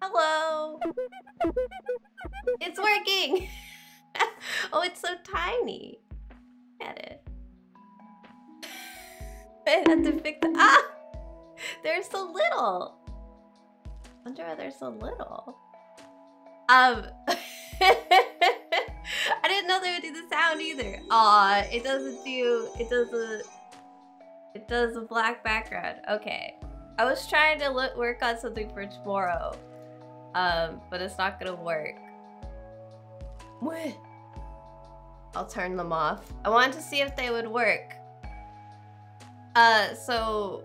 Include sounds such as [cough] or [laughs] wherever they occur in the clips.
Hello. It's working. [laughs] oh, it's so tiny. Get it. [laughs] I had to fix the ah. They're so little. Wonder why they're so little. Um. [laughs] I didn't know they would do the sound either. Aw, it doesn't do. It does a. It does a black background. Okay. I was trying to look, work on something for tomorrow, um, but it's not gonna work. What? I'll turn them off. I wanted to see if they would work. Uh, so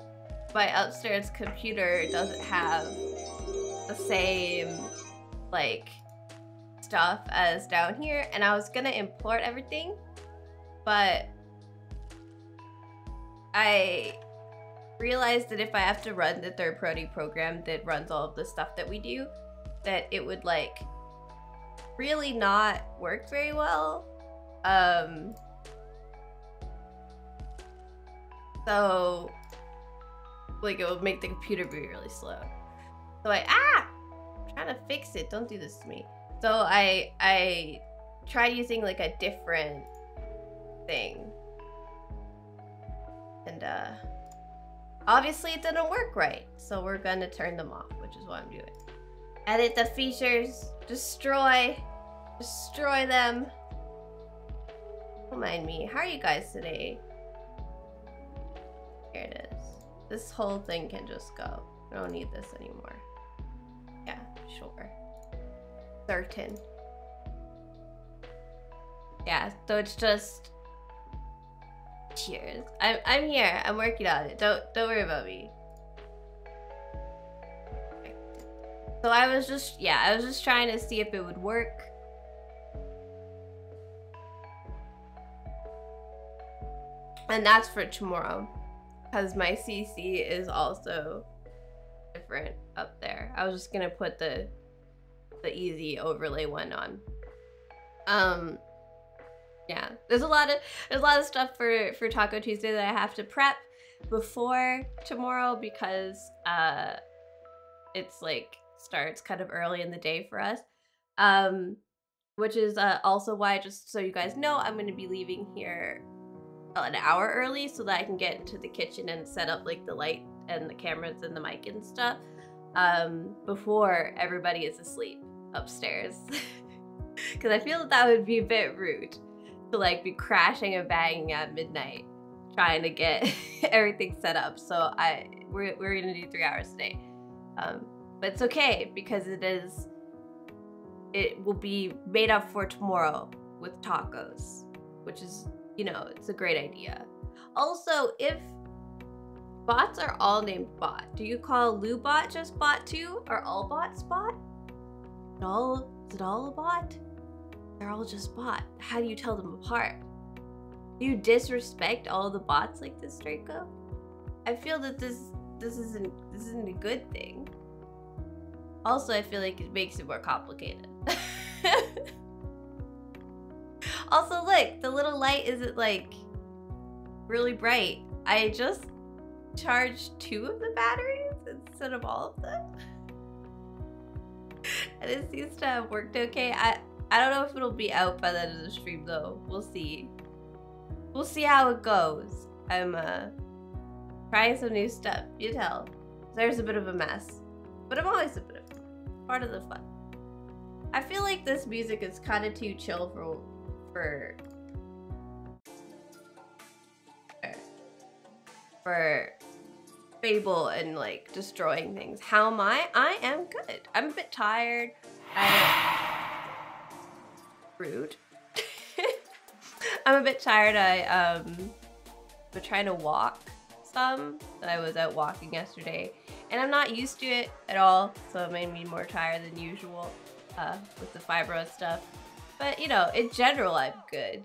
my upstairs computer doesn't have the same, like, stuff as down here, and I was gonna import everything, but I realized that if I have to run the third party program that runs all of the stuff that we do, that it would like really not work very well. Um, so like it would make the computer be really slow. So I ah, I'm trying to fix it. Don't do this to me. So I I tried using like a different thing, and uh, obviously it didn't work right. So we're gonna turn them off, which is what I'm doing. Edit the features, destroy, destroy them. Don't mind me. How are you guys today? Here it is. This whole thing can just go. I don't need this anymore. Yeah, sure. Certain. Yeah, so it's just Cheers. I'm I'm here. I'm working on it. Don't don't worry about me. So I was just yeah, I was just trying to see if it would work. And that's for tomorrow. Because my CC is also different up there. I was just gonna put the the easy overlay one on. Um yeah there's a lot of there's a lot of stuff for for taco tuesday that i have to prep before tomorrow because uh it's like starts kind of early in the day for us um which is uh, also why just so you guys know i'm going to be leaving here an hour early so that i can get into the kitchen and set up like the light and the cameras and the mic and stuff um before everybody is asleep upstairs. [laughs] Because i feel that that would be a bit rude to like be crashing and banging at midnight trying to get [laughs] everything set up. So I we're, we're gonna do three hours today. Um, but it's okay because it is it will be made up for tomorrow with tacos, which is you know it's a great idea. Also, if bots are all named bot, do you call Lubot just bot too, or all bots bot? It all is it all a bot? They're all just bot. How do you tell them apart? Do you disrespect all the bots like this, Draco? I feel that this this isn't this isn't a good thing. Also, I feel like it makes it more complicated. [laughs] also, look, the little light isn't like really bright. I just charged two of the batteries instead of all of them. and it seems to have worked okay. I I don't know if it'll be out by the end of the stream though. We'll see. We'll see how it goes. I'm uh trying some new stuff. You tell. There's a bit of a mess. But I'm always a bit of part of the fun. I feel like this music is kind of too chill for for for Fable and like destroying things. How am I? I am good. I'm a bit tired. I rude. [laughs] I'm a bit tired. I um been trying to walk some. I was out walking yesterday and I'm not used to it at all, so it made me more tired than usual uh, with the fibro stuff. But you know, in general, I'm good.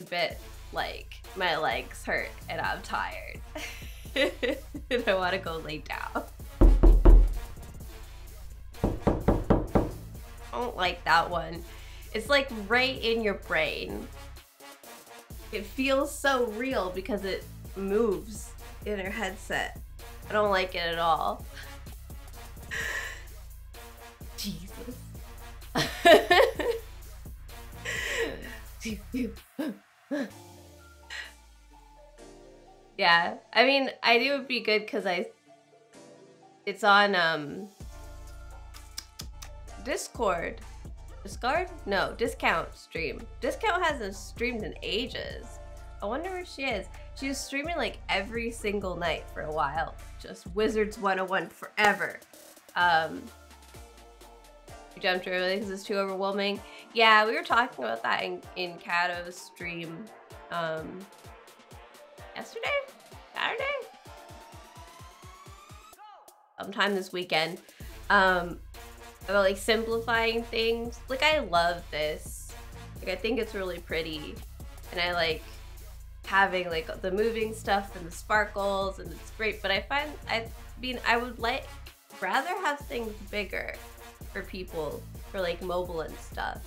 a bit like my legs hurt and I'm tired. [laughs] and I want to go lay down. I don't like that one. It's like right in your brain. It feels so real because it moves in her headset. I don't like it at all. [laughs] Jesus. [laughs] yeah, I mean, I it would be good because I. It's on um. Discord. Discard? No, Discount stream. Discount hasn't streamed in ages. I wonder where she is. She was streaming like every single night for a while. Just Wizards 101 forever. Um, you jumped early because it's too overwhelming. Yeah, we were talking about that in, in Kato's stream um, yesterday? Saturday? Sometime this weekend. Um, about like simplifying things. Like I love this. Like I think it's really pretty. And I like having like the moving stuff and the sparkles and it's great. But I find I mean I would like rather have things bigger for people for like mobile and stuff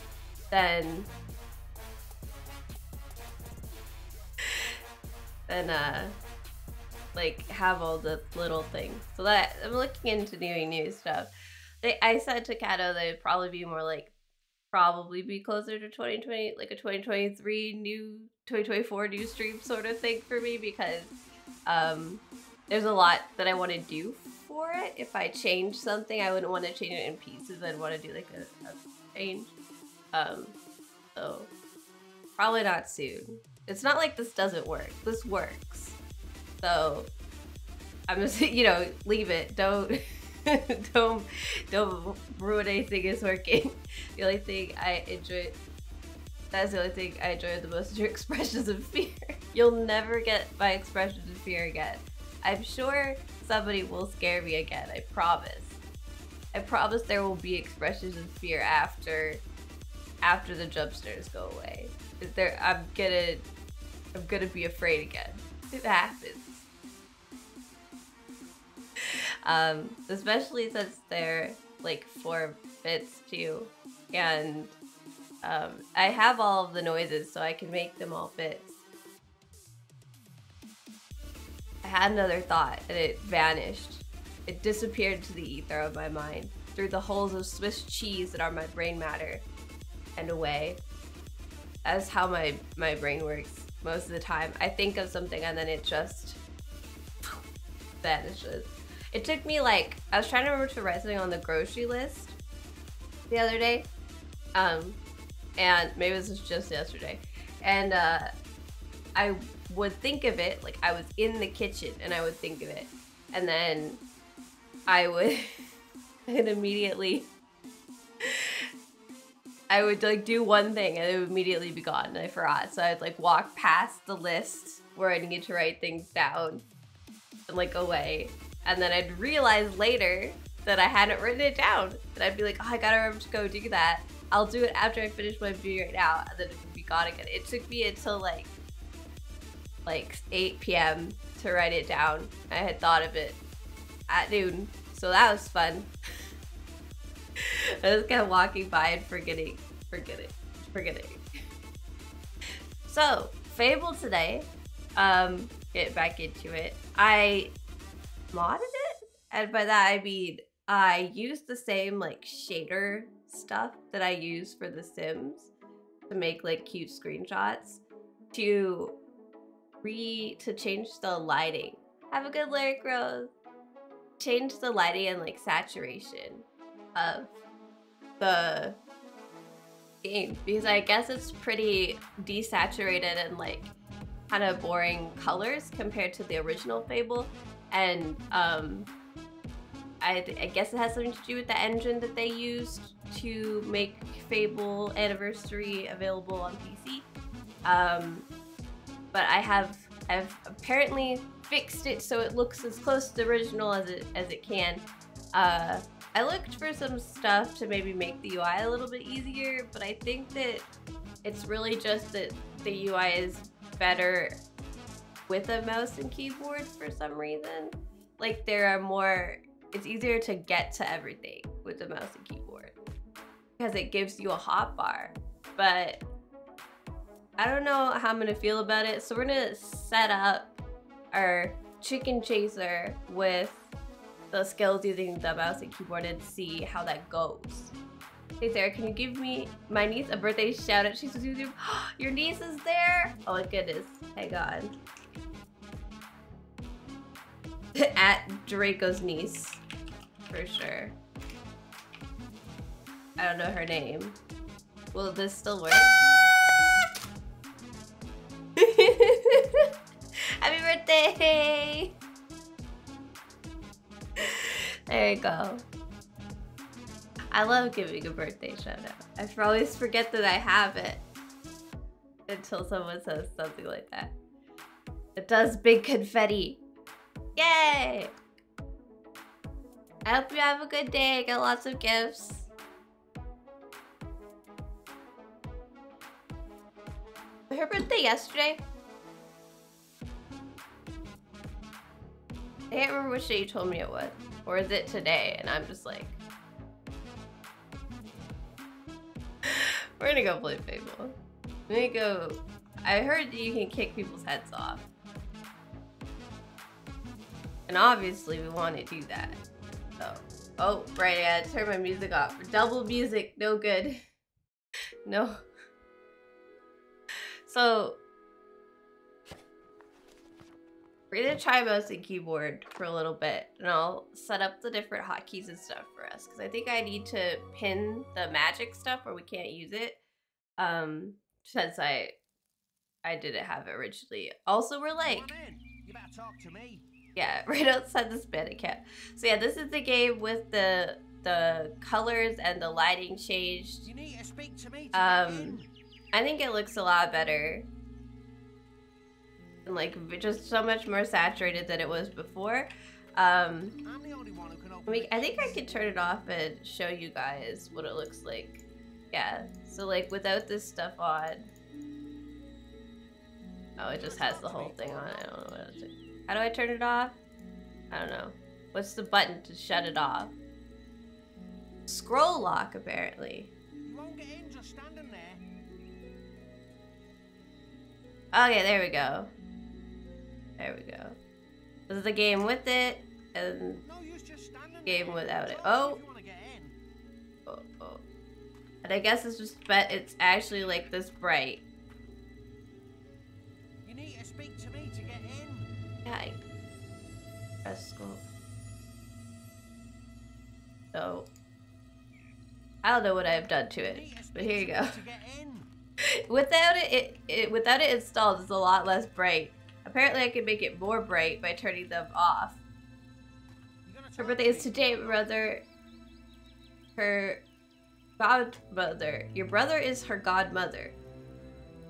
than than uh like have all the little things. So that I'm looking into doing new stuff. They, I said to Kato they'd probably be more like probably be closer to 2020 like a 2023 new 2024 new stream sort of thing for me because um there's a lot that I want to do for it. If I change something, I wouldn't want to change it in pieces. I'd want to do like a, a change. Um, so probably not soon. It's not like this doesn't work. This works. So I'm just [laughs] you know leave it. Don't. [laughs] [laughs] don't don't ruin anything is working. [laughs] The only thing I enjoy that's the only thing I enjoy the most is your [laughs] expressions of fear. You'll never get my expressions of fear again. I'm sure somebody will scare me again, I promise. I promise there will be expressions of fear after after the jumpsters go away. There I'm gonna I'm gonna be afraid again. It happens. Um, especially since they're like four bits too. And um, I have all of the noises so I can make them all bits. I had another thought and it vanished. It disappeared to the ether of my mind through the holes of Swiss cheese that are my brain matter and away. That's how my, my brain works most of the time. I think of something and then it just vanishes. It took me like, I was trying to remember to write something on the grocery list the other day. Um, and maybe this was just yesterday. And uh, I would think of it, like I was in the kitchen and I would think of it. And then I would [laughs] and immediately I would like do one thing and it would immediately be gone and I forgot. So I'd like walk past the list where I needed to write things down and like away and then I'd realize later that I hadn't written it down. And I'd be like, oh, I gotta remember to go do that. I'll do it after I finish what I'm doing right now. And then it would be gone again. It took me until like like 8 p.m. to write it down. I had thought of it at noon. So that was fun. [laughs] I kind of walking by and forgetting, forgetting, forgetting. [laughs] So, Fable today, um, get back into it. I modded it. And by that I mean I used the same like shader stuff that I use for The Sims to make like cute screenshots to re to change the lighting. Have a good lyric, Rose. Change the lighting and like saturation of the game because I guess it's pretty desaturated and like kind of boring colors compared to the original Fable and um, I, I, guess it has something to do with the engine that they used to make Fable Anniversary available on PC. Um, but I have I've apparently fixed it so it looks as close to the original as it as it can. Uh, I looked for some stuff to maybe make the UI a little bit easier, but I think that it's really just that the UI is better with a mouse and keyboard for some reason. Like there are more, it's easier to get to everything with the mouse and keyboard because it gives you a hotbar. But I don't know how I'm gonna feel about it. So we're gonna set up our chicken chaser with the skills using the mouse and keyboard and see how that goes. Hey Sarah, can you give me my niece a birthday shout out? She's YouTube. [gasps] Your niece is there? Oh my goodness. Hang on. [laughs] At Draco's niece. For sure. I don't know her name. Will this still work? [laughs] Happy birthday! There you go. I love giving a birthday shout out. I always forget that I have it until someone says something like that. It does big confetti. Yay! I hope you have a good day. Get lots of gifts. Her birthday yesterday? I can't remember which day you told me it was. Or is it today? And I'm just like... [gasps] We're gonna go play Fable. Let me go... I heard you can kick people's heads off. And obviously we want to do that. So... Oh, right, I had to turn my music off. Double music, no good. [laughs] no. So... We're gonna try mouse and keyboard for a little bit and I'll set up the different hotkeys and stuff for us because I think I need to pin the magic stuff where we can't use it um since I I didn't have it originally. Also we're like Yeah, [laughs] right outside the Spanish camp. So yeah, this is the game with the the colors and the lighting changed. Um I think it looks a lot better And like just so much more saturated than it was before. Um, I think I could turn it off and show you guys what it looks like. Yeah, so like without this stuff on. Oh, it just has the whole thing on. I don't know what to How do I turn it off? I don't know. What's the button to shut it off? Scroll lock, apparently. Okay, there we go. There we go. This is the game with it, and game without it. Oh. oh, oh. And I guess it's just, but it's actually like this bright. I press scope. So, I don't know what I've done to it, but here you go. [laughs] without it, it, it, without it installed, it's a lot less bright. Apparently I can make it more bright by turning them off. Her birthday is today, brother. Her godmother. Your brother is her godmother.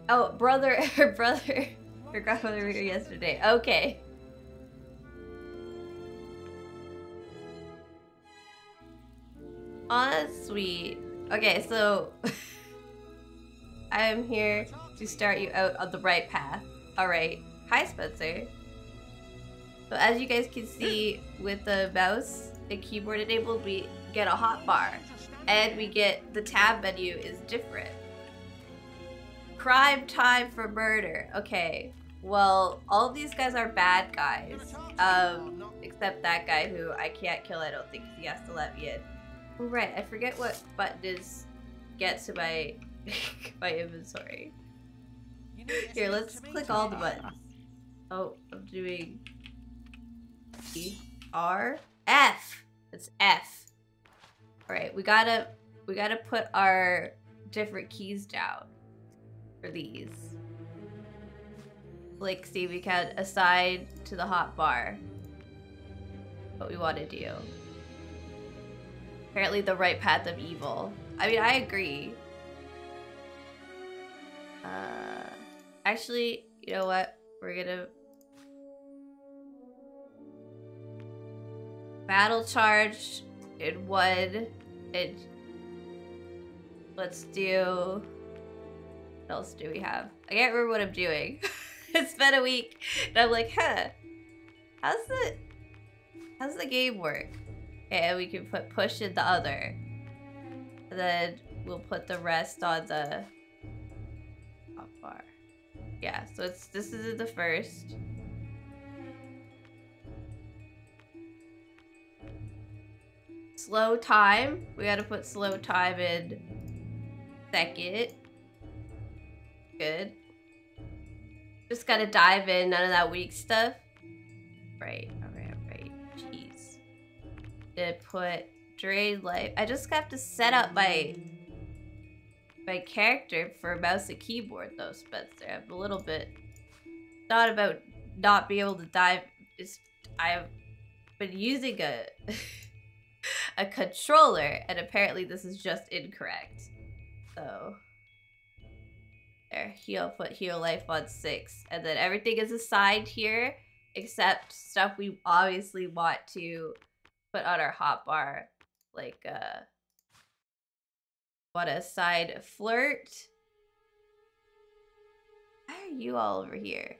Oh, brother, [laughs] her brother, her godmother was here yesterday. Okay. Oh, sweet. Okay, so [laughs] I am here to start you out on the right path. Alright. Hi, Spencer. So as you guys can see with the mouse and keyboard enabled, we get a hotbar. And we get the tab menu is different. Crime time for murder. Okay. Well, all these guys are bad guys. Um, except that guy who I can't kill, I don't think, he has to let me in. Right, I forget what button is get to my, [laughs] my inventory. Here, let's click all the buttons. Oh, I'm doing E R F. It's F. All right, we gotta we gotta put our different keys down for these. Like, see, we can assign to the hot bar what we want to do. Apparently, the right path of evil. I mean, I agree. Uh, actually, you know what? We're gonna Battle charge in one. It. Let's do. What else do we have? I can't remember what I'm doing. [laughs] it's been a week, and I'm like, huh? How's the how's the game work? and we can put push in the other. And then we'll put the rest on the how far. Yeah, so it's this is the first. Slow time. We gotta put slow time in second. Good. Just gotta dive in, none of that weak stuff. Right. Did put drain life. I just have to set up my my character for mouse and keyboard though, Spencer. I'm a little bit thought about not being able to dive. It's, I've been using a [laughs] a controller, and apparently this is just incorrect. So there, heal put heal life on six, and then everything is assigned here except stuff we obviously want to put on our hotbar, like uh, what a side flirt. Why are you all over here?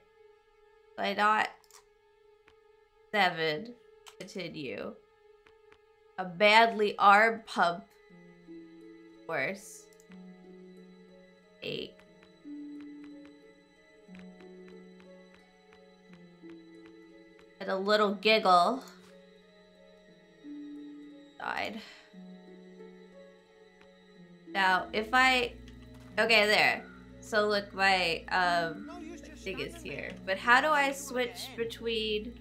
I not seven continue. A badly arm pump. Worse. Eight. And a little giggle. Died. Now, if I... Okay, there. So look, my um, thing is here. But how do I switch between...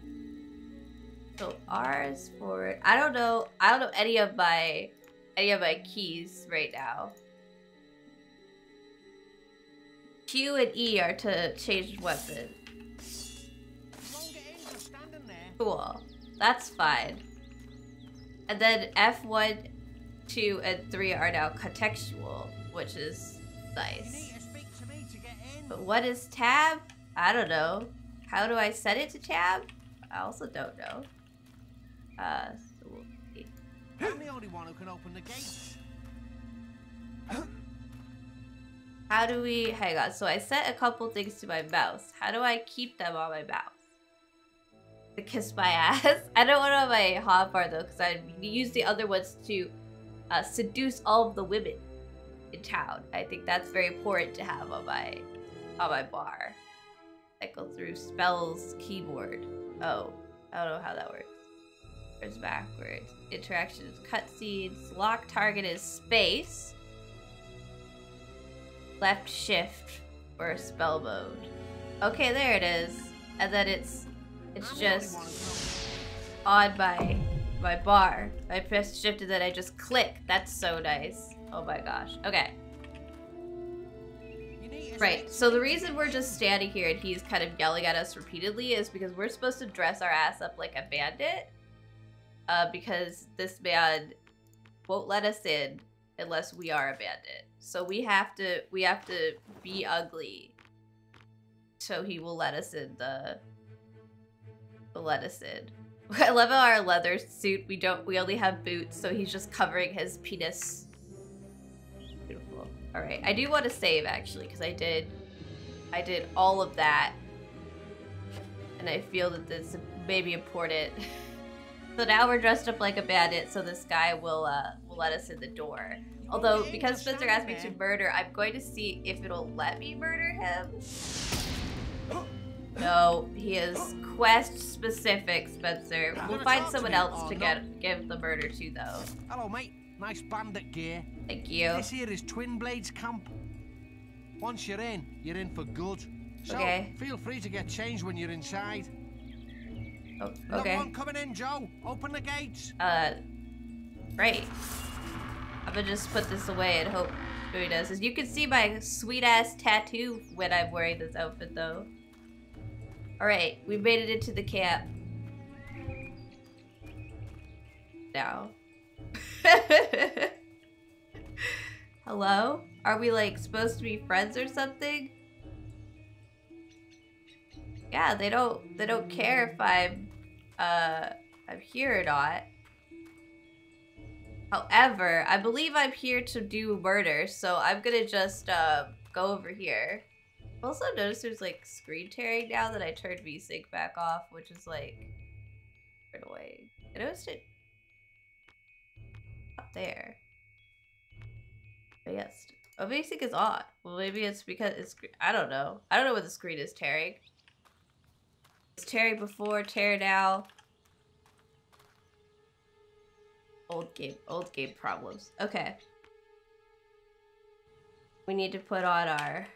So R is forward. I don't know. I don't know any of my any of my keys right now. Q and E are to change weapon. Cool. That's fine. And then F1, 2, and 3 are now contextual, which is nice. But what is tab? I don't know. How do I set it to tab? I also don't know. Uh, so we'll see. I'm the only one who can open the gates. How do we... Hang on. So I set a couple things to my mouse. How do I keep them on my mouse? Kiss my [laughs] ass? I don't want to have my hotbar though, because I use the other ones to uh, seduce all of the women in town. I think that's very important to have on my on my bar. Cycle through spells keyboard. Oh, I don't know how that works. It's backwards? Interactions, cutscenes. Lock target is space. Left shift or spell mode. Okay, there it is. And then it's it's just odd by my bar. I press shift and then I just click. That's so nice. Oh my gosh. Okay. Right, so the reason we're just standing here and he's kind of yelling at us repeatedly is because we're supposed to dress our ass up like a bandit. Uh, because this man won't let us in unless we are a bandit. So we have to we have to be ugly. So he will let us in the will let us in. I love our leather suit. We don't we only have boots, so he's just covering his penis Beautiful. All right, I do want to save actually because I did, I did all of that, and I feel that this may be important. [laughs] so now we're dressed up like a bandit, so this guy will uh, will let us in the door. Although because Spencer asked me to murder, I'm going to see if it'll let me murder him. [gasps] [gasps] [gasps] No, he is quest specific, Spencer. We'll find someone else to get give the murder to though. Hello, mate. Nice bandit gear. Thank you. This here is Twin Blades Camp. Once you're in, you're in for good. So Okay. feel free to get changed when you're inside. Oh, No okay. one coming in, Joe. Open the gates. Uh, right. I'm gonna just put this away and hope Bowie does. As you can see my sweet ass tattoo when I'm wearing this outfit though. Alright, we made it into the camp. Now. [laughs] Hello? Are we like supposed to be friends or something? Yeah, they don't they don't care if I'm uh I'm here or not. However, I believe I'm here to do murder, so I'm gonna just uh, go over here. Also noticed there's like screen tearing now that I turned VSync back off, which is like right away. I noticed it up there. But yes. Oh, VSync is on. Well, maybe it's because it's. I don't know. I don't know what the screen is tearing. It's tearing before, tear now. Old game, old game problems. Okay. We need to put on our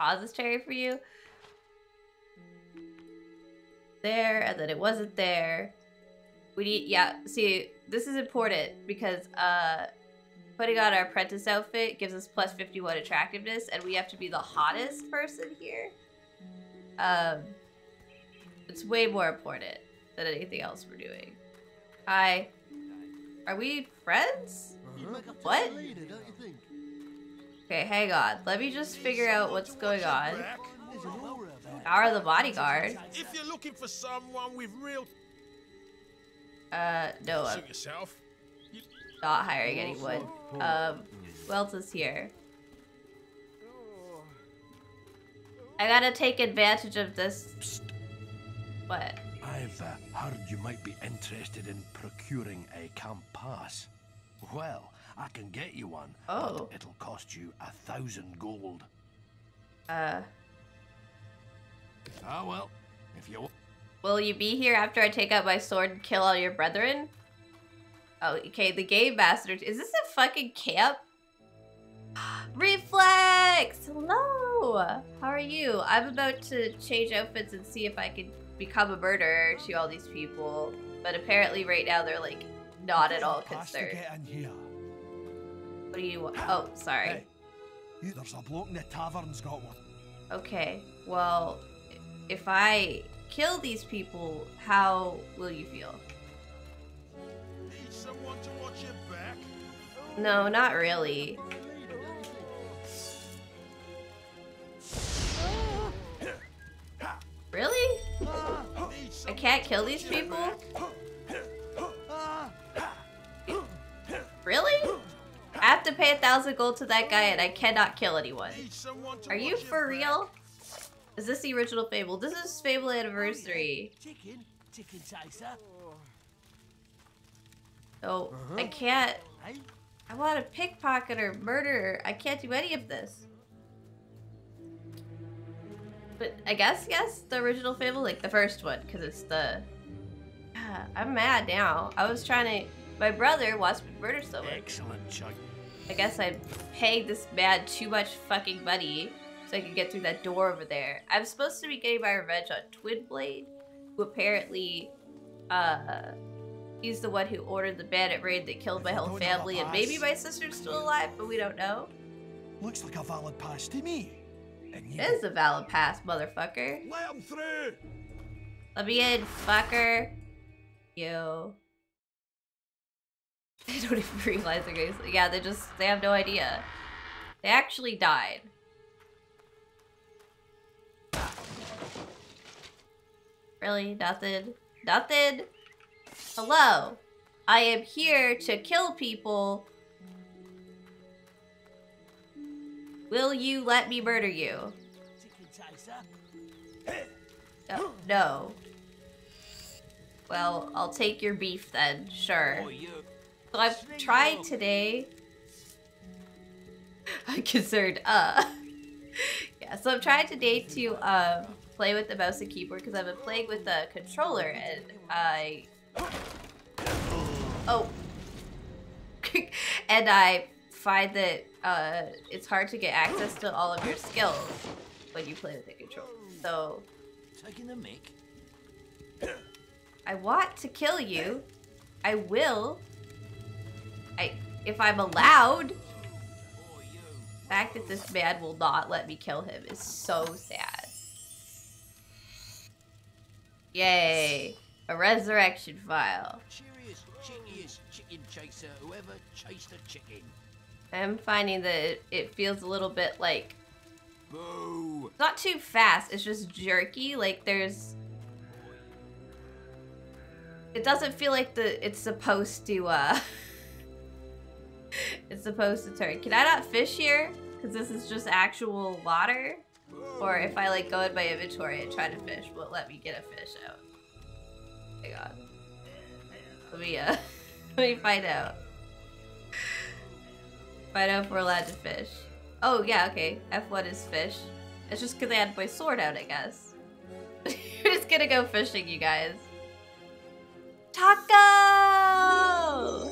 pository for you. There, and then it wasn't there. We need, yeah, see, this is important because uh, putting on our apprentice outfit gives us plus 51 attractiveness, and we have to be the hottest person here. Um, it's way more important than anything else we're doing. Hi. Are we friends? What? Okay, hang on. Let me just figure out what's going on. Are the bodyguard? If you're looking for someone with real Uh, no, I'm suit yourself. not hiring anyone. Um, who else is here? I gotta take advantage of this. What? I've uh, heard you might be interested in procuring a camp pass. Well, I can get you one. Oh. It'll cost you a thousand gold. Uh, Ah, well, if you. will you be here after I take out my sword and kill all your brethren? Oh, okay, the game master. Is this a fucking camp? [gasps] Reflex! Hello! How are you? I'm about to change outfits and see if I can become a murderer to all these people. But apparently right now they're like not at all concerned. Get in here. What do you want? Oh, sorry. Hey, there's a bloke in the tavern's got one. Okay, well, if I kill these people, how will you feel? Need someone to watch your back. No, not really. Really? I can't kill these people? Really? I have to pay a thousand gold to that guy and I cannot kill anyone. Need someone to Are you for real? Is this the original Fable? This is Fable Anniversary. Oh, chicken, chicken chaser. So oh, I uh-huh. can't. I want to pickpocket or murder. I can't do any of this. But I guess yes, the original Fable, like the first one, because it's the. [sighs] I'm mad now. I was trying to. My brother wants me to murder someone. Excellent, Chuck. I guess I paid this man too much fucking money so I could get through that door over there. I'm supposed to be getting my revenge on Twinblade, who apparently, uh, he's the one who ordered the bandit raid that killed my whole don't have a family, and maybe my sister's still alive, but we don't know. looks like a valid pass to me. And you It is a valid pass, motherfucker. Let 'em through. Let me in, fucker. You. [laughs] They don't even realize they're going to. Yeah, they just. They have no idea. They actually died. Really? Nothing? Nothing? Hello? I am here to kill people. Will you let me murder you? No. no. Well, I'll take your beef then, sure. Oh, So I've tried today. [laughs] I'm concerned. Uh, [laughs] yeah. So I've tried today to um play with the mouse and keyboard because I've been playing with the controller and I. Oh. [laughs] and I find that uh, it's hard to get access to all of your skills when you play with the controller. So Taking the mic. I want to kill you. I will. I if I'm allowed. The fact that this man will not let me kill him is so sad. Yay. A resurrection phial. Cheeriest, chickiest chicken chaser who ever chased a chicken. I'm finding that it, it feels a little bit like Boo! not too fast, it's just jerky. Like there's it doesn't feel like the it's supposed to uh [laughs] [laughs] it's supposed to turn. Can I not fish here? Because this is just actual water? Or if I like go in my inventory and try to fish, will it let me get a fish out? Hang on. Let me uh [laughs] let me find out. Find out if we're allowed to fish. Oh yeah, okay. F1 is fish. It's just because I had my sword out, I guess. [laughs] We're just gonna go fishing, you guys. Taco!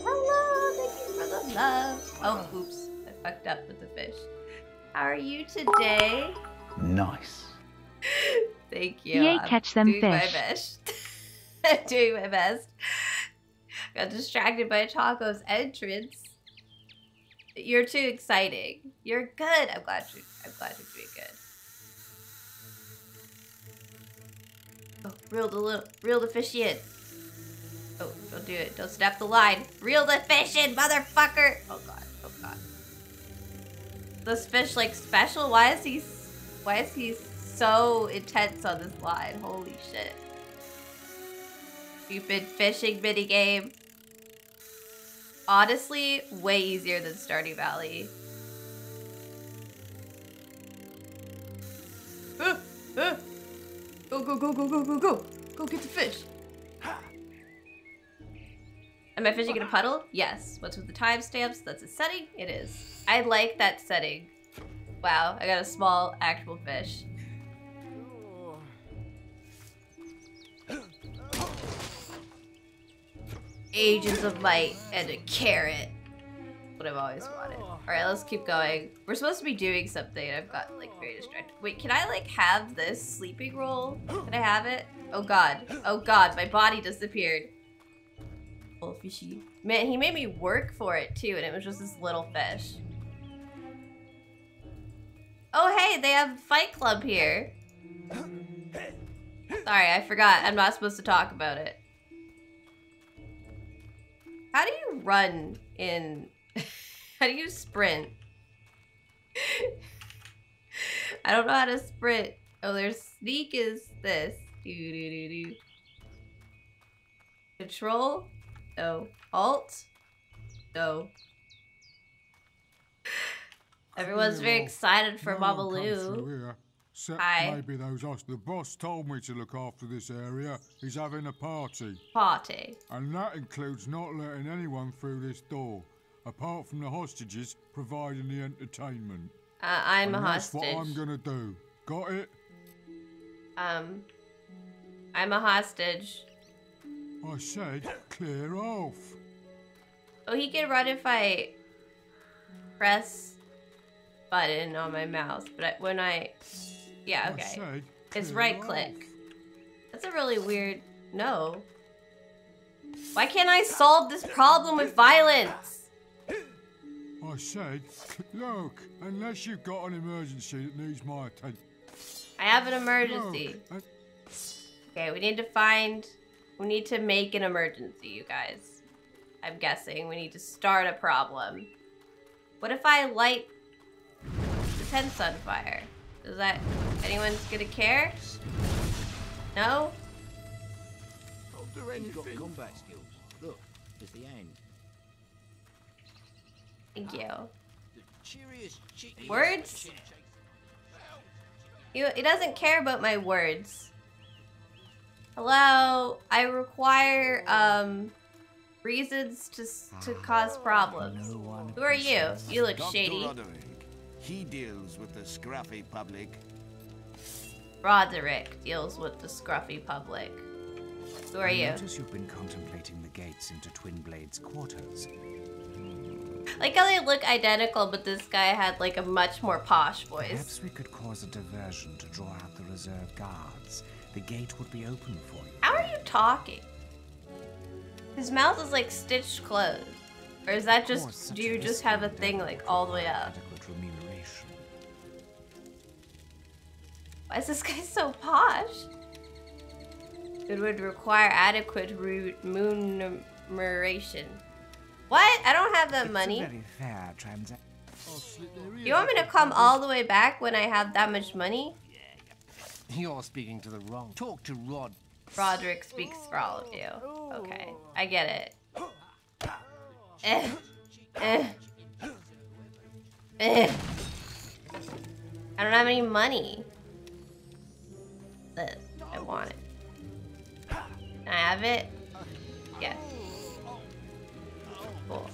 Hello, thank you for the love. Oh, oops, I fucked up with the fish. How are you today? Nice. Thank you. Yay, I'm catch them doing my fish. best. I'm [laughs] doing my best. Got distracted by Taco's entrance. You're too exciting. You're good. I'm glad you. I'm glad you're doing good. Oh, reel the little, reel the fish in. Oh, don't do it. Don't snap the line. Reel the fish in, motherfucker. Oh god. Oh god. This fish like special? Why is he? Why is he so intense on this line? Holy shit. Stupid fishing minigame. Honestly, way easier than Stardew Valley. Ah, ah. Go, go, go, go, go, go, go. Go get the fish. Am I fishing in a puddle? Yes. What's with the timestamps? That's a setting? It is. I like that setting. Wow, I got a small actual fish. [gasps] Agents of Might and a carrot. What I've always wanted. Alright, let's keep going. We're supposed to be doing something and I've got like very distracted. Wait, can I like have this sleeping roll? Can I have it? Oh god. Oh god, my body disappeared. Fishy. Man, he made me work for it too and it was just this little fish. Oh hey, they have Fight Club here. Sorry, I forgot. I'm not supposed to talk about it. How do you run in... [laughs] how do you sprint? [laughs] I don't know how to sprint. Oh, there's sneak is this. Do, do, do, do. Control? No. Alt? No. Everyone's very excited for No Babaloo. Except Hi. maybe those us. The boss told me to look after this area. He's having a party. Party. And that includes not letting anyone through this door, apart from the hostages providing the entertainment. Uh, I'm a and that's hostage. what I'm gonna do. Got it? Um, I'm a hostage. I said clear off. Oh, he can run if I press button on my mouse, but when I, yeah, okay, it's right click. That's a really weird. No. Why can't I solve this problem with violence? I said, look, unless you've got an emergency that needs my attention. I have an emergency. Look, Okay, we need to find. We need to make an emergency, you guys. I'm guessing we need to start a problem. What if I light the tents on fire? Is that anyone's gonna care? No? Don't do You've got combat skills. Look, there's the end. Thank you. The cheeriest. Words? chicken. He, he doesn't care about my words. Hello, I require um reasons to to cause problems. No Who are you? You look Dr. shady. Roderick. He deals with the scruffy public. Roderick deals with the scruffy public. Who are I you? notice you've been contemplating the gates into Twinblades' quarters. Like how they look identical, but this guy had like a much more posh voice. Perhaps we could cause a diversion to draw out the reserve guards. The gate would be open for you. How are you talking? His mouth is like stitched closed. Or is that just, do you just have a thing like all the way up? Remuneration. Why is this guy so posh? It would require adequate remuneration. What? I don't have that It's money. very fair transaction. I'll slit their ears You want me to come all the way back when I have that much money? You're speaking to the wrong. Talk to Rod. Roderick speaks for all of you. Okay, I get it. I don't have any money. I want it. Can I have it? Yes. Cool.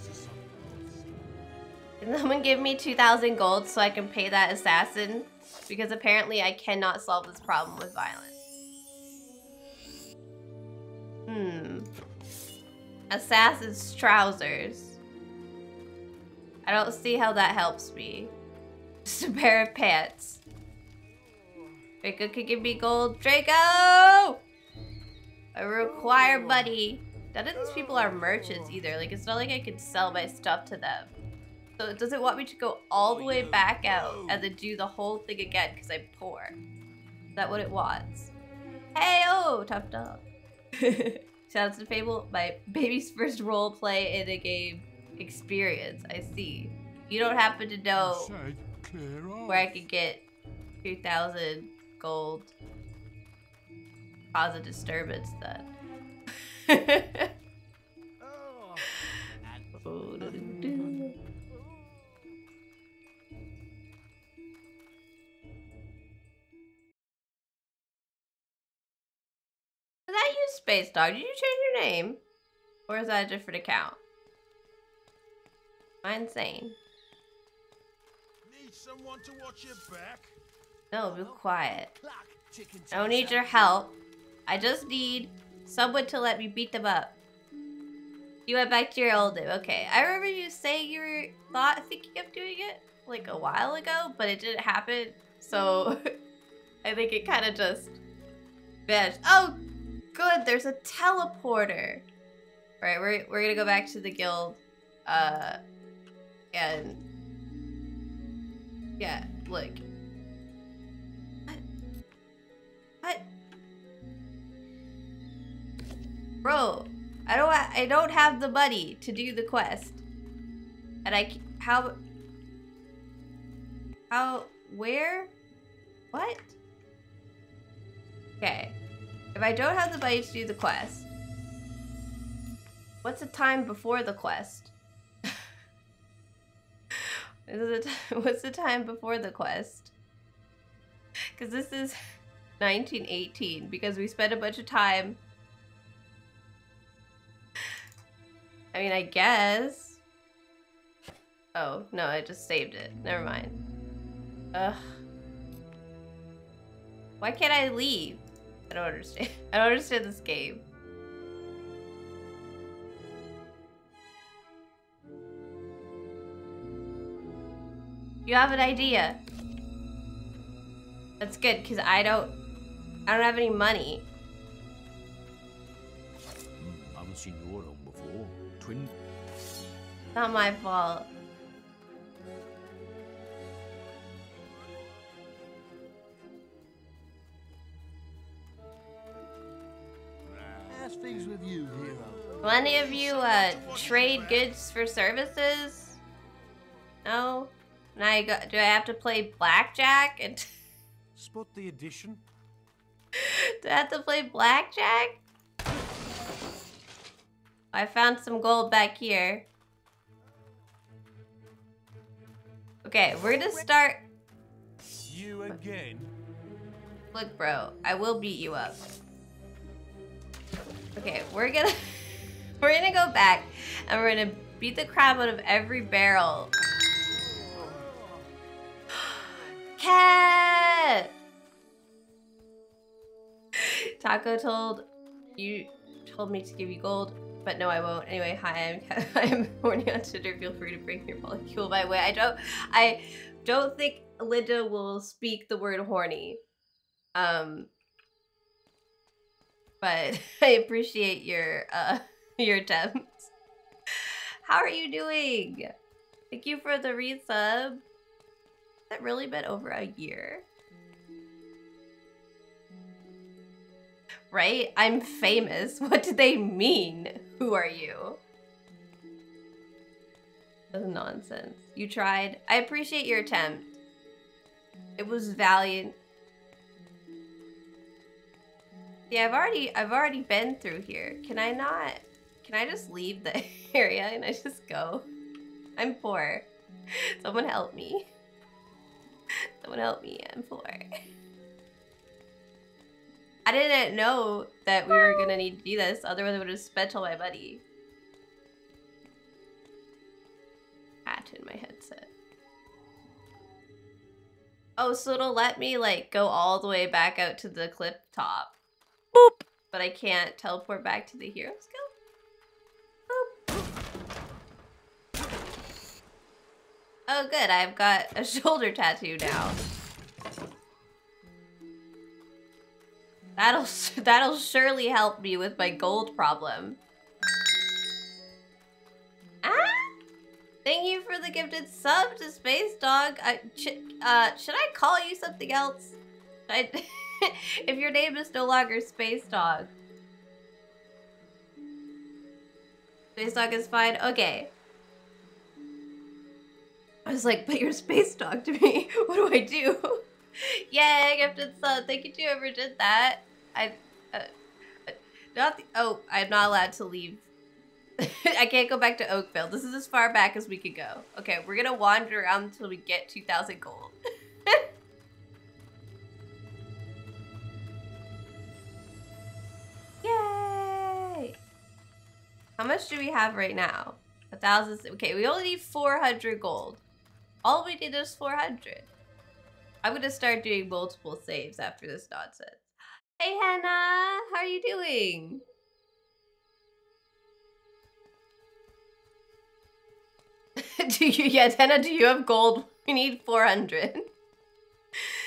Can someone give me 2,000 gold so I can pay that assassin? Because apparently I cannot solve this problem with violence. Hmm. assassin's trousers. I don't see how that helps me. [laughs] Just a pair of pants. Draco could give me gold. Draco! I require money. None of these people are merchants either. Like, it's not like I could sell my stuff to them. So it doesn't want me to go all the way back out and then do the whole thing again because I'm poor. Is that what it wants? Hey, oh, tough dog. [laughs] Sounds to Fable, my baby's first role play in a game experience. I see. You don't happen to know Said clear off. where I could get 2,000 gold. Cause a disturbance then. [laughs] Oh, Is that you, Space Dog? Did you change your name? Or is that a different account? Am I insane? Need someone to watch your back? No, be quiet. I don't need your help. I just need someone to let me beat them up. You went back to your old name. Okay. I remember you saying you were thought thinking of doing it like a while ago, but it didn't happen. So [laughs] I think it kind of just vanished. Oh, good. There's a teleporter. All right, we're we're gonna go back to the guild, uh, and yeah, look. What? What? Bro, I don't I don't have the money to do the quest. And I how how where what? Okay. If I don't have the money to do the quest, what's the time before the quest? [laughs] Is it [laughs] what's the time before the quest? Cuz this is [laughs] 1918 because we spent a bunch of time I mean, I guess. Oh, no, I just saved it. Never mind. Ugh. Why can't I leave? I don't understand. [laughs] I don't understand this game. You have an idea. That's good, because I don't... I don't have any money. Hmm, haven't seen your own before. Twin. Not my fault. How's things with you, hero? Will any of you uh, trade goods for services? No? And I go, do I have to play blackjack? And [laughs] Spot the addition? do I have to play blackjack? I found some gold back here. Okay, we're gonna start. You again? Look, bro, I will beat you up. Okay, we're gonna [laughs] we're gonna go back and we're gonna beat the crap out of every barrel. [gasps] Cat. Taco told you told me to give you gold, but no, I won't. Anyway, hi, I'm [laughs] I'm horny on Tinder. Feel free to bring your molecule my way. I don't I don't think Linda will speak the word horny. Um but [laughs] I appreciate your uh [laughs] your attempts. How are you doing? Thank you for the resub. Has that really been over a year? Right? I'm famous. [laughs] What do they mean? Who are you? That's nonsense. You tried. I appreciate your attempt. It was valiant. Yeah, I've already I've already been through here. Can I not can I just leave the [laughs] area and I just go? I'm poor. Someone help me. Someone help me. I'm poor. I didn't know that we were gonna need to do this, otherwise I would have spent all my money. Hat in my headset. Oh, so it'll let me like go all the way back out to the clip top. Boop. But I can't teleport back to the hero skill? Boop. Oh good, I've got a [laughs] shoulder tattoo now. That'll [laughs] that'll surely help me with my gold problem. Ah! Thank you for the gifted sub to Space Dog. I, uh, should I call you something else? I [laughs] [laughs] if your name is no longer Space Dog. Space Dog is fine? Okay. I was like, but you're Space Dog to me. [laughs] what do I do? [laughs] Yay, gifted sub. Thank you to whoever did that. I, uh, not the, oh, I'm not allowed to leave. I can't go back to Oakvale. This is as far back as we could go. Okay, we're gonna wander around until we get 2,000 gold. How much do we have right now? A thousand. Okay, we only need 400 gold. All we need is 400. I'm gonna start doing multiple saves after this nonsense. Hey Hannah, how are you doing? [laughs] do you, yes, Hannah, do you have gold? [laughs] We need 400.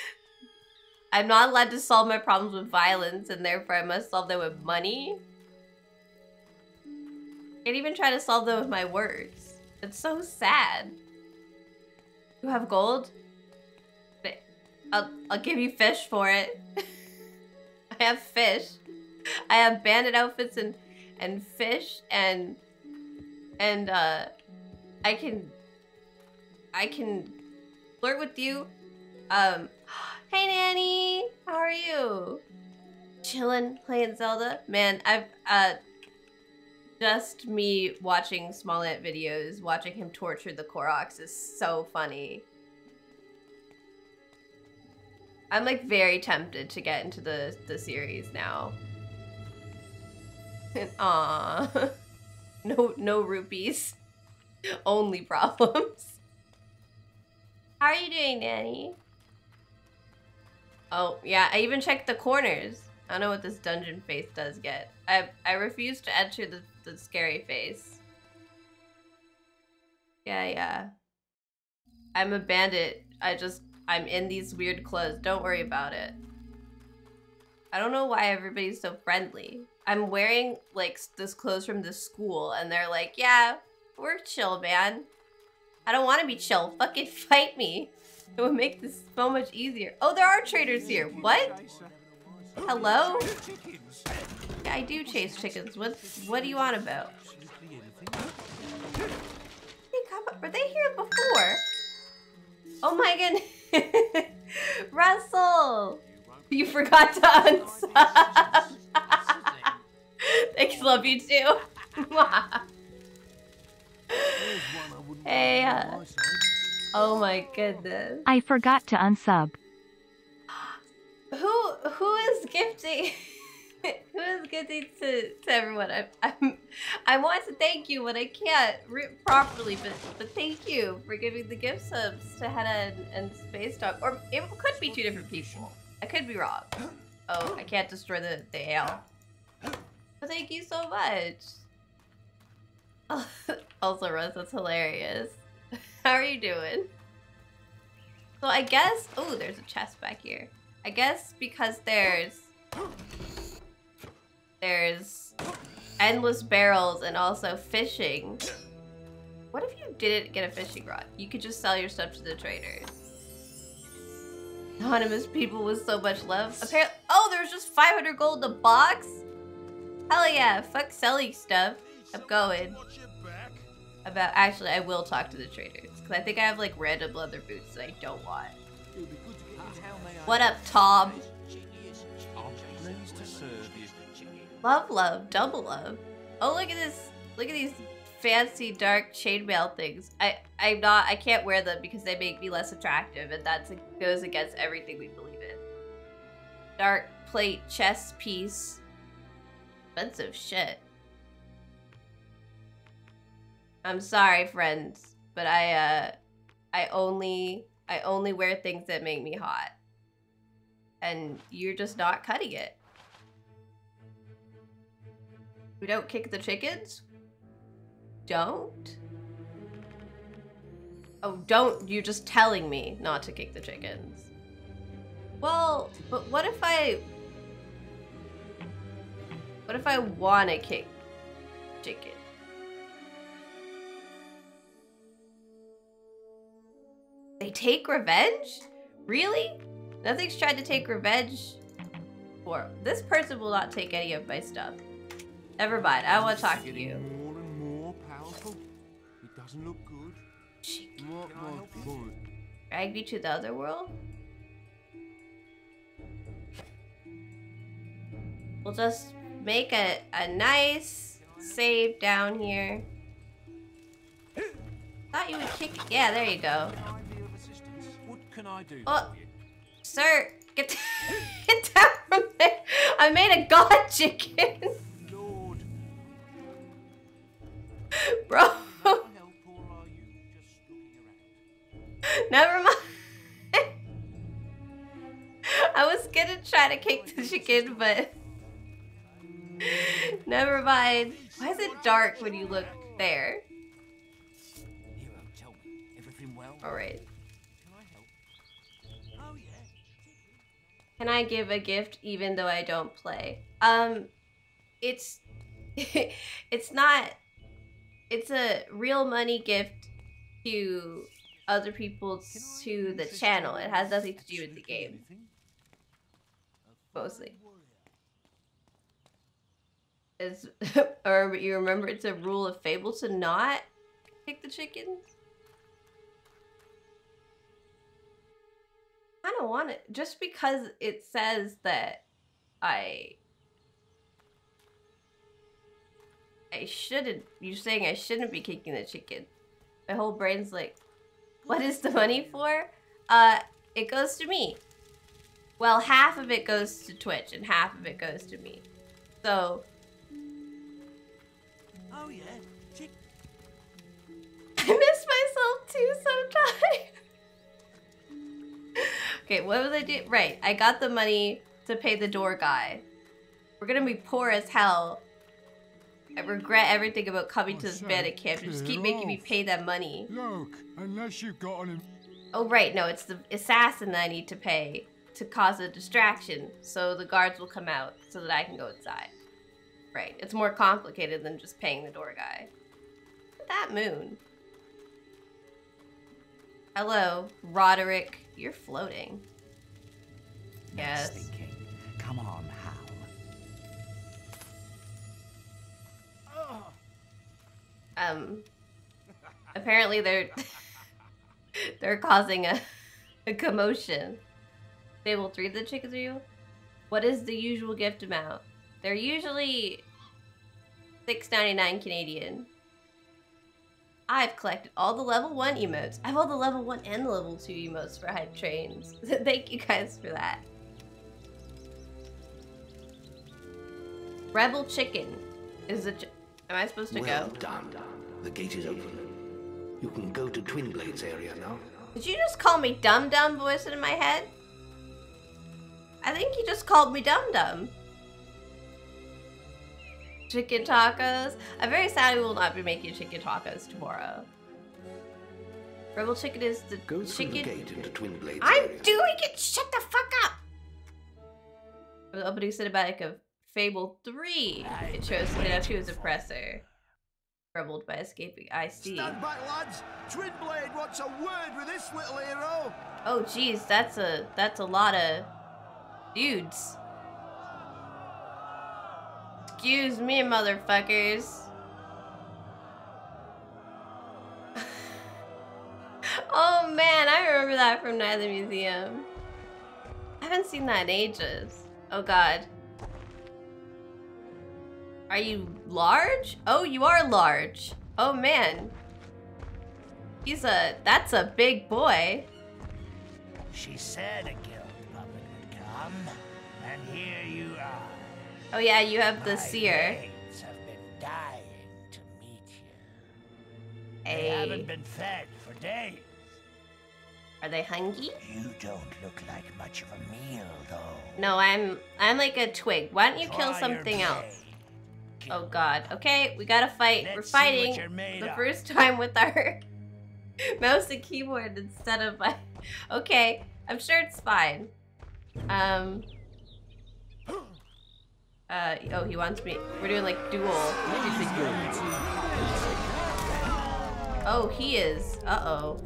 [laughs] I'm not allowed to solve my problems with violence and therefore I must solve them with money. Can't even try to solve them with my words. It's so sad. You have gold? I'll, I'll give you fish for it. [laughs] I have fish. I have bandit outfits and and fish and and uh I can I can flirt with you. Um [gasps] Hey Nanny, how are you? Chilling, playing Zelda. Man, I've uh just me watching Smallant videos, watching him torture the Koroks is so funny. I'm like very tempted to get into the the series now. [laughs] Aww. [laughs] No no rupees. [laughs] Only problems. How are you doing, Nanny? Oh, yeah, I even checked the corners. I don't know what this dungeon face does get. I I refuse to enter the, the scary face. Yeah, yeah. I'm a bandit. I just I'm in these weird clothes. Don't worry about it. I don't know why everybody's so friendly. I'm wearing like this clothes from the school and they're like, yeah, we're chill, man. I don't want to be chill. Fucking [laughs] fight me. It would make this so much easier. Oh, there are traders here. What? Hello? I do chase chickens. What What do you want about? Hey, come, were they here before? Oh my goodness. [laughs] Russell! You forgot to unsub. [laughs] Thanks, love you too. [laughs] hey. Uh, oh my goodness. I forgot to unsub. [gasps] Who who is gifting? Who is gifting to, to everyone? I, I'm I want to thank you, but I can't re- properly. But but thank you for giving the gift subs to Henna and, and Space Dog. Or it could be two different people. I could be wrong. [gasps] Oh, I can't destroy the the ale. But thank you so much. [laughs] also, Rose, that's hilarious. [laughs] How are you doing? So I guess, oh, there's a chest back here. I guess because there's, there's endless barrels and also fishing. What if you didn't get a fishing rod? You could just sell your stuff to the traders. Anonymous people with so much love. Apparently, oh, there's just 500 gold in a box? Hell yeah, fuck selling stuff. I'm going. About, actually, I will talk to the traders. Because I think I have like random leather boots that I don't want. What up, Tom? Love, love, double love. Oh, look at this. Look at these fancy dark chainmail things. I, I'm not, I can't wear them because they make me less attractive and that goes against everything we believe in. Dark plate chest piece. Expensive shit. I'm sorry, friends, but I, uh, I only, I only wear things that make me hot. And you're just not cutting it. We don't kick the chickens? Don't? Oh, don't. You're just telling me not to kick the chickens. Well, but what if I. What if I want to kick chicken? They take revenge? Really? Nothing's tried to take revenge for. This person will not take any of my stuff. Never mind. I want to talk to you. More and more powerful. It doesn't look good. What my? Drag me to the other world? We'll just make a, a nice save down here. Thought you would kick. Yeah, there you go. What Oh. Sir, get, [laughs] get down from there. I made a god [laughs] chicken. [laughs] around? never mind. [laughs] I was gonna try to kick the chicken, but [laughs] never mind. Why is it dark when you look there? Oh yeah. Can I give a gift even though I don't play? Um, it's it's not. It's a real money gift to other people to the channel. It has nothing to do with the game, mostly. Is [laughs] or you remember it's a rule of fable to not pick the chickens. I don't want it just because it says that I I shouldn't. You're saying I shouldn't be kicking the chicken. My whole brain's like, what is the money for? Uh, it goes to me. Well, half of it goes to Twitch and half of it goes to me. So Oh yeah. Chick. [laughs] I miss myself too sometimes. [laughs] okay, what was I do? Right, I got the money to pay the door guy. We're gonna be poor as hell. I regret everything about coming oh, to this Oh, bandit camp. You just keep clear making me pay that money. Look, unless you've got an. Oh, right, no, it's the assassin that I need to pay to cause a distraction so the guards will come out so that I can go inside. Right, it's more complicated than just paying the door guy. Look that moon. Hello, Roderick. You're floating. Nice Yes. thinking. Come on, Um, apparently they're [laughs] they're causing a, a commotion. Fable three of the chickens are you? What is the usual gift amount? They're usually six ninety nine Canadian. I've collected all the level one emotes. I have all the level one and the level two emotes for hype trains. [laughs] Thank you guys for that. Rebel chicken is a. Am I supposed to well go? done. The gate is open. You can go to Twinblades area now. Did you just call me Dum Dum voice in my head? I think you just called me Dum Dum. Chicken tacos. I'm very sad we will not be making chicken tacos tomorrow. Rebel chicken is the Go chicken. gate into Twinblades I'm area. doing it! Shut the fuck up! The opening cinematic of Fable 3, it shows Hinatu's oppressor. Troubled by escaping I see. Stand back, lads. Twin Blade wants a word with this little hero. Oh jeez, that's a that's a lot of dudes. Excuse me, motherfuckers. [laughs] oh man, I remember that from the Museum. I haven't seen that in ages. Oh god. Are you large? Oh, you are large. Oh man. He's a that's a big boy. She said a guild puppet would come, and here you are. Oh yeah, you have the My seer. have been dying to meet you. They Hey, haven't been fed for days. are they hungry? You don't look like much of a meal, though. No, I'm I'm like a twig. Why don't you kill Try your something else? Oh god. Okay, we gotta fight. We're Let's what fighting the of. first time with our [laughs] mouse and keyboard instead of my. Okay, I'm sure it's fine. Um. [gasps] Uh, oh, he wants me. We're doing like dual. Oh, he is. Uh [gasps] oh.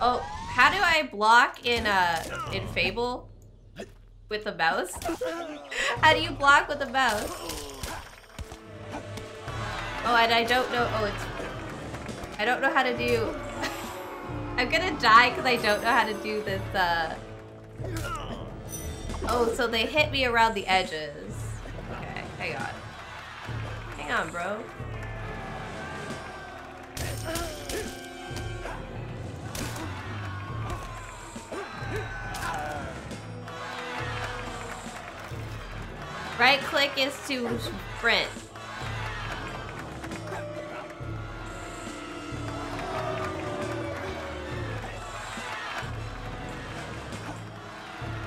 oh. How do I block in uh in Fable with a mouse? how do you block with a mouse? Oh, and I don't know. Oh, it's. I don't know how to do. [laughs] I'm gonna die because I don't know how to do this. Uh. Oh, so they hit me around the edges. Okay, hang on. Hang on, bro. Right click is to sprint.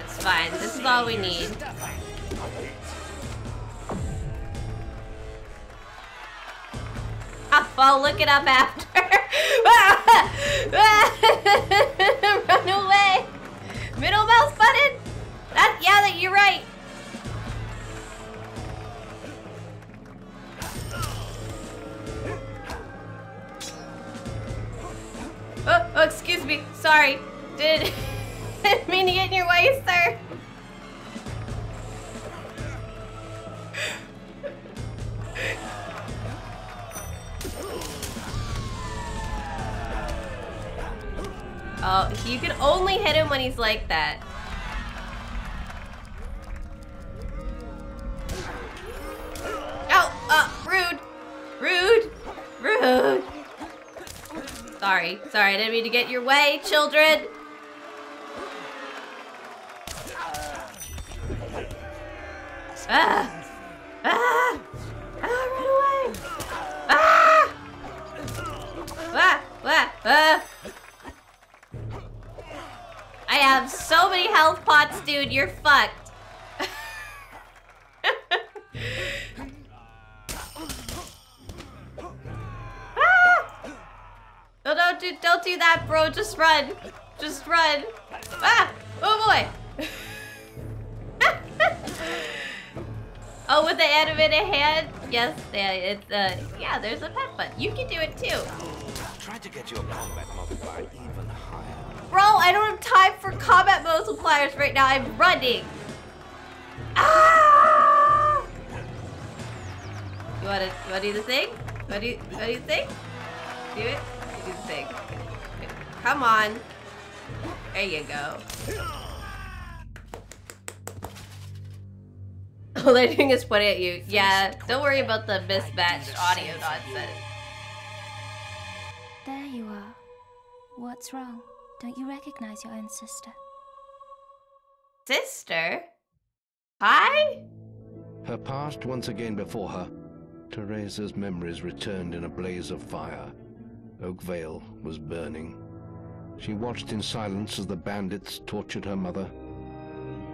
It's fine. This is all we need. Well, look it up after. [laughs] Run away. Middle mouse button. That yeah, that you're right. Oh, oh, excuse me. Sorry. Did [laughs] mean to get in your way, sir. Oh, you can only hit him when he's like that. Oh, uh, rude. Rude. Rude. Sorry, sorry, I didn't mean to get your way, children. Ah! Ah! Ah, run away! Ah! Ah! Ah! Ah! I have so many health pots, dude. You're fucked. [laughs] No, don't do, don't do that, bro. Just run. Just run. Ah! Oh boy. [laughs] oh, with the animated hand? Yes, yeah, it's uh, yeah. There's a pet button. You can do it too. Try to get your combat multiplier even higher. Bro, I don't have time for combat multipliers right now. I'm running. Ah! You wanna, you wanna do the thing? What do you, what do you think? Do it? You do the thing. Come on. There you go. All [laughs] oh, they're doing is pointing at you. Yeah, don't worry about the mismatched audio nonsense. There you are. What's wrong? Don't you recognize your own sister? Sister? Hi? Her past once again before her, Theresa's memories returned in a blaze of fire. Oakvale was burning. She watched in silence as the bandits tortured her mother,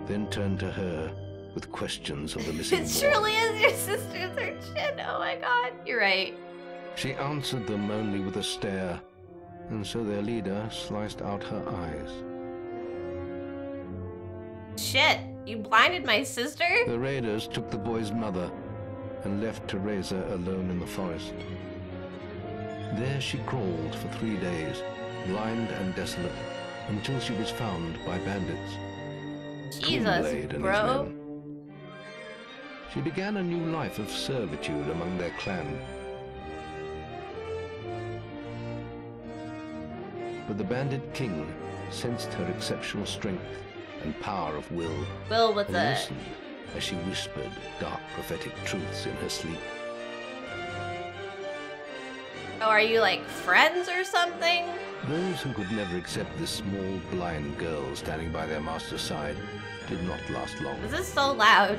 then turned to her with questions of the [laughs] missing It surely is your sister's her chin. Oh my god. You're right. She answered them only with a stare, and so their leader sliced out her eyes. Shit. You blinded my sister? The raiders took the boy's mother and left Theresa alone in the forest. There she crawled for three days, blind and desolate, until she was found by bandits. Jesus, Twinblade and his bro. She began a new life of servitude among their clan. But the bandit king sensed her exceptional strength and power of will Will with and listened as she whispered dark prophetic truths in her sleep. Oh, are you like friends or something? Those who could never accept this small blind girl standing by their master's side did not last long. This is so loud.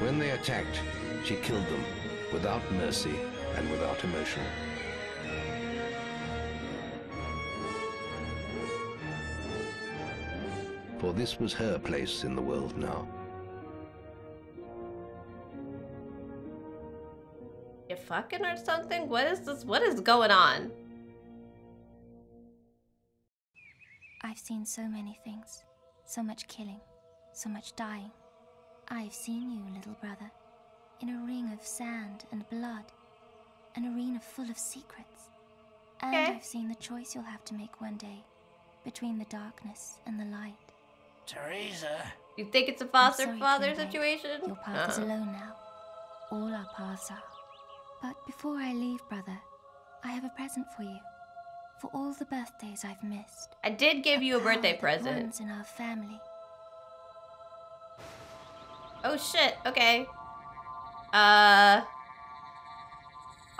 When they attacked, she killed them without mercy and without emotion. For this was her place in the world now. Fucking or something? What is this? What is going on? I've seen so many things. So much killing. So much dying. I've seen you, little brother. In a ring of sand and blood. An arena full of secrets. And Okay. I've seen the choice you'll have to make one day. Between the darkness and the light. Theresa, You think it's a I'm foster sorry, father Kincaid. situation? Your path is Uh-uh. alone now. All our paths are. But before I leave, brother, I have a present for you. For all the birthdays I've missed. I did give you a birthday present. runs in our family. Oh shit, okay. Uh.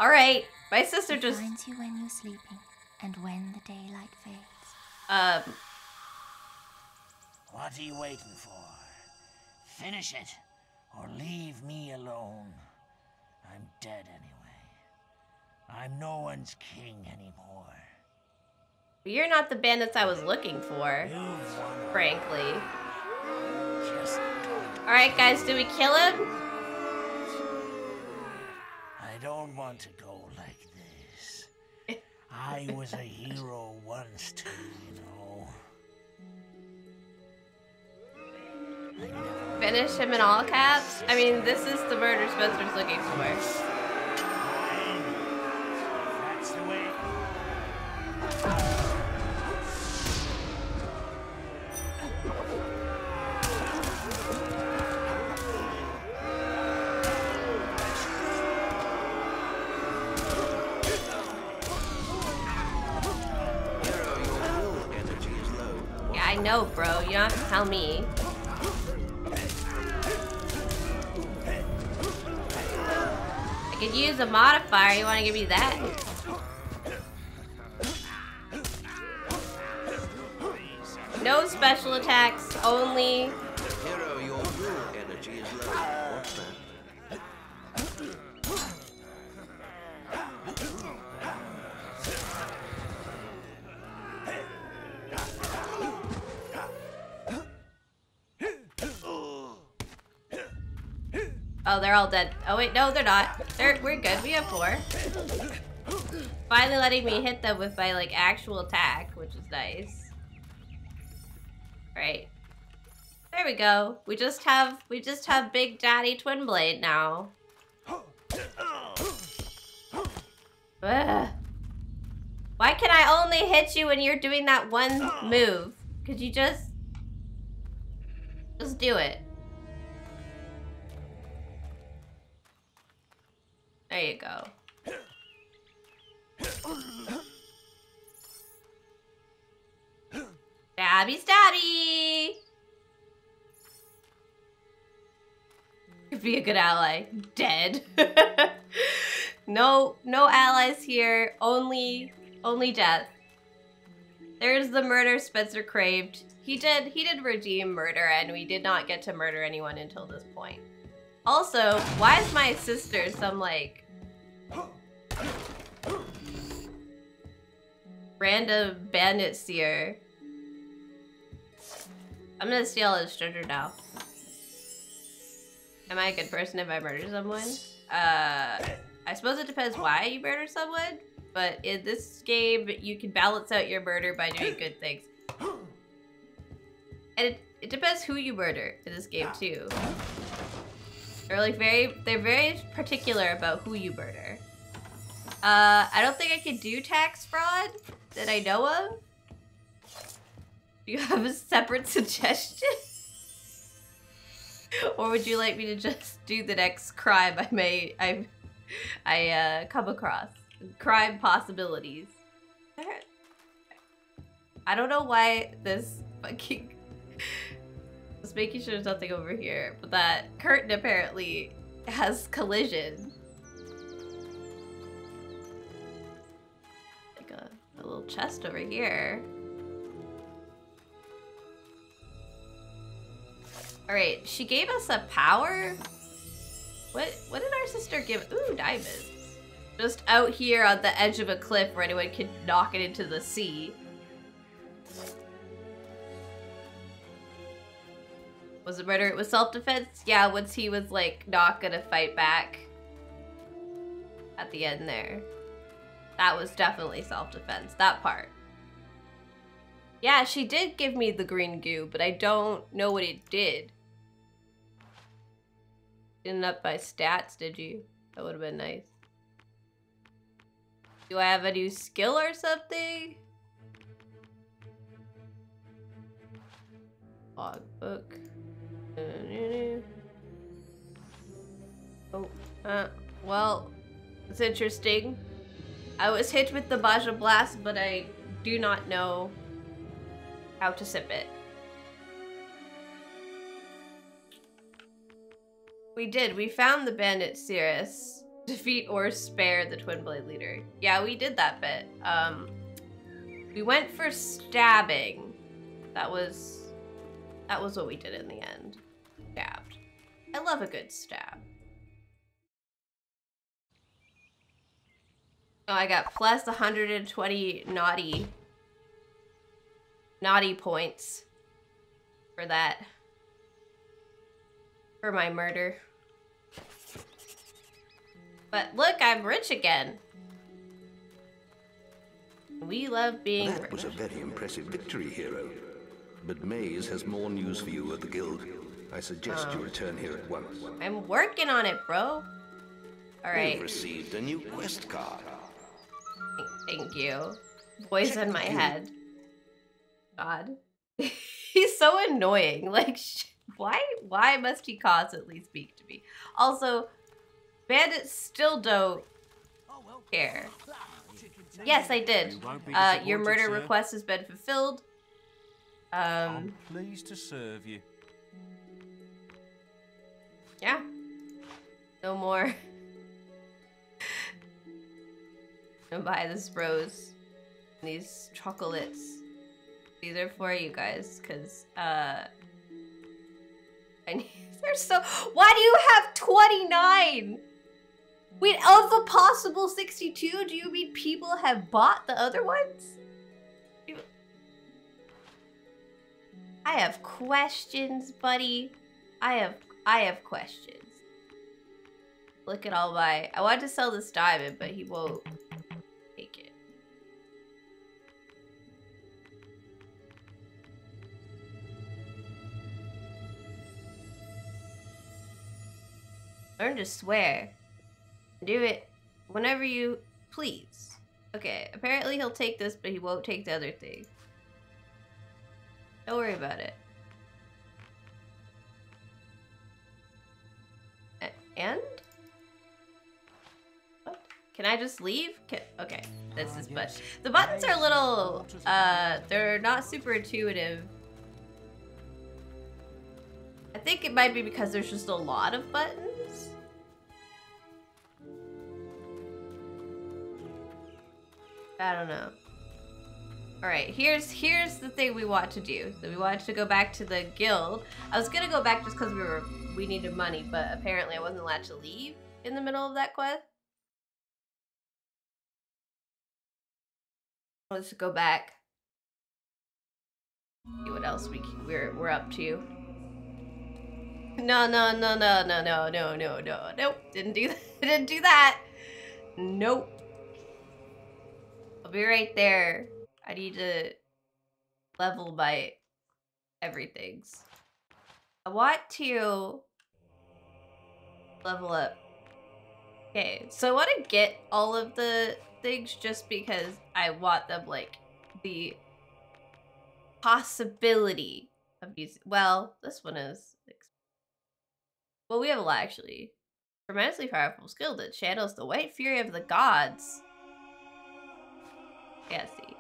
Alright. My sister It just. finds you when you're sleeping and when the daylight fades. Um. what are you waiting for? Finish it, or leave me alone. I'm dead anyway. I'm no one's king anymore. You're not the bandits I was looking for, frankly. Alright, guys, do we kill him? I don't want to go like this. [laughs] I was a hero once too, you know. Finish him in all caps? I mean, this is the murder Spencer's looking for. Modifier. You want to give me that? No special attacks, only Hero? Oh, they're all dead. Oh wait, no, they're not. They're we're good. We have four. Finally letting me hit them with my like actual attack, which is nice. Right. There we go. We just have we just have Big Daddy Twinblade now. Ugh. Why can I only hit you when you're doing that one move? Could you just just do it? There you go. Stabby stabby! Could be a good ally. Dead. [laughs] no, no allies here. Only, only death. There's the murder Spencer craved. He did, he did redeem murder, and we did not get to murder anyone until this point. Also, why is my sister some like random bandit seer? I'm gonna steal his treasure now. Am I a good person if I murder someone? Uh, I suppose it depends why you murder someone, but in this game, you can balance out your murder by doing good things. And it, it depends who you murder in this game too. They're like very, they're very particular about who you murder. Uh, I don't think I can do tax fraud that I know of. Do you have a separate [laughs] suggestion? or would you like me to just do the next crime I may I I uh, come across? Crime possibilities. I don't know why this fucking just making sure there's nothing over here, but that curtain apparently has collision. Little chest over here. Alright, she gave us a power? What what did our sister give? Ooh, diamonds. Just out here on the edge of a cliff where anyone could knock it into the sea. Was it murder? It was self-defense? Yeah, once he was like not gonna fight back. at the end there. That was definitely self-defense, that part. Yeah, she did give me the green goo, but I don't know what it did. Didn't up my stats, did you? That would have been nice. Do I have a new skill or something? Logbook. Oh, uh, well, it's interesting. I was hit with the Baja Blast, but I do not know how to sip it. We did. We found the bandit Cirrus. Defeat or spare the Twinblade leader. Yeah, we did that bit. Um, we went for stabbing. That was, that was what we did in the end. Stabbed. I love a good stab. Oh, I got plus 120 naughty, naughty points for that. For my murder. But look, I'm rich again. We love being That rich. was a very impressive victory, hero. But Maze has more news for you at the guild. I suggest you Oh. return here at once. I'm working on it, bro. All right. You've received a new quest card. Thank you. Voice in my head. God. [laughs] He's so annoying. [laughs] Like, sh- why why must he constantly speak to me? Also, bandits still don't care. Yes, I did. You won't be Uh, your murder request has been fulfilled. Um, I'm pleased to serve you. yeah. No more. [laughs] and buy this rose. These chocolates. These are for you guys, cause uh I need [laughs] they're so why do you have 29? Wait, of the possible 62, do you mean people have bought the other ones? I have questions, buddy. I have I have questions. Look at all my I wanted to sell this diamond, but he won't Learn to swear. Do it whenever you please. Okay, apparently he'll take this, but he won't take the other thing. Don't worry about it. And? What? Can I just leave? Can, okay, this is but the buttons are a little uh they're not super intuitive. I think it might be because there's just a lot of buttons. I don't know. All right, here's here's the thing we want to do. So we wanted to go back to the guild. I was gonna go back just because we were we needed money, but apparently I wasn't allowed to leave in the middle of that quest. Let's go back. See what else we we're we're up to. No, no, no, no, no, no, no, no, no, nope. Didn't do that. [laughs] Didn't do that. Nope. Be right there. I need to level my everything's. I want to level up. Okay, so I want to get all of the things just because I want them like the possibility of using. Well, this one is. Well, we have a lot actually. Tremendously powerful skill that channels the white fury of the gods. See.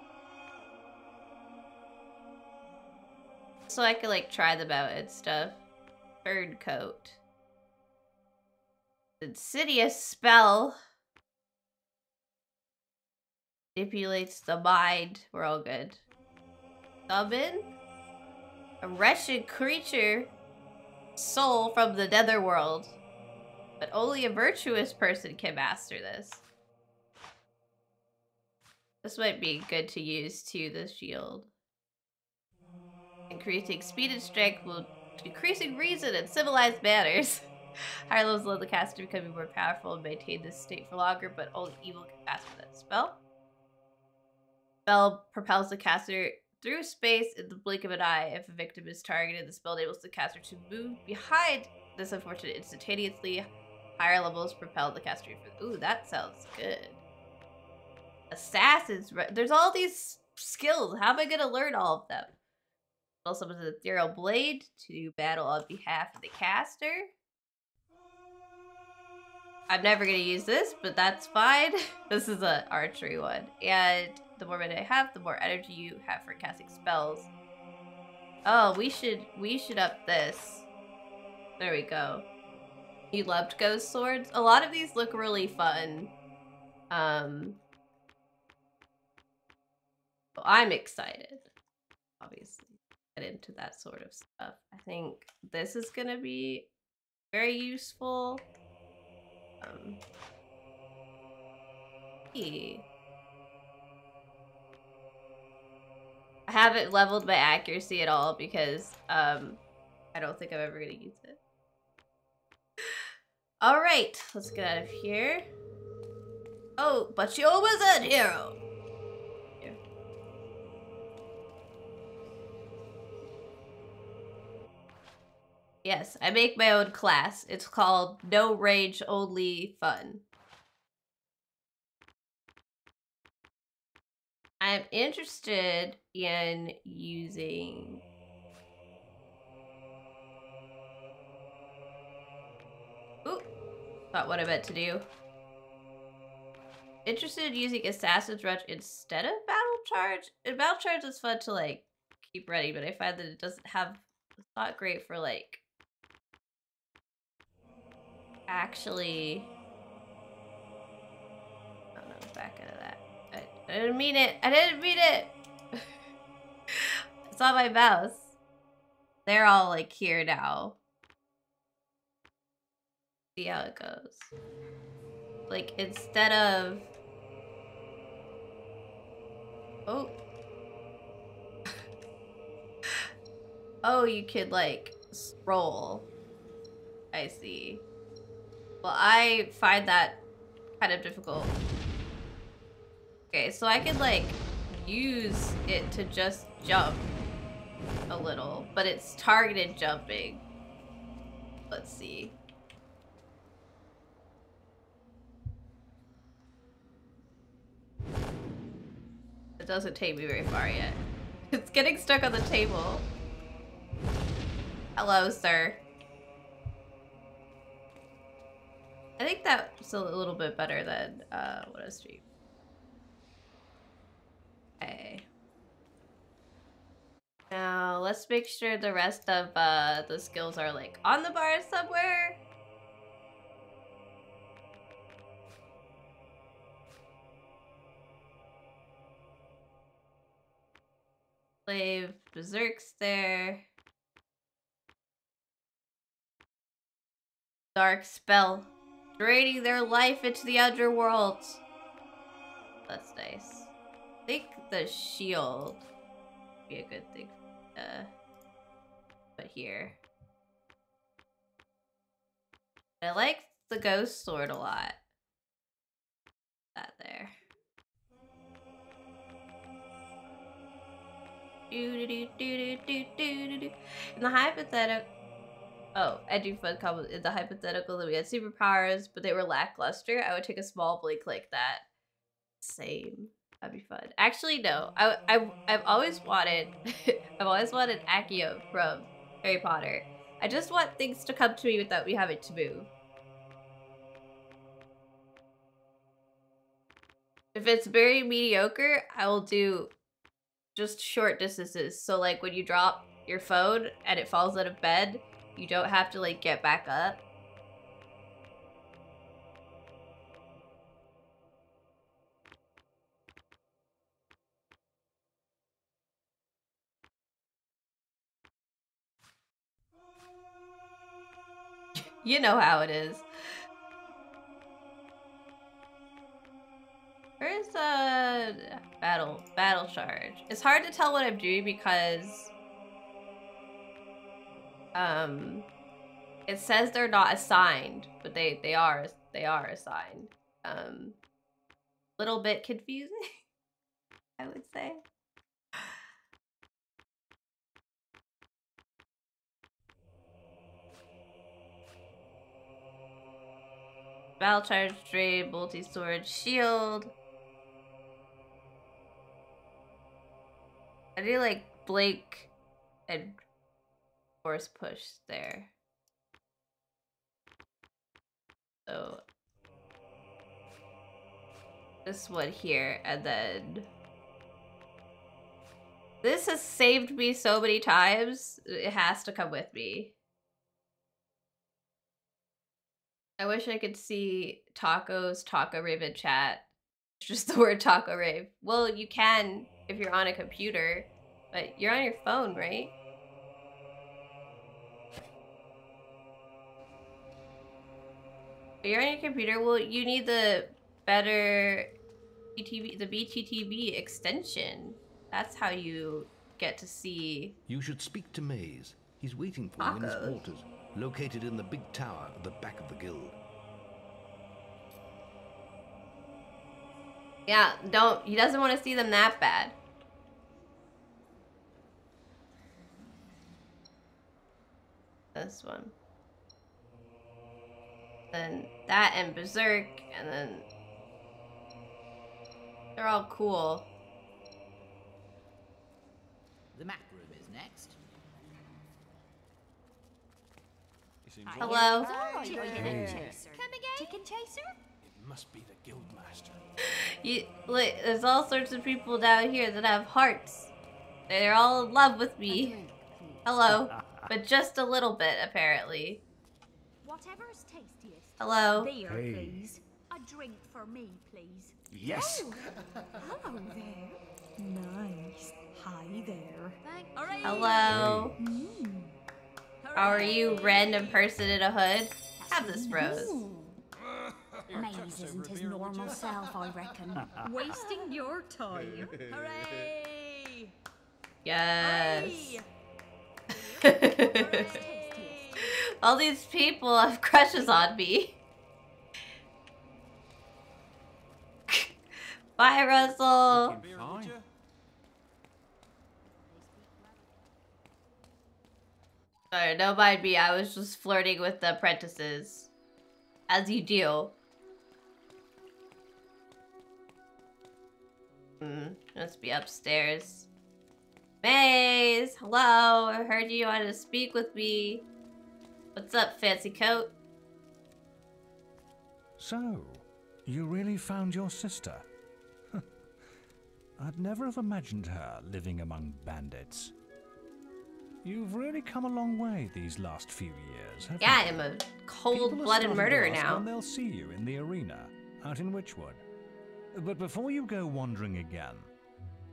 So I could like try them out and stuff. Bird coat. Insidious spell. Manipulates the mind. We're all good. Summon. A wretched creature. Soul from the netherworld. But only a virtuous person can master this. This might be good to use to the shield. Increasing speed and strength will decreasing reason and civilized manners. [laughs] Higher levels allow the caster to become more powerful and maintain this state for longer, but only evil can master that spell. Spell propels the caster through space in the blink of an eye. If a victim is targeted, the spell enables the caster to move behind this unfortunate instantaneously. Higher levels propel the caster. Ooh, that sounds good. Assassins. There's all these skills. How am I going to learn all of them? Also, with an ethereal blade to battle on behalf of the caster. I'm never going to use this, but that's fine. [laughs] this is an archery one. And the more mana I have, the more energy you have for casting spells. Oh, we should we should up this. There we go. You loved ghost swords. A lot of these look really fun. Um I'm excited. Obviously. Get into that sort of stuff. I think this is gonna be very useful. Um, I haven't leveled my accuracy at all because um, I don't think I'm ever going to use it. All right, let's get out of here. Oh, but you're a wizard hero. Yes, I make my own class. It's called No Rage Only Fun. I'm interested in using Ooh, thought what I meant to do. Interested in using Assassin's Rush instead of Battle Charge. And Battle Charge is fun to like keep ready, but I find that it doesn't have it's not great for like actually... Oh no, back out of that. I, I didn't mean it! I didn't mean it! [laughs] it's on my mouse. They're all like here now. See how it goes. Like instead of... Oh. [laughs] oh, you could like scroll. I see. Well, I find that kind of difficult. Okay, so I could like use it to just jump a little, but it's targeted jumping. Let's see. It doesn't take me very far yet. [laughs] It's getting stuck on the table. Hello, sir. I think that's a little bit better than uh, what I stream. Okay. Now let's make sure the rest of uh, the skills are like on the bar somewhere. Slave Berserk's there. Dark Spell draining their life into the underworld. That's nice. I think the shield would be a good thing uh, put here. I like the ghost sword a lot. That there. In the hypothetical Oh, do fun comment in the hypothetical that we had superpowers, but they were lackluster. I would take a small blink like that. Same. That'd be fun. Actually, no. I, I, I've always wanted, [laughs] I've always wanted Accio from Harry Potter. I just want things to come to me without me having to move. If it's very mediocre, I will do just short distances. So like when you drop your phone and it falls out of bed, you don't have to like get back up. [laughs] you know how it is. Where's the battle battle charge? It's hard to tell what I'm doing because um, It says they're not assigned, but they they are they are assigned. Um, little bit confusing, [laughs] I would say. Battle charge, trade, multi sword, shield. I do like Blake and force push there. So this one here, and then this has saved me so many times. It has to come with me. I wish I could see tacos, taco rave chat. It's just the [laughs] word taco rave. Well, you can if you're on a computer, but you're on your phone, right? You're on your computer, well, you need the better BTV, the BTTV extension. That's how you get to see. You should speak to Maze. He's waiting for you in his quarters, located in the big tower at the back of the guild. Yeah, don't. He doesn't want to see them that bad. This one. Then that and Berserk, and then they're all cool. The map room is next. Hello. Chicken Hey. chaser. Come again? Chicken chaser? It must be the guildmaster. [laughs] You, look, there's all sorts of people down here that have hearts. They're all in love with me. Hello. [laughs] But just a little bit, apparently. Whatever's tastiest. Hello. Beer, Hey. please. A drink for me, please. Yes. Oh, hello there. Nice. Hi there. Hello. Mm. How are you, random person in a hood? Have this rose. Maze isn't his normal self, I reckon. [laughs] Wasting your time. Hooray! Yes. [laughs] All these people have [laughs] crushes on me. [laughs] Bye, Russell. Sorry, don't mind me. I was just flirting with the apprentices. As you do. Hmm, must be upstairs. Maze! Hello! I heard you wanted to speak with me. What's up, fancy coat? So, you really found your sister? I'd never have imagined her living among bandits. You've really come a long way these last few years, Yeah, you? I'm a cold-blooded murderer now. When they'll see you in the arena, out in Witchwood. But before you go wandering again,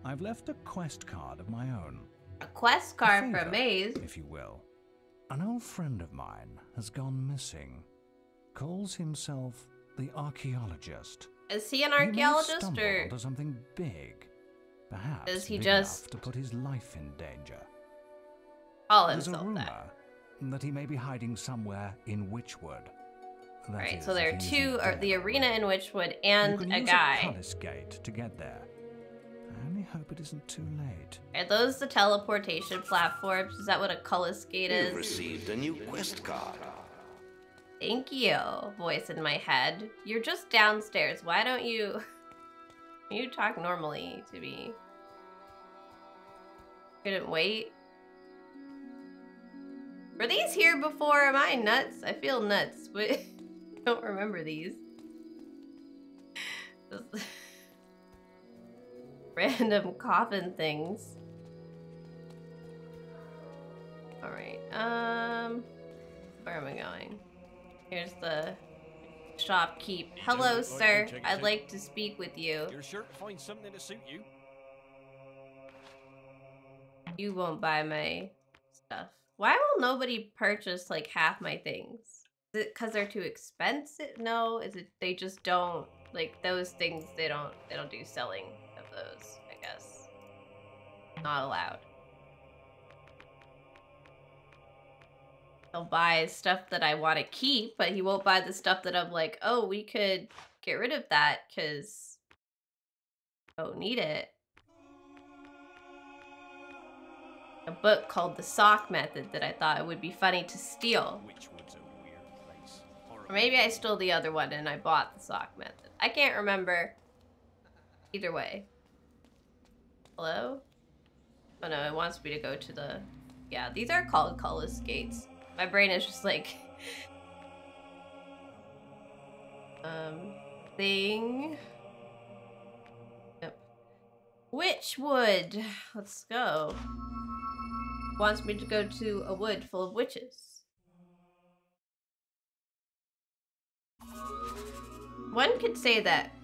I've left a quest card of my own. A quest card for favor, Maze. if you will. An old friend of mine has gone missing. Calls himself the archaeologist. Is he an He archaeologist stumble or onto something big, perhaps Does he just- enough to put his life in danger. call There's a rumor that? that he may be hiding somewhere in Witchwood. That Right, is, so there are two, isn't or dead the arena in Witchwood and You and can a use guy. A Cullis gate to get there. I only hope it isn't too late. Are those the teleportation platforms? Is that what a Cullis gate is? You've received a new quest card. Thank you, voice in my head. You're just downstairs. Why don't you... [laughs] you talk normally to me? Couldn't wait? Were these here before? Am I nuts? I feel nuts, but [laughs] I don't remember these. [laughs] [laughs] Random coffin things. Alright, um... Where am I going? Here's the shopkeep. Hello, sir. you take a I'd like to speak with you. You're sure to find something to suit you. You won't buy my stuff. Why will nobody purchase like half my things? Is it because they're too expensive? No, is it they just don't like those things? They don't they don't do selling those. I guess not allowed. He'll buy stuff that I want to keep, but he won't buy the stuff that I'm like, oh, we could get rid of that because I don't need it. A book called The Sock Method that I thought it would be funny to steal. Or maybe I stole the other one and I bought the sock method. I can't remember. Either way. Hello? Oh no, it wants me to go to the... Yeah, these are called Cullis gates. My brain is just like... [laughs] um... Thing... Yep. Witchwood! Let's go. Wants me to go to a wood full of witches. One could say that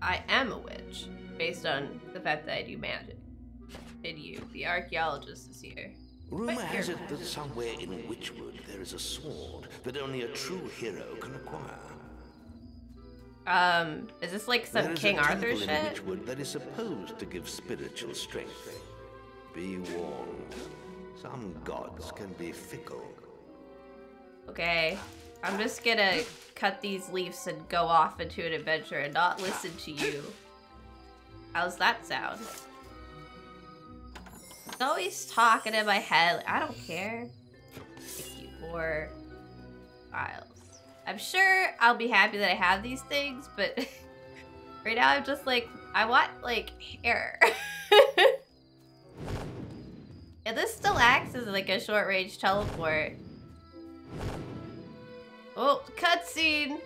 I am a witch, based on the fact that I do magic. Did you? The archaeologist is here. Rumor has it that somewhere in Witchwood there is a sword that only a true hero can acquire. Um, is this like some There King Arthur shit? in Witchwood that is supposed to give spiritual strength. Be warned, some gods can be fickle. Okay. I'm just gonna cut these leaves and go off into an adventure and not listen to you. How's that sound? It's always talking in my head. Like, I don't care. Thank you for files. I'm sure I'll be happy that I have these things, but [laughs] right now I'm just like, I want like hair. [laughs] yeah, this still acts as like a short range teleport. Oh, cutscene!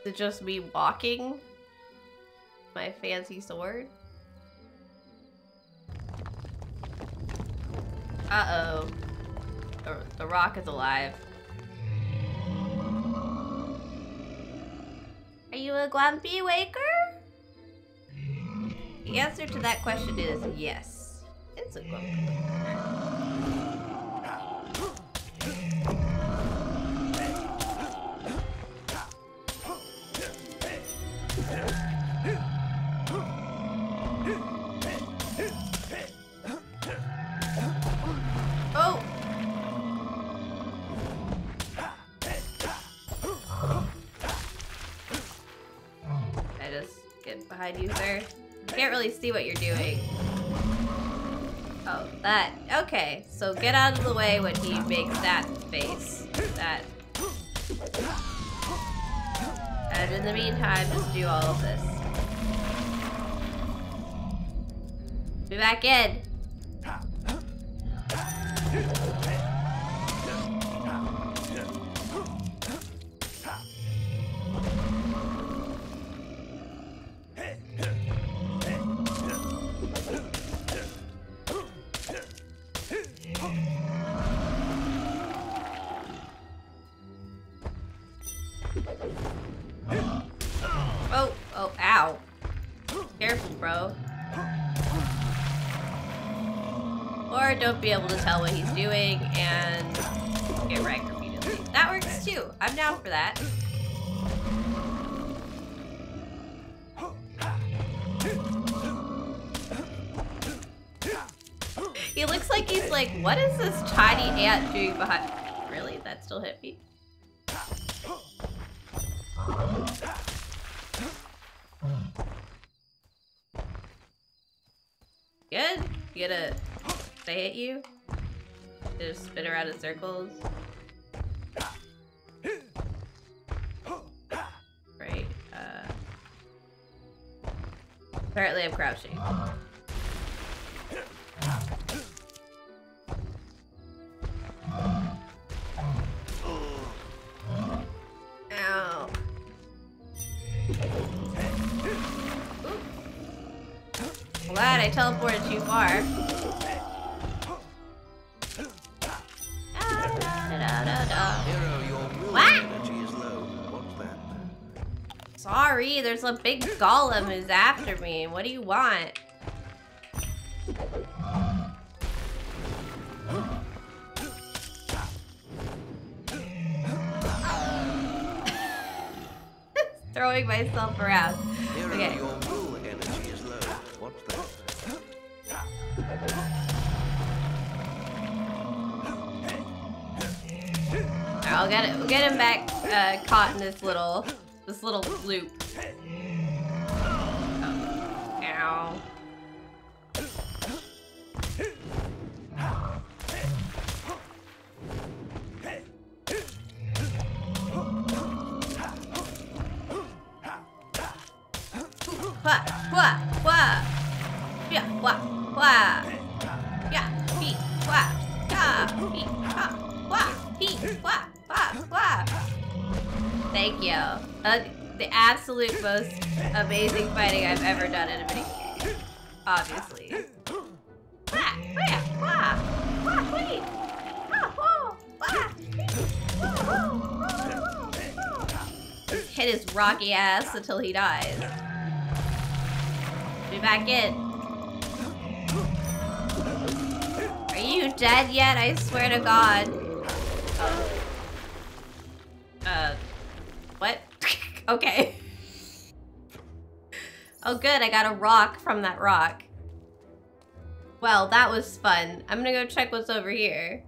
Is it just me walking? My fancy sword? Uh-oh. The, the rock is alive. Are you a grumpy waker? The answer to that question is yes. It's a grumpy waker. Really see what you're doing. Oh, that. Okay, so get out of the way when he makes that face. That. And in the meantime, just do all of this. Be back in. This tiny ant doing behind? Really? That still hit me? Good? You gonna they hit you? They just spin around in circles? Right, uh... Apparently I'm crouching. Golem is after me. What do you want? [laughs] Throwing myself around. Okay. your will energy is low. What's that? I'll get it. We'll get him back uh, caught in this little this little loop. Ow. Wah, wah, wah. Yeah, wah, wah. Yeah, beat, wah, yeah, beat, wah, wah, beat, wah, wah, wah. Thank you. Uh, the absolute most amazing fighting I've ever done in a rocky ass until he dies. Be back in. Are you dead yet? I swear to God. Uh, what? [laughs] okay. Oh good, I got a rock from that rock. Well, that was fun. I'm gonna go check what's over here.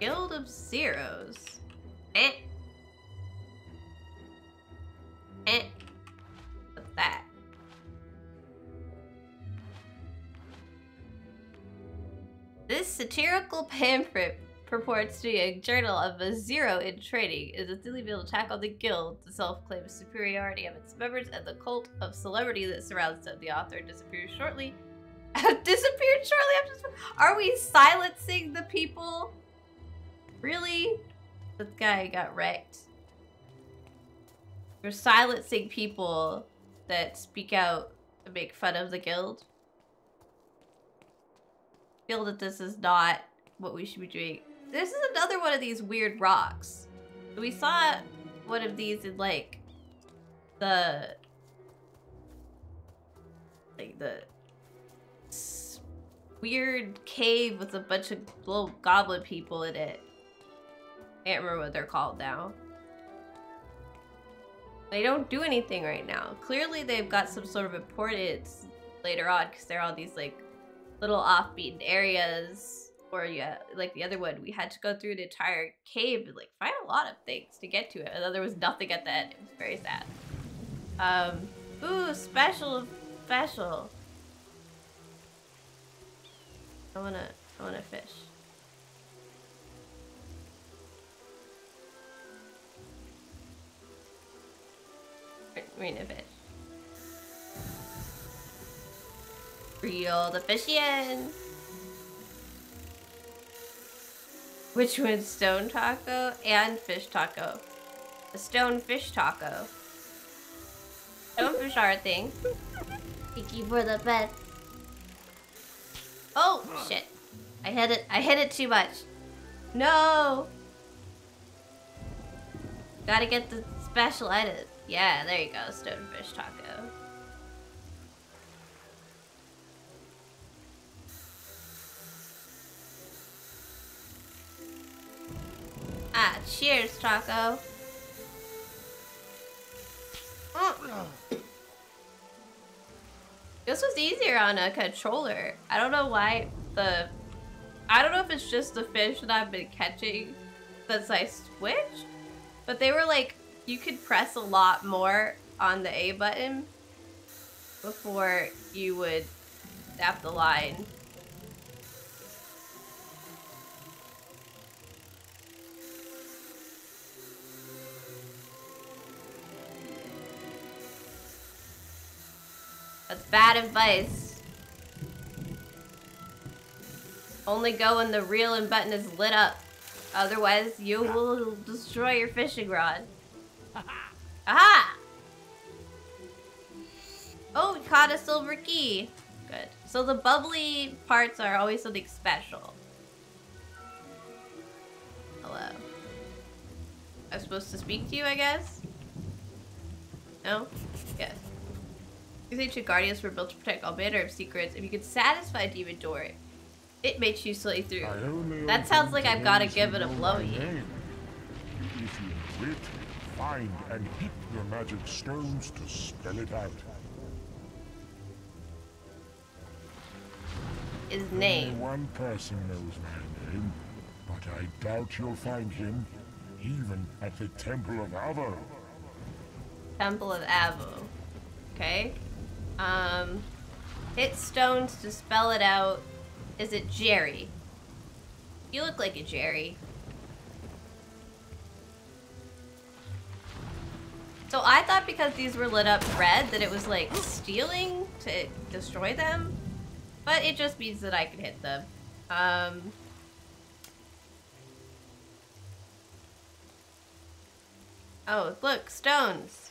Guild of Zeros. Eh. Eh. What's that? This satirical pamphlet purports to be a journal of a zero in trading. Is a silly bill attack on the guild, the self-claimed superiority of its members, and the cult of celebrity that surrounds them. The author disappears shortly. [laughs] disappeared shortly after. Are we silencing the people? Really? This guy got wrecked. We're silencing people that speak out to make fun of the guild. feel that this is not what we should be doing. This is another one of these weird rocks. We saw one of these in like the like the weird cave with a bunch of little goblin people in it. Can't remember what they're called now. They don't do anything right now. Clearly they've got some sort of importance later on because they're all these like little offbeaten areas. Or yeah, like the other one, we had to go through the entire cave and like find a lot of things to get to it. Then there was nothing at the end. It was very sad. Um, ooh, special, special. I wanna, I wanna fish. Marina fish. Reel the fish in. Which one's stone taco and fish taco? A stone fish taco. Stone fish are a thing. Thank you for the pet. Oh shit! I hit it. I hit it too much. No. Gotta get the special edit. Yeah, there you go. Stonefish taco. Ah, cheers, Taco. [coughs] This was easier on a controller. I don't know why the... I don't know if it's just the fish that I've been catching since I switched. But they were like, you could press a lot more on the A button before you would tap the line. That's bad advice. Only go when the reel and button is lit up. Otherwise, you will destroy your fishing rod. [laughs] Aha! Oh, we caught a silver key. Good. So the bubbly parts are always something special. Hello. I'm supposed to speak to you, I guess? No? Yes. These ancient guardians were built to protect all manner of secrets. If you could satisfy Demon Door, it may choose to through. That sounds like I've got to give it a blowy. If you wit, find and hit your magic stones to spell it out. his Only name. one person knows my name, but I doubt you'll find him even at the Temple of Avo. Temple of Avo. Okay. Um, hit stones to spell it out. Is it Jerry? You look like a Jerry. So I thought because these were lit up red that it was like stealing to destroy them. But it just means that I can hit them. Um, oh, look, stones.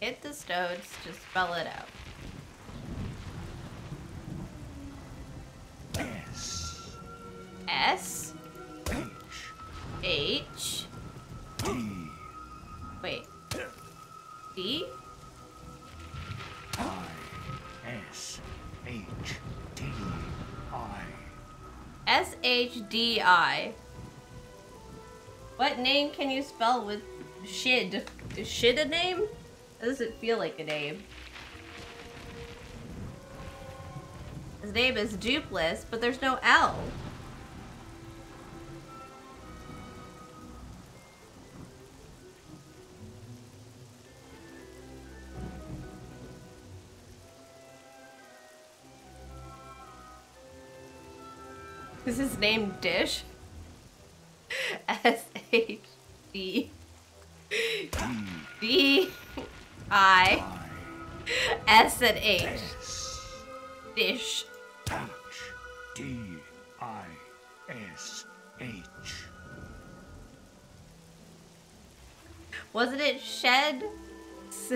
Hit the stones to spell it out. S. S. H. H D I. What name can you spell with Shid? Is Shid a name? That doesn't feel like a name. His name is Dupless, but there's no L. Is his name Dish? [laughs] S H D D I S and H. Dish. D. I. S. H. Wasn't it Shed? [laughs]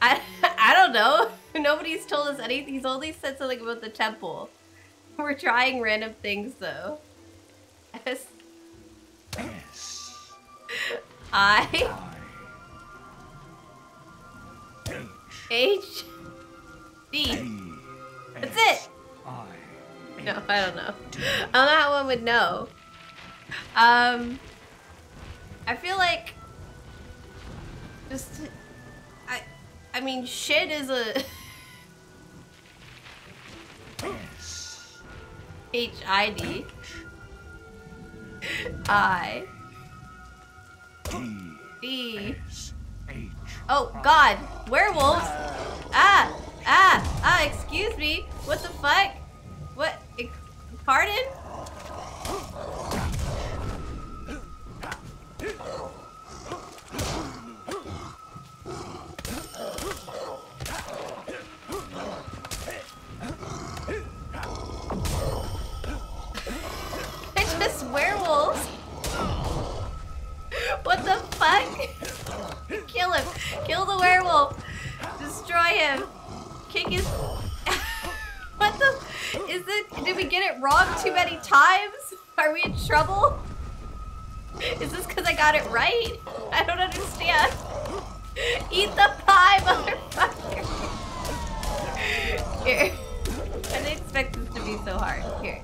I I don't know. [laughs] Nobody's told us anything. He's only said something about the temple. [laughs] We're trying random things though. S S. I [laughs] H D. That's it. I. No, I don't know. I don't know how one would know. Um, I feel like just I, I mean, shit is a [laughs] H I D I D. H. Oh God, werewolves! Ah, ah, ah! Excuse me. What the fuck? What? Pardon? Fuck? Kill him. Kill the werewolf. Destroy him. Kick his. [laughs] what the? Is it? Did we get it wrong too many times? Are we in trouble? Is this because I got it right? I don't understand. Eat the pie, motherfucker. [laughs] Here. I didn't expect this to be so hard. Here.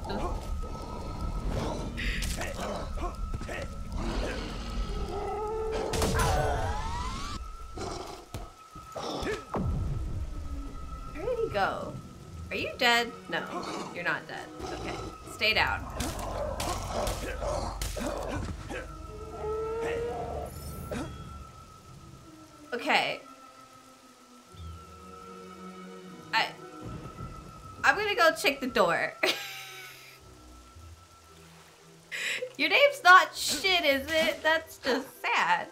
Go? Are you dead? No, you're not dead. Okay, stay down. Okay. I I'm gonna go check the door. [laughs] Your name's not shit, is it? That's just sad.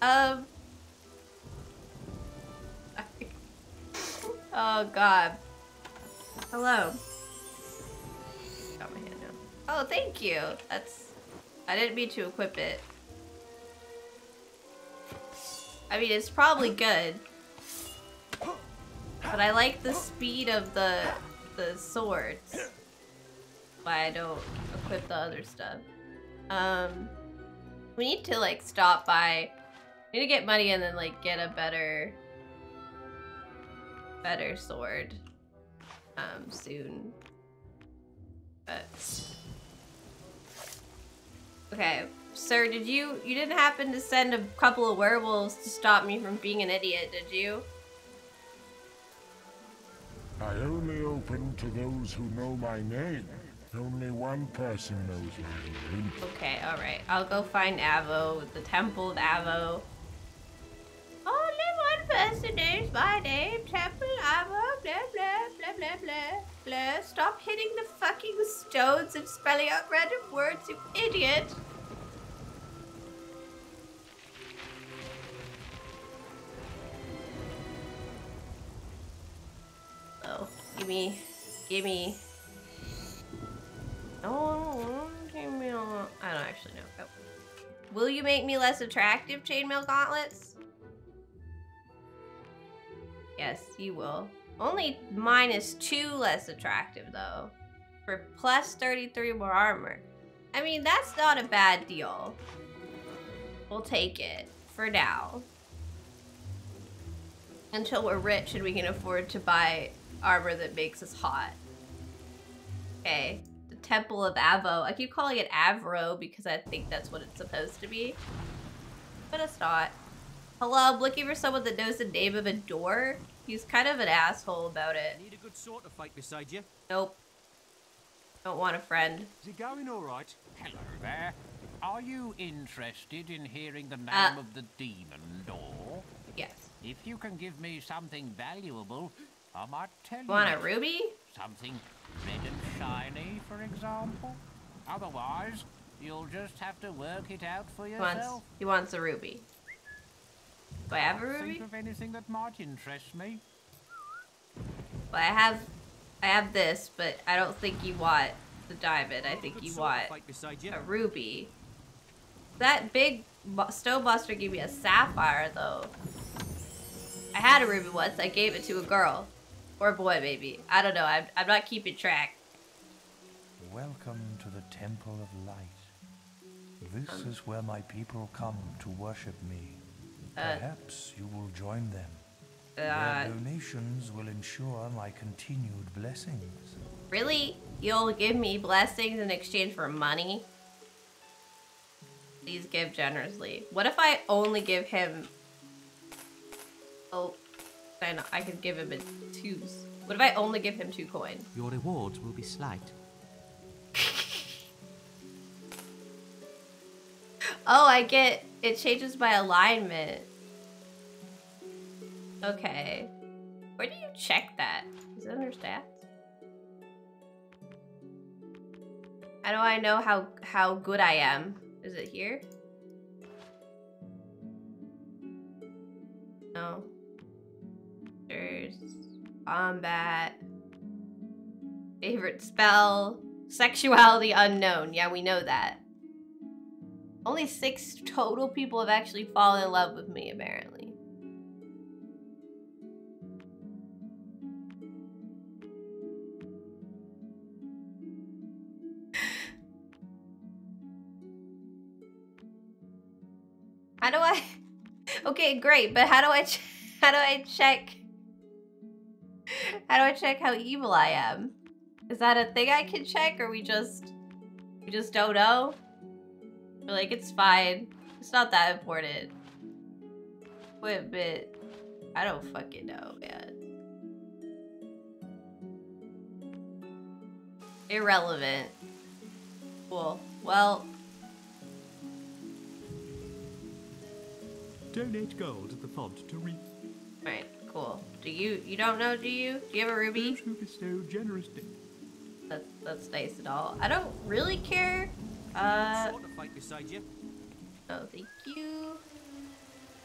Um. Oh god. Hello. Got my hand down. Oh, thank you. That's. I didn't mean to equip it. I mean, it's probably good. But I like the speed of the the swords. Why I don't equip the other stuff. Um, we need to like stop by. We need to get money and then like get a better, better sword. Um, soon. But okay, sir, did you you didn't happen to send a couple of werewolves to stop me from being an idiot, did you? I only open to those who know my name. Only one person knows my name. Okay, alright. I'll go find Avo, the Temple of Avo. Only knows my name, Temple Avo, blah blah blah blah blah blah. Stop hitting the fucking stones and spelling out random words, you idiot! Oh, gimme, gimme. Oh, give me. I don't actually know. Oh. Will you make me less attractive, Chainmail Gauntlets? Yes, you will. Only minus two less attractive, though. For plus 33 more armor. I mean, that's not a bad deal. We'll take it. For now. Until we're rich and we can afford to buy armor that makes us hot. Okay. The Temple of Avo. I keep calling it Avro because I think that's what it's supposed to be. But it's not. Hello, I'm looking for someone that knows the name of a door. He's kind of an asshole about it. Need a good sword to fight beside you. Nope. Don't want a friend. Is it going all right? Hello there. Are you interested in hearing the name Uh. of the demon door? Yes. If you can give me something valuable, I might tell you. Want a ruby? Something red and shiny, for example. Otherwise, you'll just have to work it out for yourself. He wants, yourself. he wants a ruby. Do I have a ruby? Think of anything that might interest me. Well, I have, I have this, but I don't think you want the diamond. I think you want fight beside you. a ruby. That big bu- stone buster gave me a sapphire, though. I had a ruby once. I gave it to a girl. Or a boy, maybe. I don't know. I'm, I'm not keeping track. Welcome to the Temple of Light. This Um. is where my people come to worship me. Uh. Perhaps you will join them. Uh, Their donations will ensure my continued blessings. Really? You'll give me blessings in exchange for money? Please give generously. What if I only give him... Oh, I know. I could give him a twos. What if I only give him two coins? Your rewards will be slight. [laughs] Oh, I get... It changes my alignment. Okay. Where do you check that? Is it under stats? How do I know how how good I am? Is it here? No. There's combat. Favorite spell. Sexuality unknown. Yeah, we know that. Only six total people have actually fallen in love with me, apparently. [sighs] How do I? [laughs] Okay, great, but how do I? [laughs] How do I check? How do I check how evil I am? Is that a thing I can check, or we just we just don't know? Like it's fine. It's not that important. Wait, but I don't fucking know, man. Irrelevant. Cool. Well, Donate gold at the font to reach. Right, cool. Do you you don't know? Do you? Do you have a ruby? Those who bestow generous. That's that's nice and all. I don't really care. Uh, fight beside you. oh, thank you.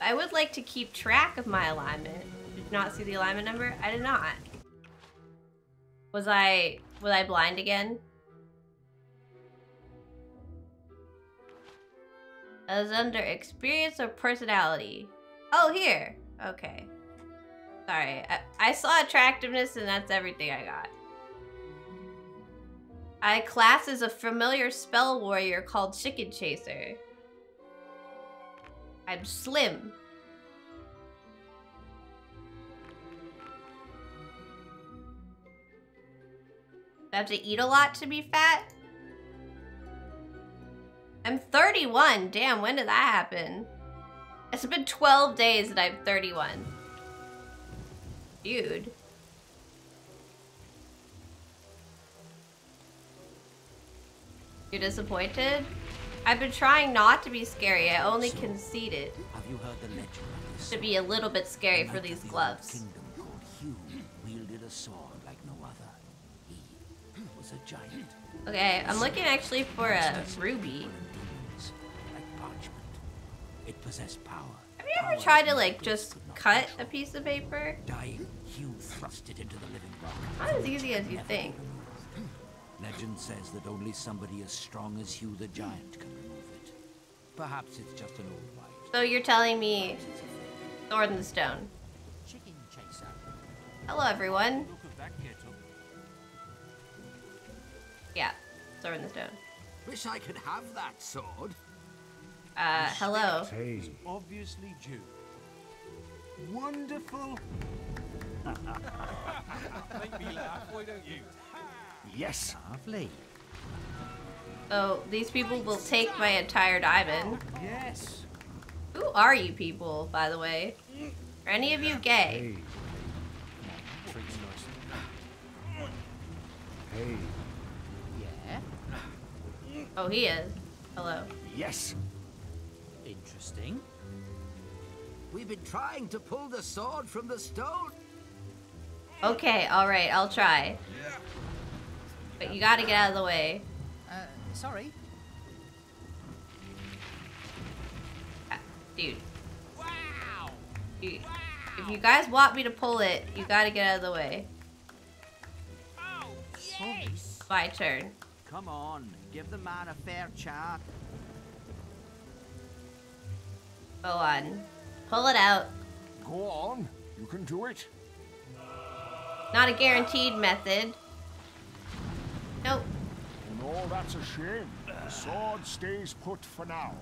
I would like to keep track of my alignment. Did you not see the alignment number? I did not. Was I was I blind again? I was under experience or personality. Oh, here. Okay. Sorry. I, I saw attractiveness and that's everything I got. I class as a familiar spell warrior called Chicken Chaser. I'm slim. I have to eat a lot to be fat? I'm 31. Damn, when did that happen? It's been 12 days that I'm 31. Dude. You're disappointed? I've been trying not to be scary. I only conceded Have you heard the legend to be a little bit scary for these gloves. kingdom called Hugh wielded a sword like no other. He was a giant. Okay, I'm looking actually for a ruby. Demons, like parchment. It possessed power. Have you ever tried to like just cut a piece of paper? Dying, Hugh thrust it into the living rock. Not as easy as you think. Legend says that only somebody as strong as Hugh the Giant can remove it. Perhaps it's just an old wife. So you're telling me Sword in the Stone. Chicken chaser. Hello everyone. Look at that kettle. Yeah, Sword in the Stone. Wish I could have that sword. Uh, hello. Hey. Obviously due. Wonderful. [laughs] Make me laugh, why don't you? Yes. Lovely. So these people will take my entire diamond. Yes. Who are you people, by the way? Are any of you gay? Treats. Hey. Yeah. Oh, he is. Hello. Yes. Interesting. We've been trying to pull the sword from the stone. Okay, alright, I'll try. But you gotta get out of the way. Uh, sorry. Ah, Dude. You- if you guys want me to pull it, you gotta get out of the way. Oh, Yes! My turn. Come on, give the man a fair chat. Go on. Pull it out. Go on. You can do it. Not a guaranteed method. Nope. No, that's a shame. The sword stays put for now.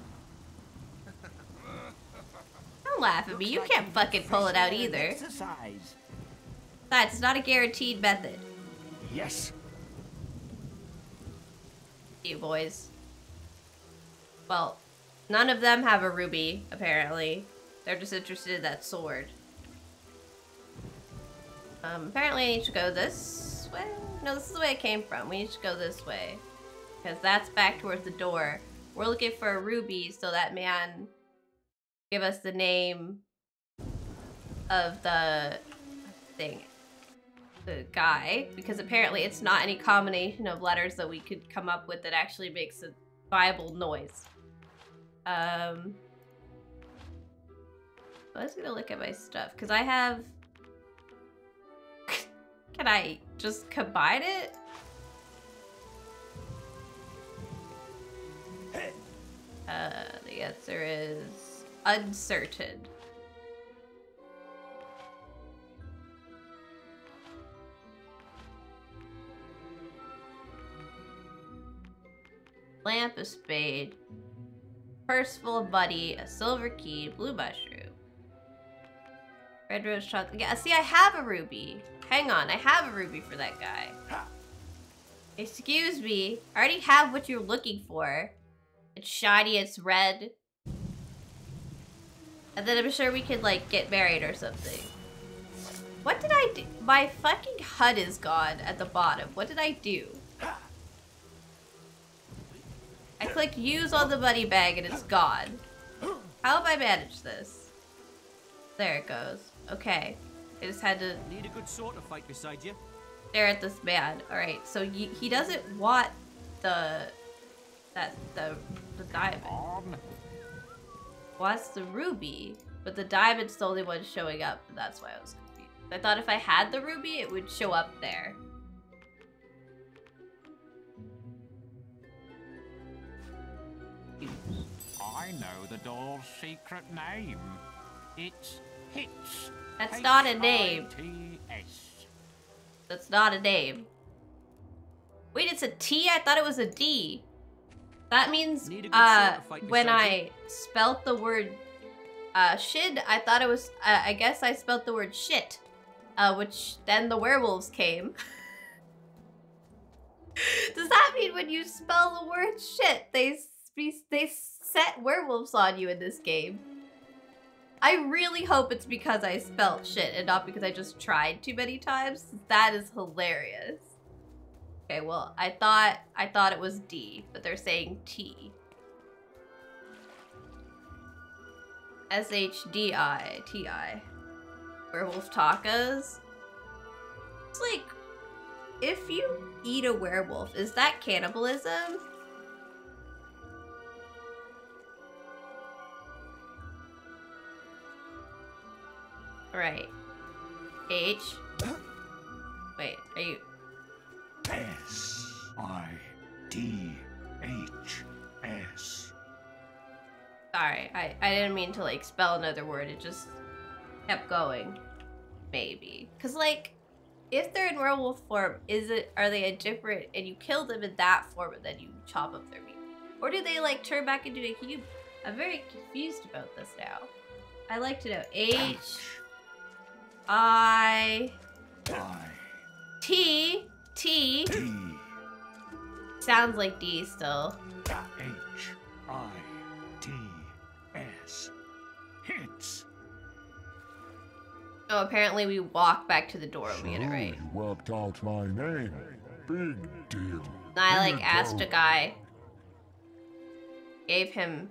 Don't laugh at me. You can't fucking pull it out either. Besides, not a guaranteed method. Yes. You boys. Well, none of them have a ruby, apparently. They're just interested in that sword. Um, apparently I need to go this way? No, this is the way it came from. We need to go this way. Because that's back towards the door. We're looking for a ruby, so that man give us the name of the thing. The guy. Because apparently it's not any combination of letters that we could come up with that actually makes a viable noise. Um, let's gonna look at my stuff because I have. [laughs] Can I just combine it? Uh, the answer is uncertain. Lamp, a spade, purse full of money, a silver key, blue mushroom. Red rose chocolate. Yeah, see, I have a ruby. Hang on, I have a ruby for that guy. Excuse me. I already have what you're looking for. It's shiny, it's red. And then I'm sure we could, like, get married or something. What did I do? My fucking HUD is gone at the bottom. What did I do? I clicked use on the money bag and it's gone. How have I managed this? There it goes. Okay. I just had to Need a good sword to fight beside you. stare at this man. Alright, so he, he doesn't want the... That, the, the diamond. Wants the ruby, but the diamond's the only one showing up, that's why I was confused. I thought if I had the ruby, it would show up there. I know the doll's secret name. It's Hits. That's not a name. That's not a name. Wait, it's a T? I thought it was a D. That means uh, sword to fight when I spelt the word uh, shid, I thought it was, uh, I guess I spelt the word shit. Uh, which then the werewolves came. [laughs] Does that mean when you spell the word shit, they they set werewolves on you in this game? I really hope it's because I spelt shit and not because I just tried too many times. That is hilarious. Okay, well, I thought I thought it was D, but they're saying T. S H D I T I. Werewolf tacos. It's like if you eat a werewolf, is that cannibalism? Right. H. Uh-huh. Wait, are you S I D H S. Sorry, I, I didn't mean to like spell another word. It just kept going. Maybe. Cause like, if they're in werewolf form, is it are they a different and you kill them in that form and then you chop up their meat? Or do they like turn back into a human? I'm very confused about this now. I like to know. H I T T Sounds like D still. H I T S. Hits. Oh, apparently we walk back to the door when we get it So right. Out my name. Big deal. I like asked a guy, gave him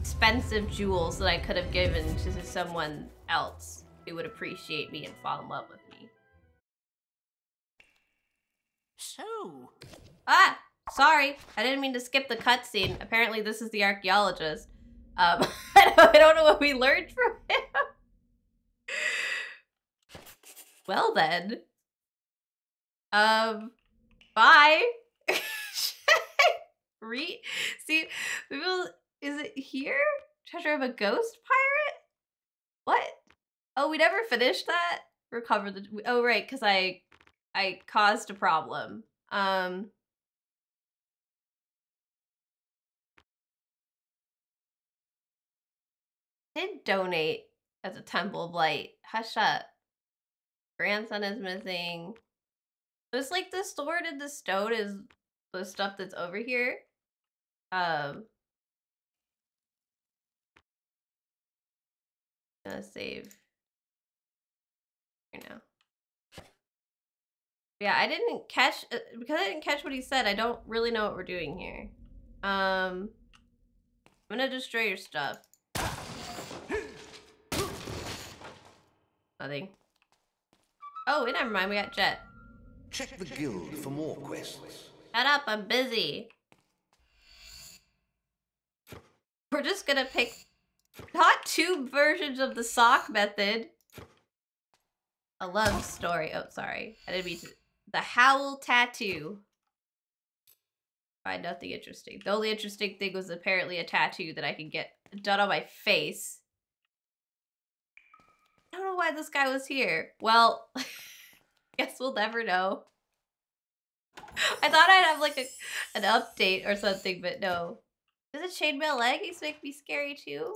expensive jewels that I could have given to someone else who would appreciate me and fall in love with me. So, Ah, sorry, I didn't mean to skip the cutscene. Apparently, this is the archaeologist. Um, [laughs] I don't, I don't know what we learned from him. well then, um, bye. [laughs] Re see, people, is it here? Treasure of a ghost pirate? What? Oh, we never finished that. Recover the. Oh, right, because I, I caused a problem. Um. Did donate as a temple of light. Hush up. Grandson is missing. It's like the sword and the stone is the stuff that's over here. Um. Save. Now. Yeah, I didn't catch uh, because I didn't catch what he said. I don't really know what we're doing here. Um, I'm gonna destroy your stuff. Nothing. Oh, wait, never mind. We got Jet. Check the guild for more quests. Shut up, I'm busy. We're just gonna pick not two versions of the sock method. A love story. Oh, sorry. I didn't mean to. The Howl Tattoo. Find nothing interesting. The only interesting thing was apparently a tattoo that I could get done on my face. I don't know why this guy was here. Well, [laughs] guess we'll never know. I thought I'd have like a, an update or something, but no. Does a chainmail leggings make me scary too?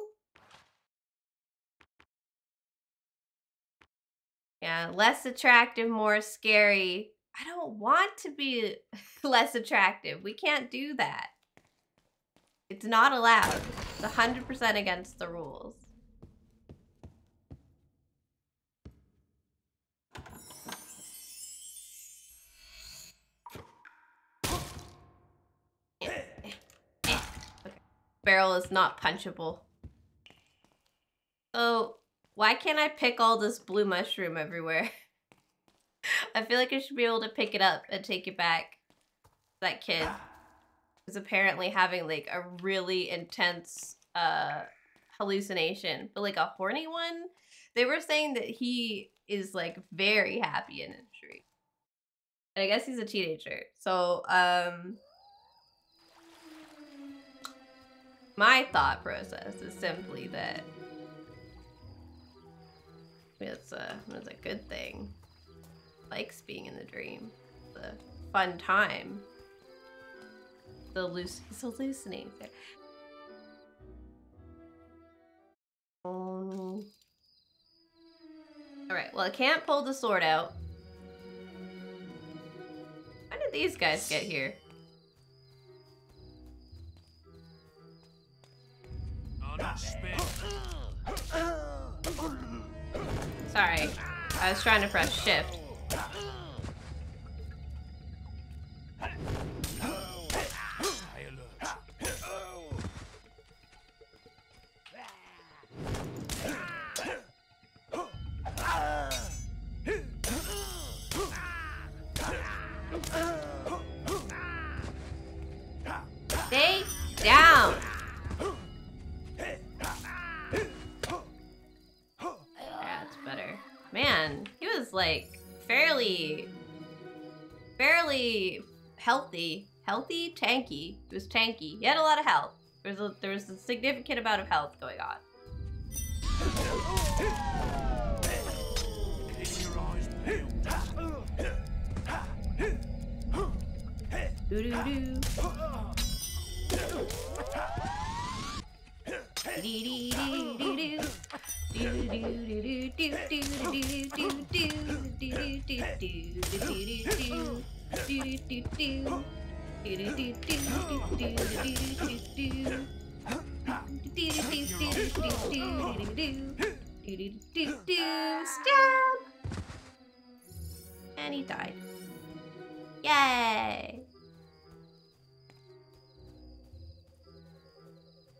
Yeah, less attractive, more scary. I don't want to be [laughs] less attractive. We can't do that. It's not allowed. It's 100% against the rules. [laughs] Barrel is not punchable. So, why can't I pick all this blue mushroom everywhere? [laughs] I feel like I should be able to pick it up and take it back. That kid [sighs] is apparently having like a really intense uh hallucination, but like a horny one. They were saying that he is like very happy in dream. And I guess he's a teenager. So, um my thought process is simply that it's a it's a good thing. Likes being in the dream. A fun time. The loose he's there. Um, Alright, well I can't pull the sword out. How did these guys get here? Sorry. I was trying to press shift. Healthy. Tanky. He was tanky. He had a lot of health. There was a, there was a significant amount of health going on. Doo doo doo. Do do do do. Do do do do do do do do do. Do do do do do do do Stab! And he died. Yay!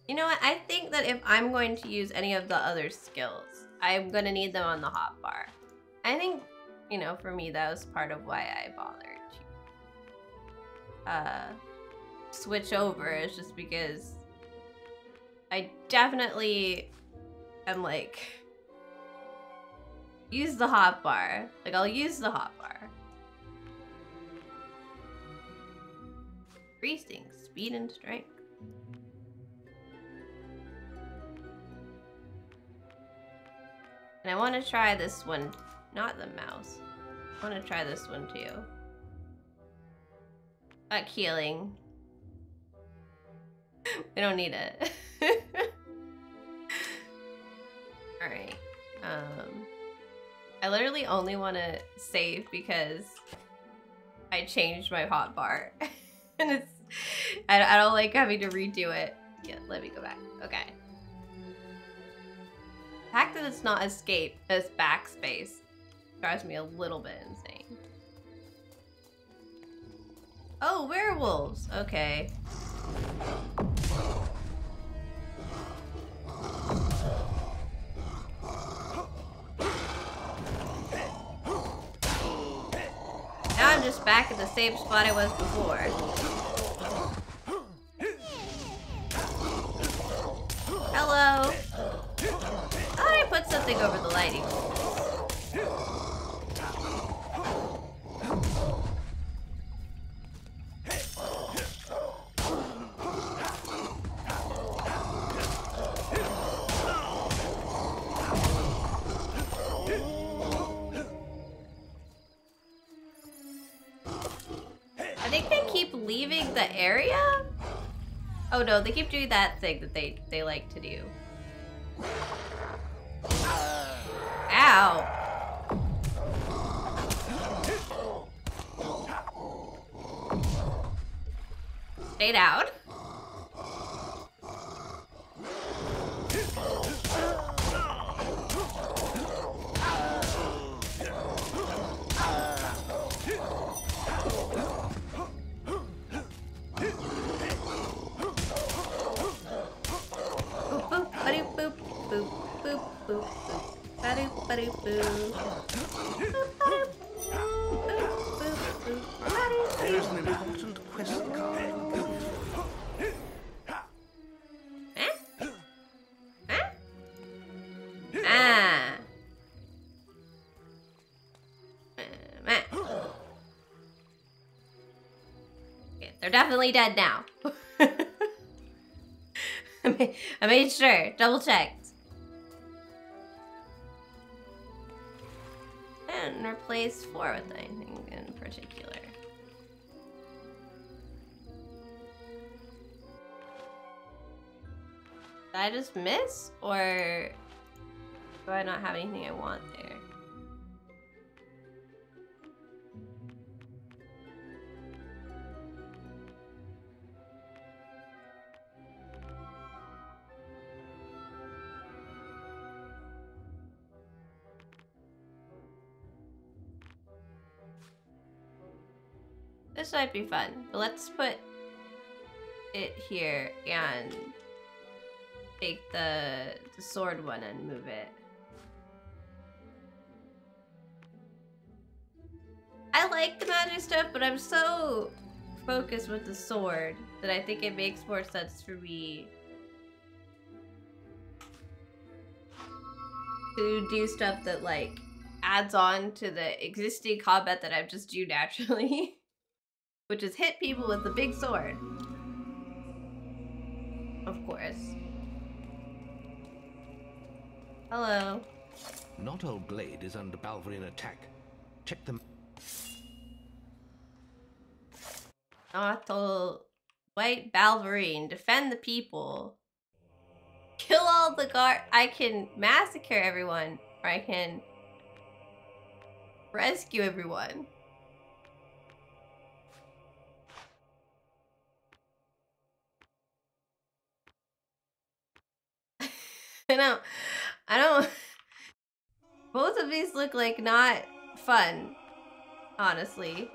You know what? I think that if I'm going to use any of the other skills, I'm gonna need them on the hotbar. I think, you know, for me, that was part of why I bothered to uh, switch over. Is just because I definitely am like use the hotbar. Like I'll use the hot hotbar. Increasing speed and strength. And I want to try this one, not the mouse. I want to try this one too. Like healing. we don't need it. [laughs] Alright. Um, I literally only want to save because I changed my hotbar. [laughs] and it's, I, I don't like having to redo it. Yeah, let me go back. Okay. The fact that it's not escape as backspace drives me a little bit insane. Oh, werewolves. Okay. Now I'm just back at the same spot I was before. Hello. I put something over the lighting. Area? Oh no, they keep doing that thing that they, they like to do. Ow. Stay down. Boop, boop, ba-doop, boop, boop, boop, boop, boop. Ba-doop, ba-doop, boop. Boop, ba-doop, boop, boop, boop. Ba-doop, There's an important quest card. Ah. Meh. Okay, they're definitely dead now. [laughs] I ma- I made sure, double checked. And replace four with anything in particular. Did I just miss? Or do I not have anything I want there? This might be fun, but let's put it here and take the, the sword one and move it. I like the magic stuff, but I'm so focused with the sword that I think it makes more sense for me to do stuff that like adds on to the existing combat that I just do naturally, [laughs] which is hit people with the big sword. Of course. Hello. Knothole Glade is under Balverine attack. Check them. Not all white Balverine. Defend the people. Kill all the guard. I can massacre everyone, or I can rescue everyone. [laughs] I know. I don't. [laughs] Both of these look like not fun, honestly.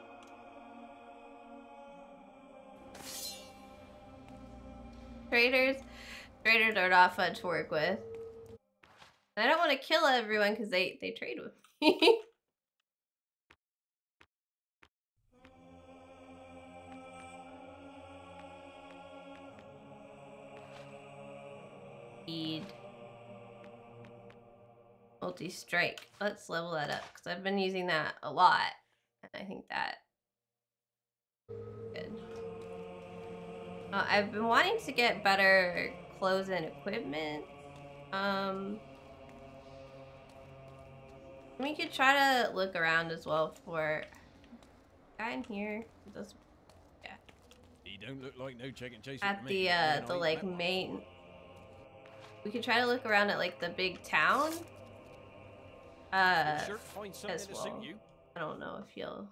Traders, traders are not fun to work with. I don't want to kill everyone because they they trade with [laughs] me. Speed. Multi-strike. Let's level that up because I've been using that a lot. And I think that good. Uh, I've been wanting to get better clothes and equipment. Um, we could try to look around as well for guy in here. Does yeah. He don't look like no chicken chaser at the uh the like main we could try to look around at like the big town uh sure as well. you. i don't know if you'll.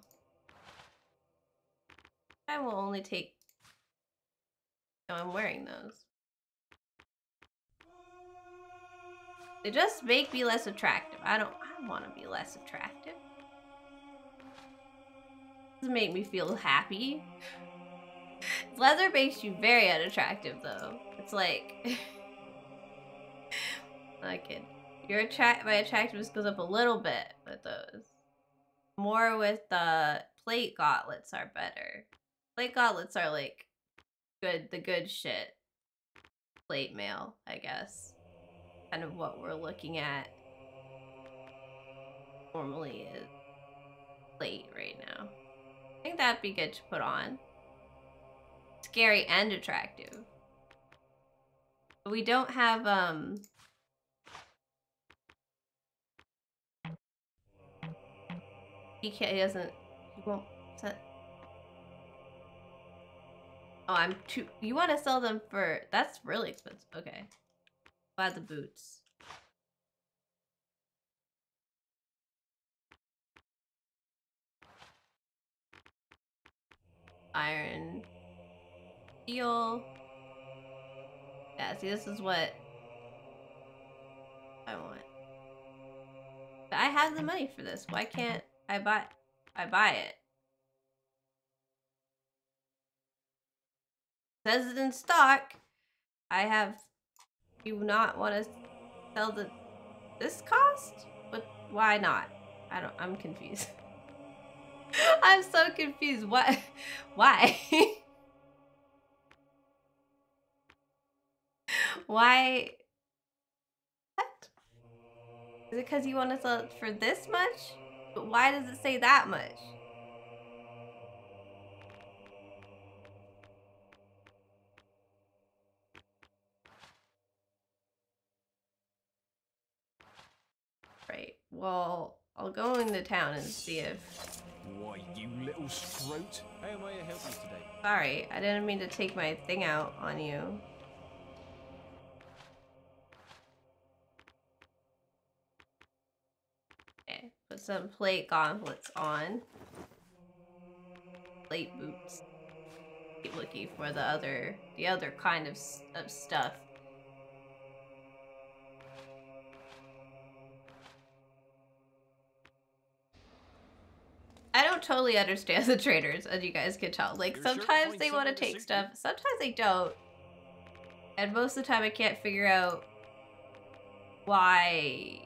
I will only take no i'm wearing those. They just make me less attractive. I don't i want to be less attractive. Doesn't make me feel happy? [laughs] Leather makes you very unattractive though. It's like [laughs] Not kid. Your attract my attractiveness goes up a little bit with those. More with the plate gauntlets are better. Plate gauntlets are like good the good shit. Plate mail, I guess. Kind of what we're looking at normally is plate right now. I think that'd be good to put on. Scary and attractive. But we don't have um He can't. He doesn't. He won't. Set. Oh, I'm too. You want to sell them for? That's really expensive. Okay. Buy the boots. Iron. Steel. Yeah. See, this is what I want. But I have the money for this. Why can't I buy I buy it. Says it in stock. I have you not want to sell the this cost? But why not? I don't I'm confused. [laughs] I'm so confused. What [laughs] why? [laughs] why what? Is it because you want to sell it for this much? But why does it say that much? Right. Well, I'll go into town and see if. Why, you little scroat? How am I to help you today? Sorry, I didn't mean to take my thing out on you. Some plate gauntlets on. Plate boots. Keep looking for the other, the other kind of, of stuff. I don't totally understand [laughs] the traders, as you guys can tell. Like, You're sometimes they want to take stuff, sometimes they don't. And most of the time, I can't figure out why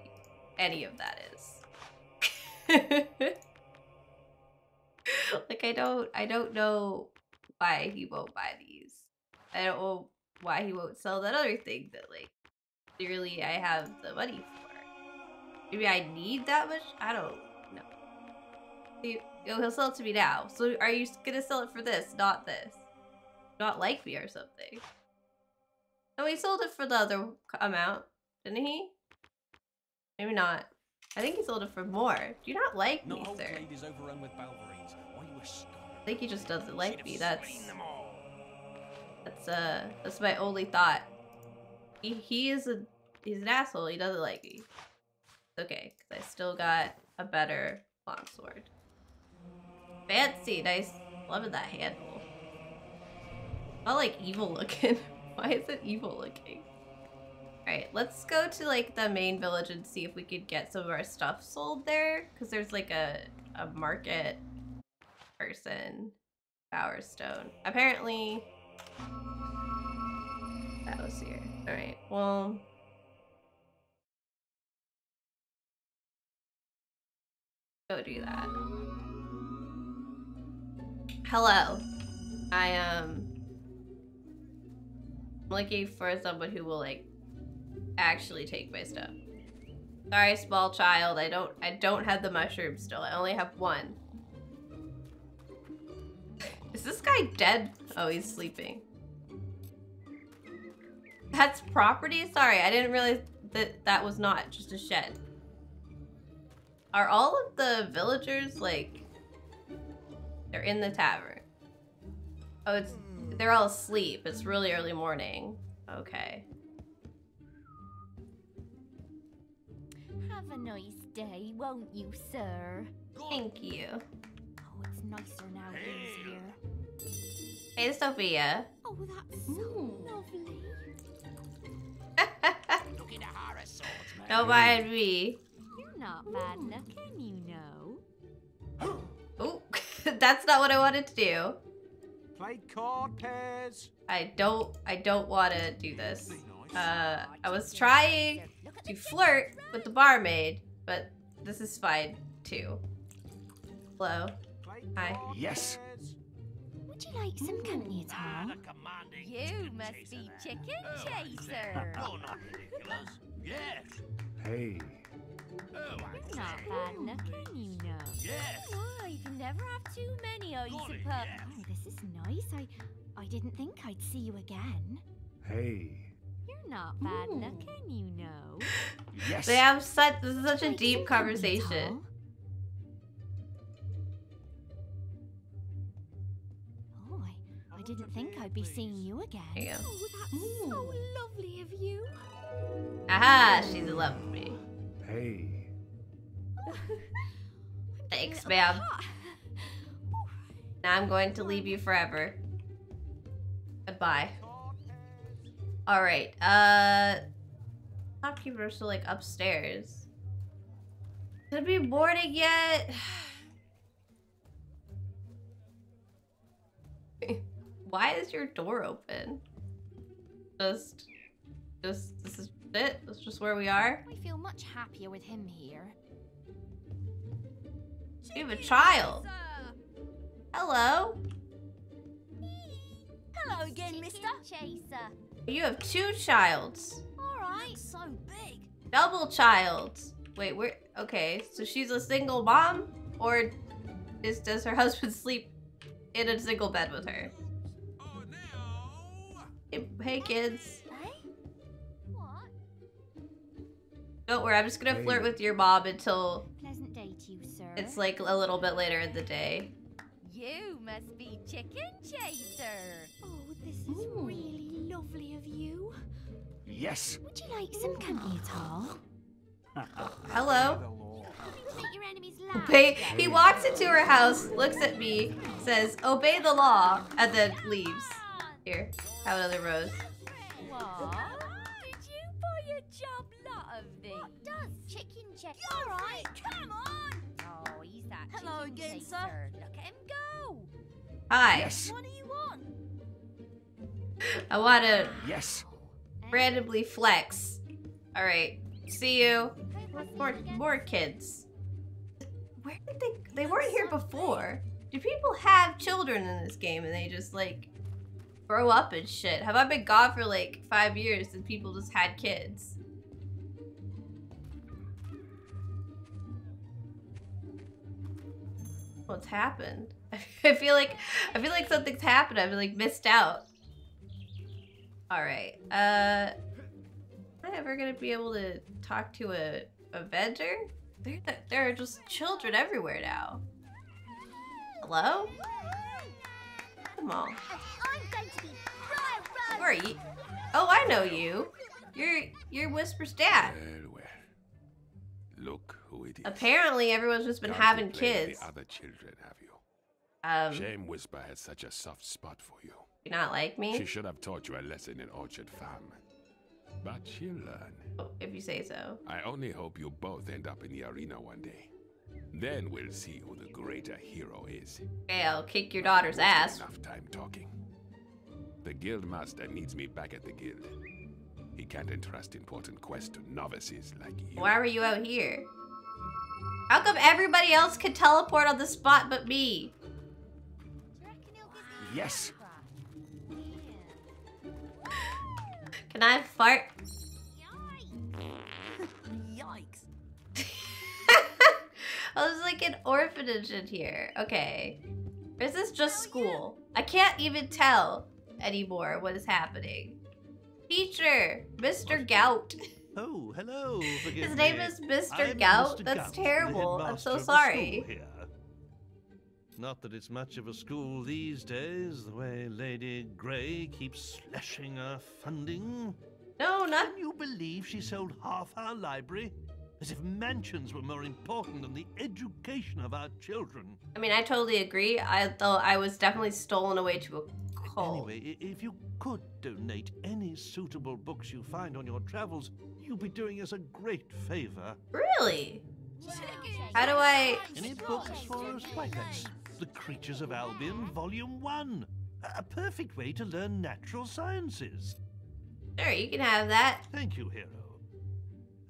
any of that is. [laughs] like, I don't, I don't know why he won't buy these. I don't know why he won't sell that other thing that, like, clearly I have the money for. Maybe I need that much? I don't know. He'll he'll sell it to me now. So are you gonna sell it for this, not this? Not like me or something? No, he sold it for the other amount, didn't he? Maybe not. I think he sold it for more. Do you not like me, sir? is overrun with Balverines. Why you a? I think he just doesn't like me. That's that's uh that's my only thought. He he is a he's an asshole. He doesn't like me. It's okay, cause I still got a better longsword. Fancy, nice. Loving that handle. Not like evil looking. [laughs] Why is it evil looking? Alright, let's go to like the main village and see if we could get some of our stuff sold there. Cause there's like a, a market person. Power Stone. Apparently that was here. Alright, well go do that. Hello. I um, am looking for someone who will like actually take my stuff. Sorry, small child. I don't I don't have the mushroom still. I only have one. Is this guy dead? Oh, he's sleeping. That's property? Sorry, I didn't realize that that was not just a shed. Are all of the villagers like they're in the tavern? Oh, it's they're all asleep. It's really early morning. Okay. Have a nice day, won't you, sir? Thank you. Oh, it's nicer now he's here. Hey, Sophia. Oh, that's so hmm. lovely. [laughs] Don't mind me. You're not bad looking, you know. [gasps] Oh, [laughs] that's not what I wanted to do. Play card pairs. I don't I don't want to do this. Uh, I was trying to flirt with the barmaid, but this is fine too. Hello. Hi. Yes. Would you like some company at all? You must be Chicken Chaser. [laughs] Yes. Hey. You're not bad looking, you know. Yes. Well, you can never have too many, I suppose. Oh, this is nice. I, I didn't think I'd see you again. Hey. You're not bad looking, you know. Yes. They have such this is such a deep conversation. Oh, I, I didn't think I'd be seeing you again. There you. Oh, that's so lovely of you. Aha, she's in love with me. Hey. [laughs] Thanks, ma'am. [laughs] Now I'm going to leave you forever. Goodbye. Alright, uh... Shopkeeper are still, like, upstairs. Could be morning yet? [sighs] Why is your door open? Just... Just... This is it? That's just where we are? I feel much happier with him here. You have a child. Hello? Hello again, mister. Chaser. You have two childs. Alright. So big. Double child. Wait, where? Okay, so she's a single mom, or is does her [laughs] husband sleep in a single bed with her? Hey, hey kids. What? Don't worry, I'm just gonna flirt with your mom until Pleasant day to you, sir. it's like a little bit later in the day. You must be Chicken Chaser. Oh, this is really lovely of you. Yes. Would you like some company at all? Hello. Make your enemies laugh. Obey. He walks into her house, looks at me, says, "Obey the law," and then leaves. Here, have another rose. What? Did you buy a job lot of these? What does chicken check? All right, come on. Oh, he's that Hello again, sir. Look at him go. Hi. Yes. What do you want? I want to Yes randomly flex. All right, see you. More, more kids. Where did they, they weren't here before. Do people have children in this game and they just like grow up and shit? Have I been gone for like five years and people just had kids? What's happened? [laughs] I feel like I feel like something's happened. I've like missed out. All right. Uh, am I ever gonna be able to talk to a a vendor? There, there are just children everywhere now. Hello? Come on. Who are you? Oh, I know you. You're you're Whisper's dad. Well, well. Look who it is. Apparently, everyone's just been to having kids. The other children, have you? Um, Shame Whisper has such a soft spot for you. You not like me? She should have taught you a lesson in Orchard Farm. But she'll learn. Oh, if you say so. I only hope you both end up in the arena one day. Then we'll see who the greater hero is. Okay, I'll kick your daughter's ass. Enough time talking. The guild master needs me back at the guild. He can't entrust important quests to novices like you. Why were you out here? How come everybody else could teleport on the spot but me? Yes. Can I fart? Yikes. [laughs] Oh, there's like an orphanage in here. Okay. Or is this just school? I can't even tell anymore what is happening. Teacher, Mr. Gout. Oh, hello. [laughs] His name me. is Mr. I'm Gout. Mr. That's Gout, terrible. I'm so of the sorry. School here. Not that it's much of a school these days, the way Lady Grey keeps slashing our funding. No, not. Can you believe she sold half our library? As if mansions were more important than the education of our children. I mean, I totally agree. I thought I was definitely stolen away to a cult. Anyway, if you could donate any suitable books you find on your travels, you'd be doing us a great favor. Really? How do I? Any books for us like us? The Creatures of Albion, Volume 1. A- perfect way to learn natural sciences. Sure, you can have that. Thank you, Hero.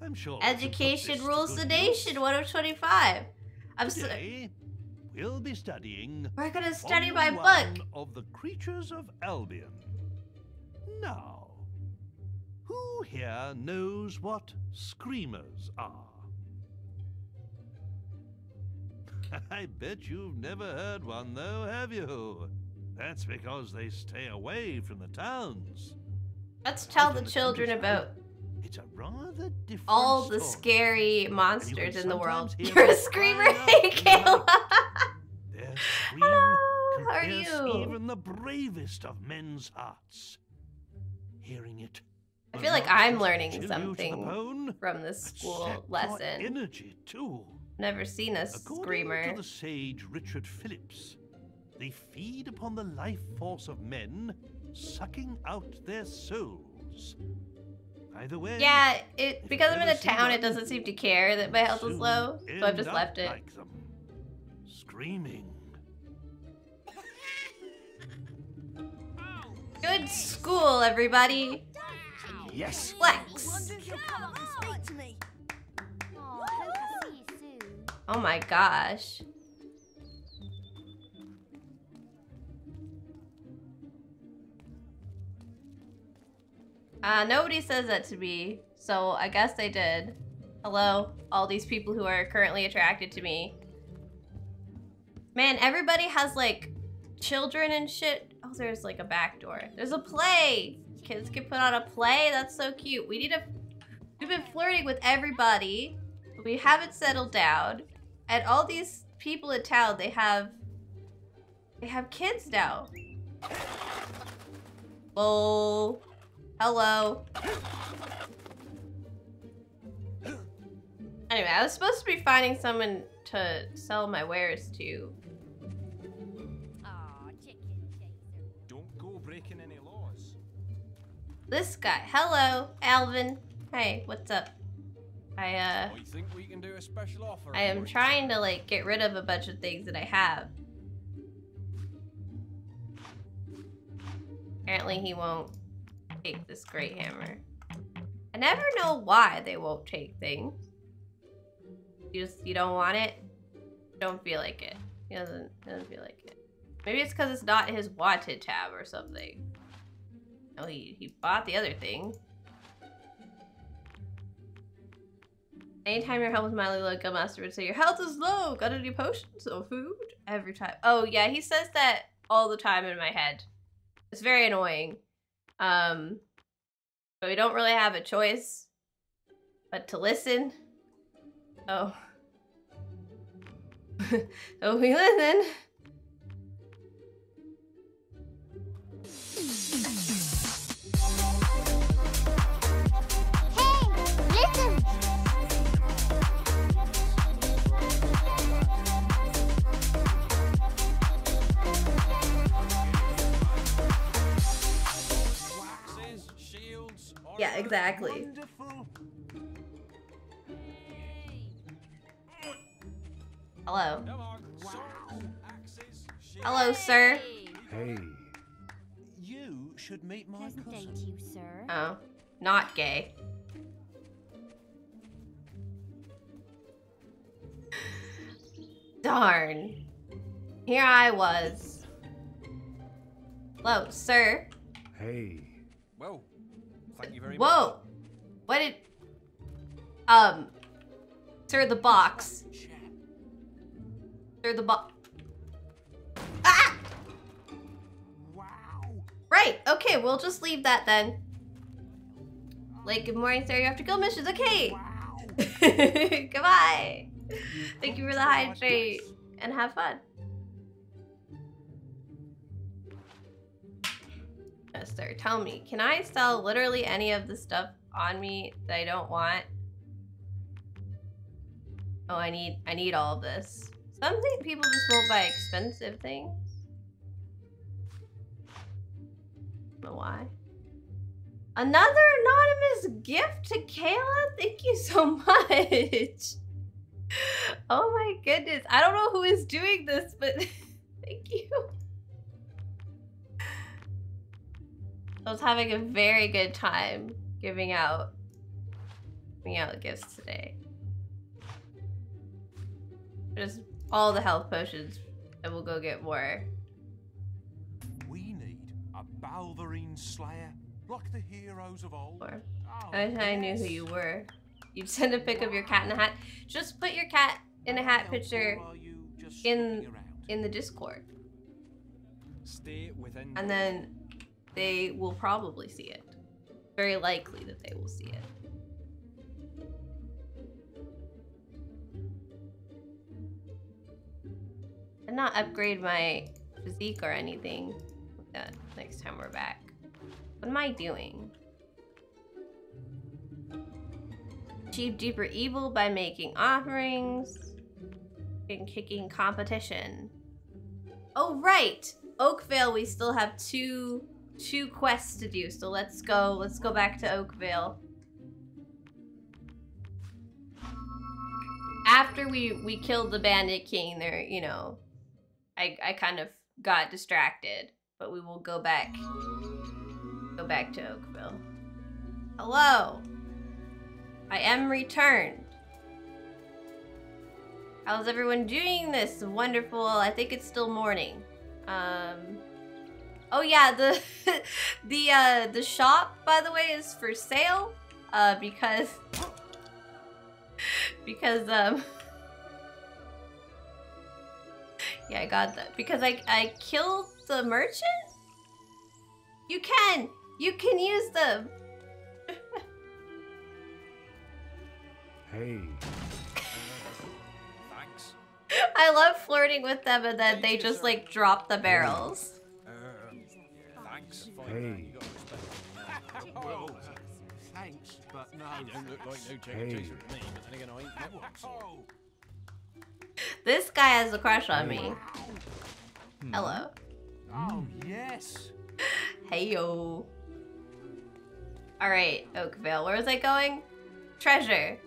I'm sure. we can put Education rules the nation. 1 of 25. I'm so. Today, we'll be studying. We're gonna study my book. Of the Creatures of Albion. Now, who here knows what screamers are? [laughs] I bet you've never heard one, though, have you? That's because they stay away from the towns. Let's tell the the children about It's a rather different all the story. scary monsters in the world. You're a screamer, hey, Kayla. Their scream Hello, how are you? even the bravest of men's hearts. Hearing it. I feel like I'm learning something bone, from this school lesson. energy too. Never seen a According screamer. to the sage Richard Phillips, they feed upon the life force of men, sucking out their souls. Either way. Yeah, it because I'm in a town, it doesn't seem to care that my health is low, so I've just left it. Like them, screaming. Good school, everybody. Yes. Flex. Wonder if you'll come up and speak to me. Oh, hope I see you soon. Oh my gosh. Uh, nobody says that to me, so I guess they did. Hello, all these people who are currently attracted to me. Man, everybody has like children and shit. Oh, there's like a back door. There's a play. Kids can put on a play. That's so cute. We need a. We've been flirting with everybody. We haven't settled down, and all these people in town they have. They have kids now. Oh, hello. Anyway, I was supposed to be finding someone to sell my wares to. Aw, chicken chaser. Don't go breaking any laws. This guy. Hello, Alvin. Hey, what's up? I uh I think we can do a special offer. I am trying to like get rid of a bunch of things that I have. Apparently he won't take this great hammer. I never know why they won't take things. You just you don't want it? Don't feel like it. He doesn't doesn't feel like it. Maybe it's because it's not his wanted tab or something. No, he, he bought the other thing. Anytime your health is mildly low, Guildmaster would say your health is low. Got any potions or food? Every time. Oh yeah, he says that all the time in my head. It's very annoying. Um, but we don't really have a choice but to listen. Oh. [laughs] so we. Listen! Shields. Yeah, exactly. Hello. Hello, sir. Hey. You should meet my Pleasant cousin. to you, sir. Oh, not gay. Darn. Here I was. Hello, sir. Hey. Well, thank you very Whoa! What did... Um... Sir, the box. Sir, the box. Ah! Wow. Right, okay, we'll just leave that then. Like, good morning, sir. You have to go missions. Okay. [laughs] Goodbye. Thank you for the hydrate and have fun. Sir. Tell me, can I sell literally any of the stuff on me that I don't want? Oh, I need I need all of this. Some people just won't buy expensive things. know why. Another anonymous gift to Kayla? Thank you so [laughs] much. Oh my goodness. I don't know who is doing this, but [laughs] thank you. I was having a very good time giving out giving out gifts today. Just all the health potions, and we'll go get more. We need a Balverine Slayer, like the heroes of old. Or- Oh, I wish I knew who you were. You'd send a pic of your cat in a hat. Just put your cat in a hat picture in in the Discord, Stay within. and then they will probably see it. Very likely that they will see it. And not upgrade my physique or anything next time we're back. What am I doing? Achieve deeper evil by making offerings and kicking competition. Oh right, Oakvale. We still have two two quests to do. So let's go. Let's go back to Oakvale. After we we killed the Bandit King, there, you know, I I kind of got distracted, but we will go back. Go back to Oakvale. Hello. I am returned. How's everyone doing this? Wonderful. I think it's still morning. Um Oh yeah, the [laughs] the uh the shop by the way is for sale uh because [laughs] because um [laughs] Yeah, I got that. Because I I killed the merchant? You can. You can use them. Hey. Thanks. I love flirting with them and then they just like drop the barrels. Thanks. Hey. well, thanks, but no. You don't look like no chicken Hey. chaser to me, but then again, I ain't met one. so- This guy has a crush on me. Hmm. Hello. Oh, yes. Hey yo. Alright, Oakvale. Where was I going? Treasure.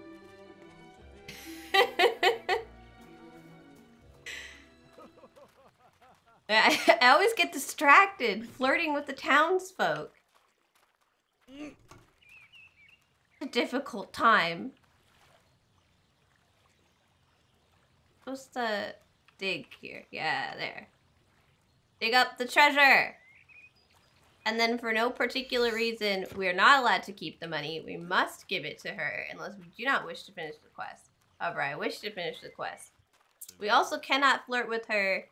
[laughs] I, [laughs] I always get distracted flirting with the townsfolk. A difficult time. Supposed to dig here. Yeah, there. Dig up the treasure. and then for no particular reason, we are not allowed to keep the money. We must give it to her unless we do not wish to finish the quest. However, I wish to finish the quest. We also cannot flirt with her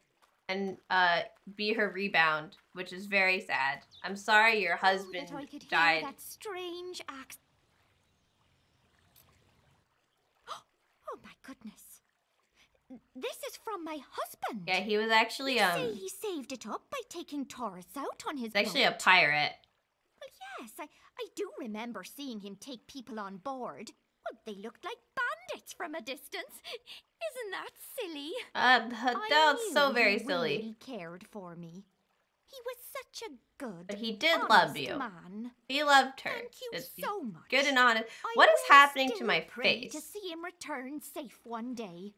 and uh, be her rebound, which is very sad. I'm sorry your husband that I could hear died. that strange accent. [gasps] Oh my goodness. This is from my husband. Yeah, he was actually You say um he saved it up by taking Taurus out on his he's actually a pirate. Well, yes, I, I do remember seeing him take people on board. Well, they looked like bandits from a distance. Isn't that silly? Uh, th- that's so very silly. really cared for me. He was such a good, But he did love you. man. He loved her. Thank you It's so much. Good and honest. I What is happening to my face? To see him return safe one day,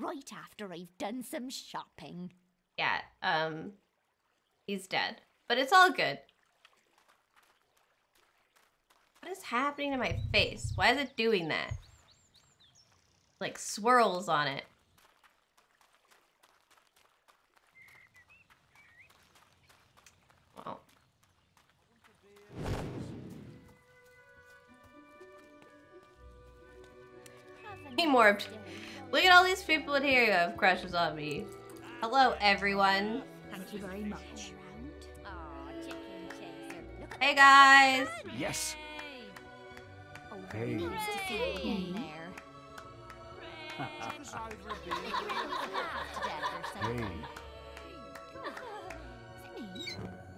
right after I've done some shopping. Yeah, um, he's dead. But it's all good. What is happening to my face? Why is it doing that? Like swirls on it. Well. He morphed. Look at all these people in here who have crushes on me. Hello, everyone. Thank you very much. Hey, guys. Yes. Hey. Hey. Hey. there. Hey.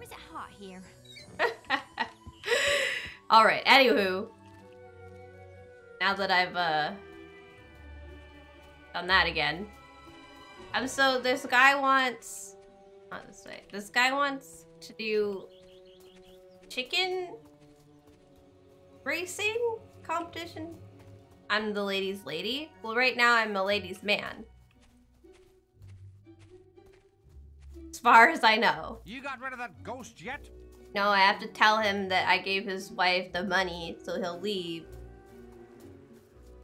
Is it hot here? [laughs] All right. Anywho, now that I've uh done that again, um, so this guy wants not this way. This guy wants to do chicken racing competition. I'm the ladies' lady. Well, right now I'm a ladies' man. As far as I know. You got rid of that ghost yet? No, I have to tell him that I gave his wife the money so he'll leave.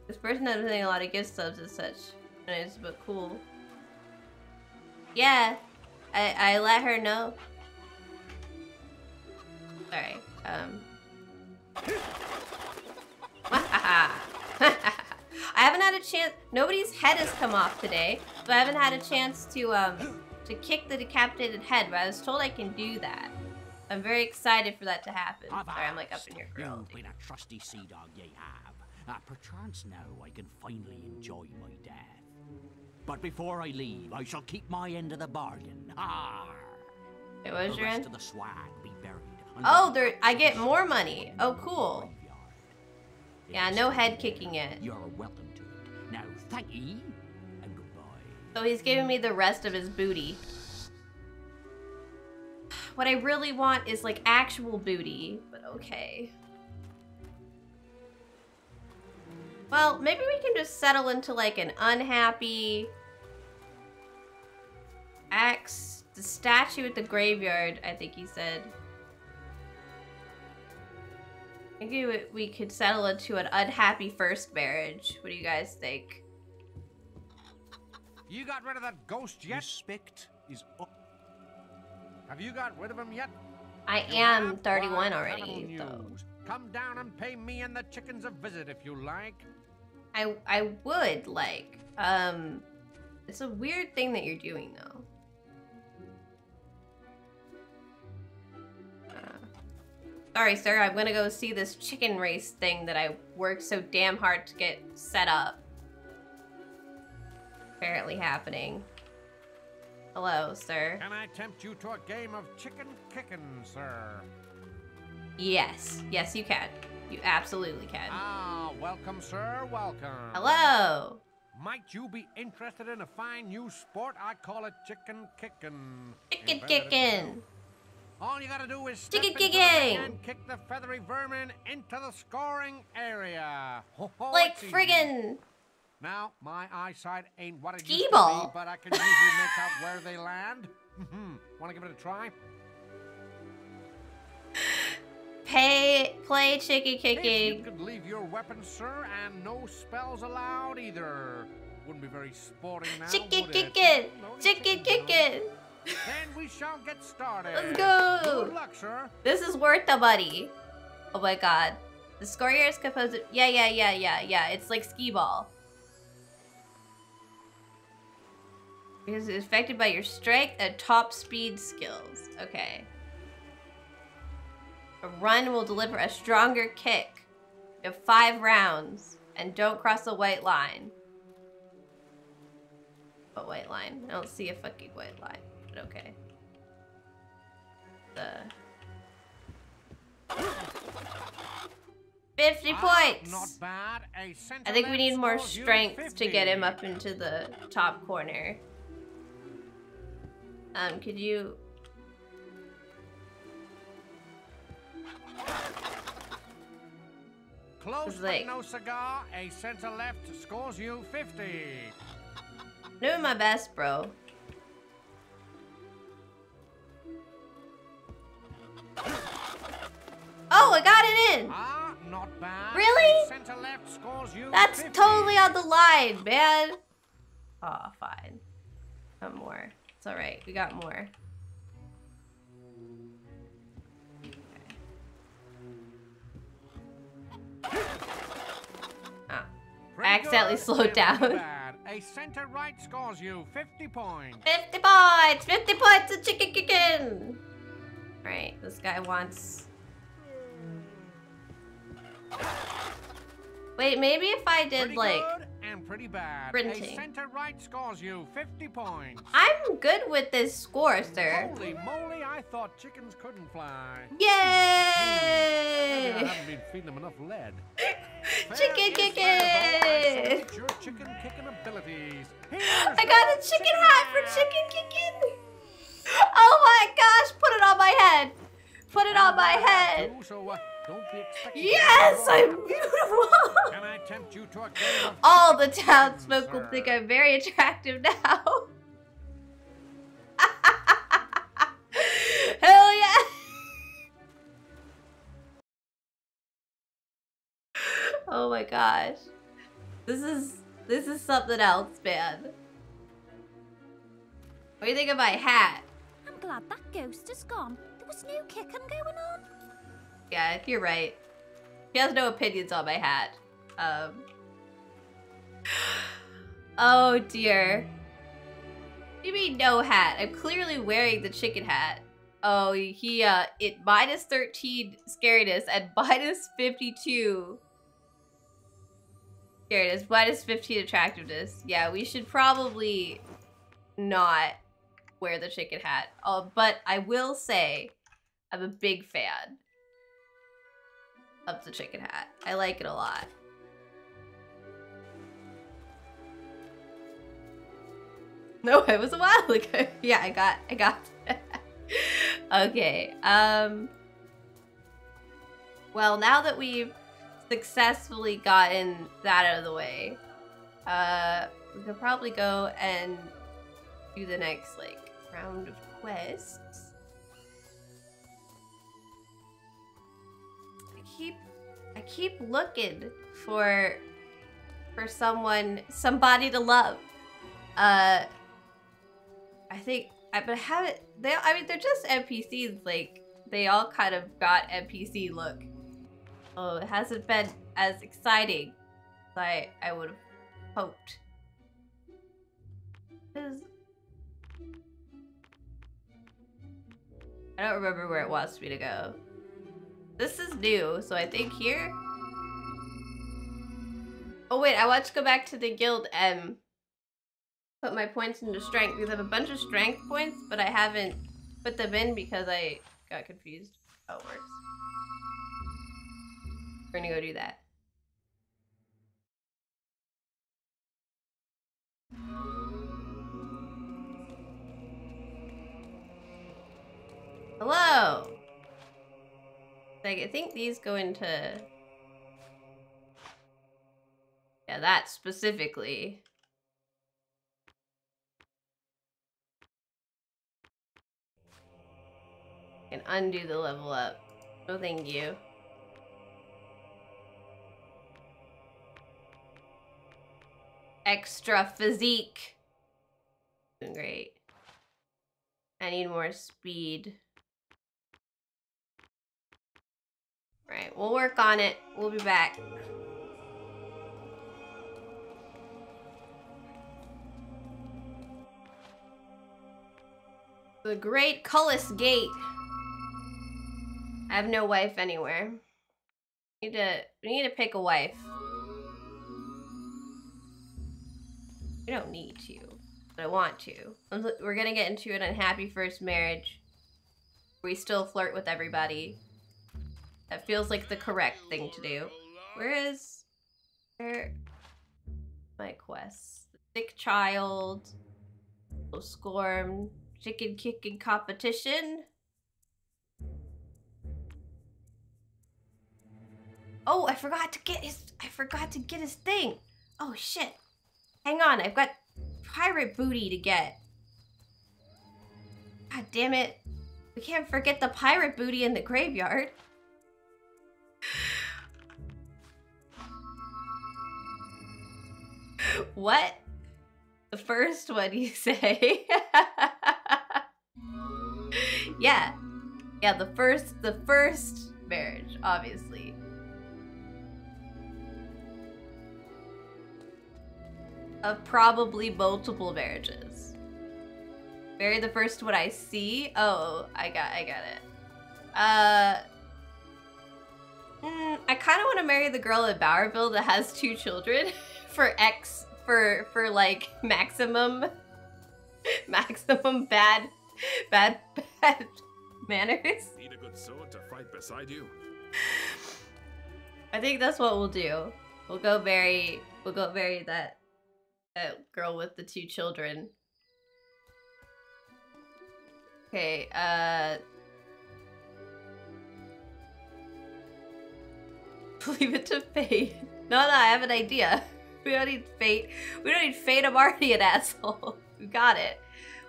This person has been getting a lot of gift subs and such. Nice, but cool. Yeah, I, I let her know. Sorry, um. [laughs] I haven't had a chance. Nobody's head has come off today, so I haven't had a chance to um to kick the decapitated head. But I was told I can do that. I'm very excited for that to happen. Sorry, I'm like up in your grill. You've been a trusty sea dog, ye have. Uh, perchance now I can finally enjoy my death. But before I leave, I shall keep my end of the bargain. Ah. It was the your end? the swag be buried. Oh, there! I get more money. Oh, cool. Yeah, no head kicking it. You're welcome to it. Now, thank ye, and goodbye. So he's giving me the rest of his booty. What I really want is like actual booty, but okay. Well, maybe we can just settle into like an unhappy axe, the statue at the graveyard, I think he said. Maybe we- we could settle into an unhappy first marriage. What do you guys think? You got rid of that ghost yet? Respect is up. Have you got rid of him yet? I You am 31 already, though. Come down and pay me and the chickens a visit if you like. I I would like. Um, it's a weird thing that you're doing though. Sorry, sir. I'm gonna go see this chicken race thing that I worked so damn hard to get set up. Apparently happening. Hello, sir. Can I tempt you to a game of chicken kicking, sir? Yes, yes, you can. You absolutely can. Ah, welcome, sir. Welcome. Hello. Might you be interested in a fine new sport? I call it chicken kicking. Chicken myself. All you gotta do is step Chicken into kicking. and kick the feathery vermin into the scoring area. Ho, ho, Like friggin' Now, my eyesight ain't what it used to be, but I can usually make out where they land. [laughs] Hmm, Want to give it a try? pay play chicken If you kicking. could leave your weapon, sir, and no spells allowed either. Wouldn't be very sporting now, Chicken kicking. Chicken kicking. Then we shall get started. Let's go. Good luck, sir. This is worth the money. Oh my god. The score here is composed of- Yeah, yeah, yeah, yeah, yeah. It's like skee ball. It is affected by your strength and top speed skills. Okay. A run will deliver a stronger kick. You have five rounds. And don't cross the white line. What white line? I don't see a fucking white line. But okay. The... 50 Ah, points! not bad. A I think we need more strength to get him up into the top corner. Um, could you... Close like- no cigar. A center left scores you 50. Doing my best, bro. Oh, I got it in! Ah, not bad. Really? Center left scores you That's 50. totally on the line, man. Aw, fine. Got more. It's alright. We got more. Ah. I accidentally slowed down. A center right scores you 50 points. 50 points! 50 points of chicken kicking! Alright, this guy wants... Wait, maybe if I did, Pretty like... and pretty bad. printing. A center right scores you 50 points. I'm good with this score, sir. Holy moly, I thought chickens couldn't fly. Yay! [laughs] I haven't been feeding them enough lead. [laughs] Chicken Fair is fair, though. I kicking! your chicken kicking abilities. I got a chicken hat for chicken kicking! Oh my gosh, put it on my head! Put it on my head! Uh, expecting. to Yes, I'm beautiful! Can I tempt you to a game of [laughs] All the townsfolk will think I'm very attractive now. [laughs] Hell yeah! Oh my gosh. This is this is something else, man. What do you think of my hat? I'm glad that ghost is gone. There was no kicking going on. Yeah, you're right. He has no opinions on my hat. Um. [gasps] Oh dear. You mean no hat? I'm clearly wearing the chicken hat. Oh, he uh, it minus 13 scariness and [laughs] minus 52 scariness, minus 15 attractiveness. Yeah, we should probably not wear the chicken hat. Oh, but I will say, I'm a big fan of the chicken hat. I like it a lot. [laughs] No, it was a while ago. [laughs] yeah, I got, I got. [laughs] okay. Um. Well, now that we've successfully gotten that out of the way, uh, we could probably go and do the next like round of quests. I keep, I keep looking for, for someone, somebody to love. Uh, I think I but I haven't they I mean they're just NPCs like they all kind of got NPC look. Oh, it hasn't been as exciting as I I would have hoped. I don't remember where it wants me to go. This is new, so I think here. Oh wait, I want to go back to the guild and put my points into strength because I have a bunch of strength points, but I haven't put them in because I got confused how it works. We're gonna go do that. Hello! Like, I think these go into... Yeah, that specifically. and undo the level up. No thank you. Extra physique. Doing great. I need more speed. Right, we'll work on it. We'll be back. The Great Cullis Gate. I have no wife anywhere. We need to we need to pick a wife. We don't need to, but I want to. We're gonna get into an unhappy first marriage. We still flirt with everybody. That feels like the correct thing to do. Where is where my quests? Sick child, scorn, chicken kicking competition. Oh, I forgot to get his I forgot to get his thing. Oh shit. Hang on, I've got pirate booty to get. God damn it. We can't forget the pirate booty in the graveyard. What? The first one you [laughs] say? yeah. Yeah, the first the first marriage, obviously. Of probably multiple marriages. Marry the first one I see. Oh, I got I got it. Uh mm, I kind of want to marry the girl at Bowerville that has two children [laughs] for X for for like maximum [laughs] maximum bad bad bad [laughs] manners. Need a good sword to fight beside you. I think that's what we'll do. We'll go marry we'll go marry that that girl with the two children. Okay, uh [laughs] Leave it to fate. No, no, I have an idea. We don't need fate. We don't need fate. I'm already an [laughs] asshole. We got it.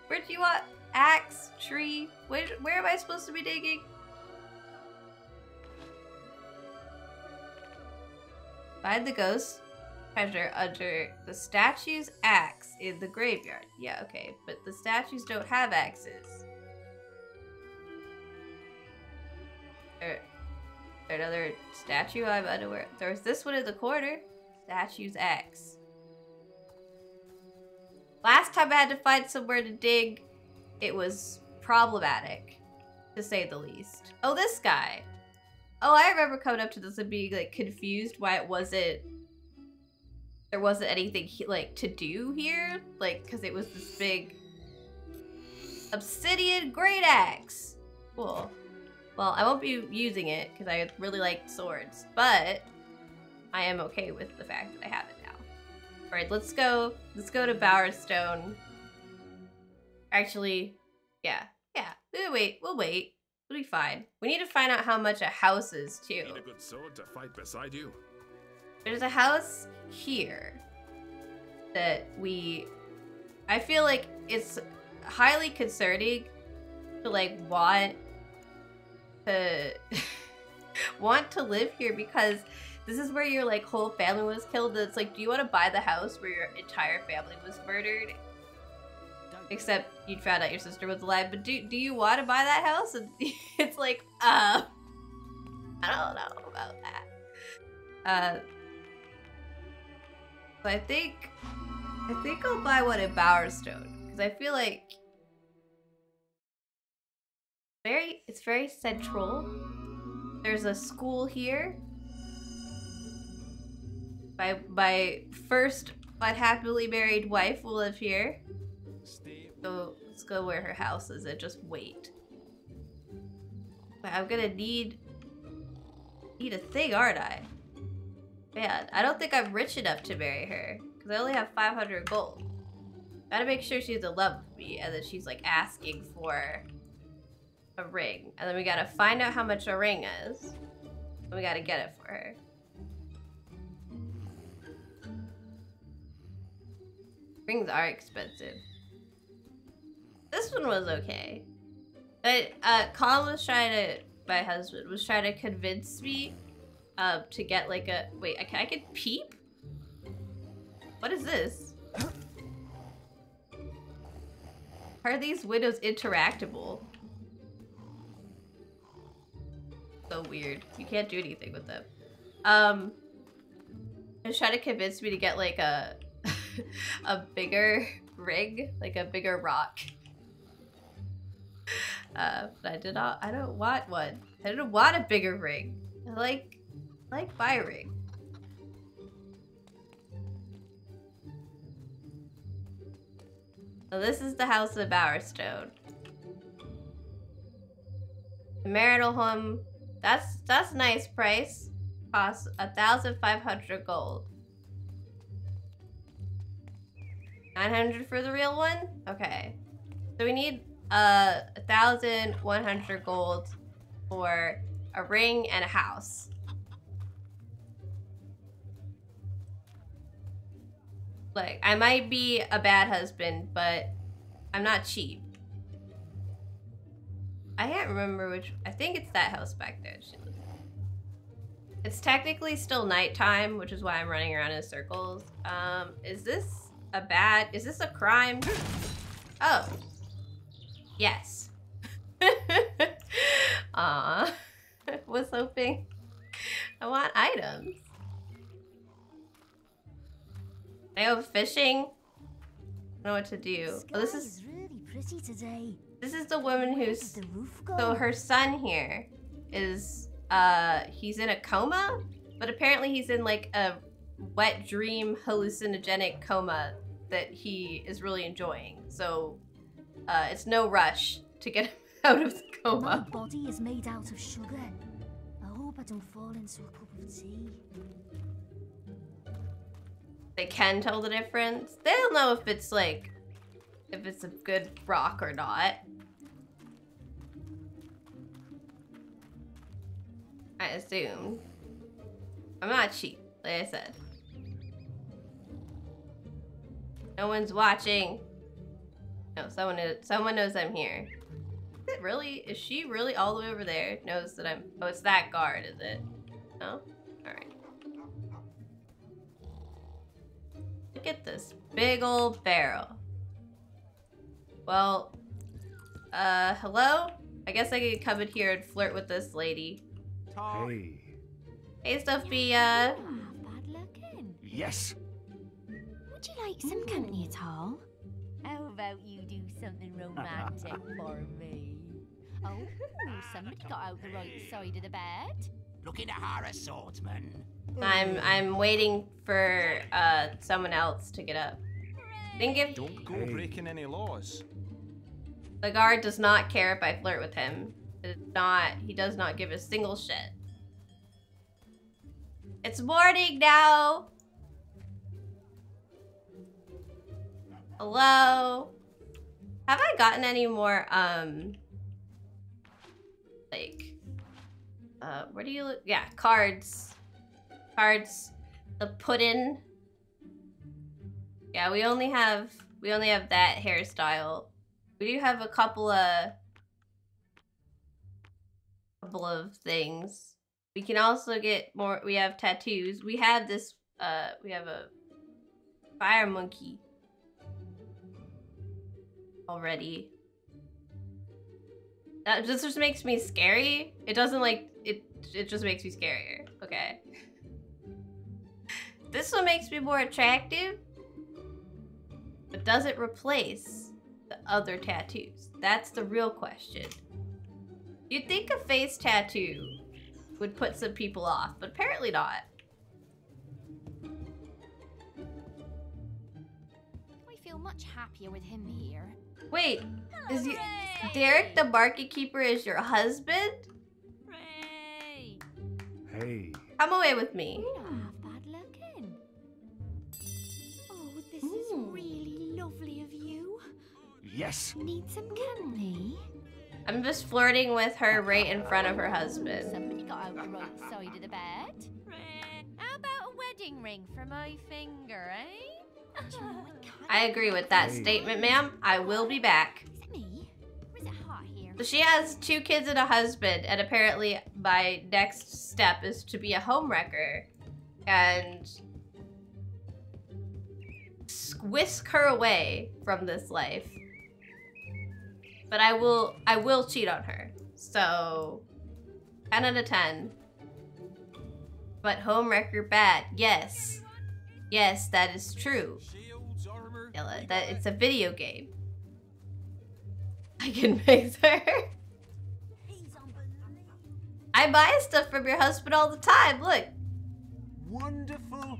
Where do you want axe, tree? Where, where am I supposed to be digging? Find the ghost treasure under the statue's axe in the graveyard. Yeah, okay, but the statues don't have axes. There another statue I'm unaware. There's this one in the corner. Statue's axe. Last time I had to find somewhere to dig, it was problematic, to say the least. Oh, this guy. Oh, I remember coming up to this and being like confused why it wasn't there wasn't anything like to do here, like because it was this big obsidian great axe. Cool. Well, I won't be using it because I really like swords, but I am okay with the fact that I have it now. All right, let's go. Let's go to Bowerstone. Actually, yeah, yeah. We'll wait. We'll wait. We'll be fine. We need to find out how much a house is too. Need a good sword to fight beside you. There's a house here that we. I feel like it's highly concerning to like want to [laughs] want to live here because this is where your like whole family was killed. It's like, do you want to buy the house where your entire family was murdered? Except you found out your sister was alive. But do do you want to buy that house? And [laughs] it's like, uh, I don't know about that. Uh, I think, I think I'll buy one in Bowerstone because I feel like very, it's very central. There's a school here my my first but happily married wife will live here. So let's go where her house is and just wait. But I'm gonna need need a thing, aren't I? Man, I don't think I'm rich enough to marry her because I only have 500 gold. Gotta make sure she's in love with me and that she's like asking for a ring. And then we gotta find out how much a ring is. And we gotta get it for her. Rings are expensive. This one was okay. But uh Colin was trying to my husband was trying to convince me uh, to get like a wait, I can I can peep? What is this? Are these windows interactable? So weird. You can't do anything with them. Um, was trying to convince me to get like a [laughs] a bigger rig, like a bigger rock. Uh, but I did not. I don't want one. I don't want a bigger rig. I like I like my rig. So this is the house of Bowerstone. The marital home. That's that's nice price. Costs a thousand five hundred gold. Nine hundred for the real one. Okay. So we need uh, a thousand one hundred gold for a ring and a house. Like, I might be a bad husband, but I'm not cheap. I can't remember which. I think it's that house back there. It's technically still nighttime, which is why I'm running around in circles. Um, is this a bad? Is this a crime? Oh, yes. [laughs] Aw, [laughs] was hoping. I want items. They go fishing. I don't know what to do. Oh, this is really pretty today. This is the woman who's the roof go? so her son here is uh he's in a coma, but apparently he's in like a wet dream hallucinogenic coma that he is really enjoying. So uh it's no rush to get [laughs] him out of the My coma. body is made out of sugar. I hope I don't fall into a cup of tea. They can tell the difference. They'll know if it's like if it's a good rock or not. I assume. I'm not cheap, like I said. No one's watching. No, someone is, someone knows I'm here. Is it really? Is she really all the way over there? Knows that I'm. Oh, it's that guard, is it? No. All right. Look at this big old barrel. Well, uh, hello? I guess I could come in here and flirt with this lady. Hey. Hey, Sophia. Bad looking. Yes. Would you like some company at all? How about you do something romantic [laughs] for me? Oh, somebody got out the right side of the bed. Looking to hire a swordsman. I'm I'm waiting for uh someone else to get up. Think if Don't go breaking any laws. the guard does not care if I flirt with him. Not he does not give a single shit. It's morning now. Hello. Have I gotten any more um like uh where do you look? Yeah, cards. Cards. The puddin. Yeah, we only have we only have that hairstyle. We do have a couple of couple of things. We can also get more we have tattoos. We have this uh we have a fire monkey already. That this just makes me scary. It doesn't like it it just makes me scarier. Okay. [laughs] This one makes me more attractive. But does it replace the other tattoos? That's the real question. You'd think a face tattoo would put some people off, but apparently not. I feel much happier with him here. Wait, is you, Derek the market keeper is your husband? Ray! Hey. Come away with me. Half bad looking. Oh, this is really lovely of you. Yes. Need some company? I'm just flirting with her right in front of her husband. Somebody got out the right side of the bed. How about a wedding ring for my finger, eh? Do you know what kind I agree with that Hey. statement, ma'am. I will be back. Is it me? Or is it hot here? So she has two kids and a husband, and apparently my next step is to be a homewrecker and whisk her away from this life. But I will I will cheat on her. So 10 out of 10. But homewrecker bad. Yes. Yes, that is true. Yella, that it's a video game. I can [laughs] fix her. I buy stuff from your husband all the time. Look, Wonderful.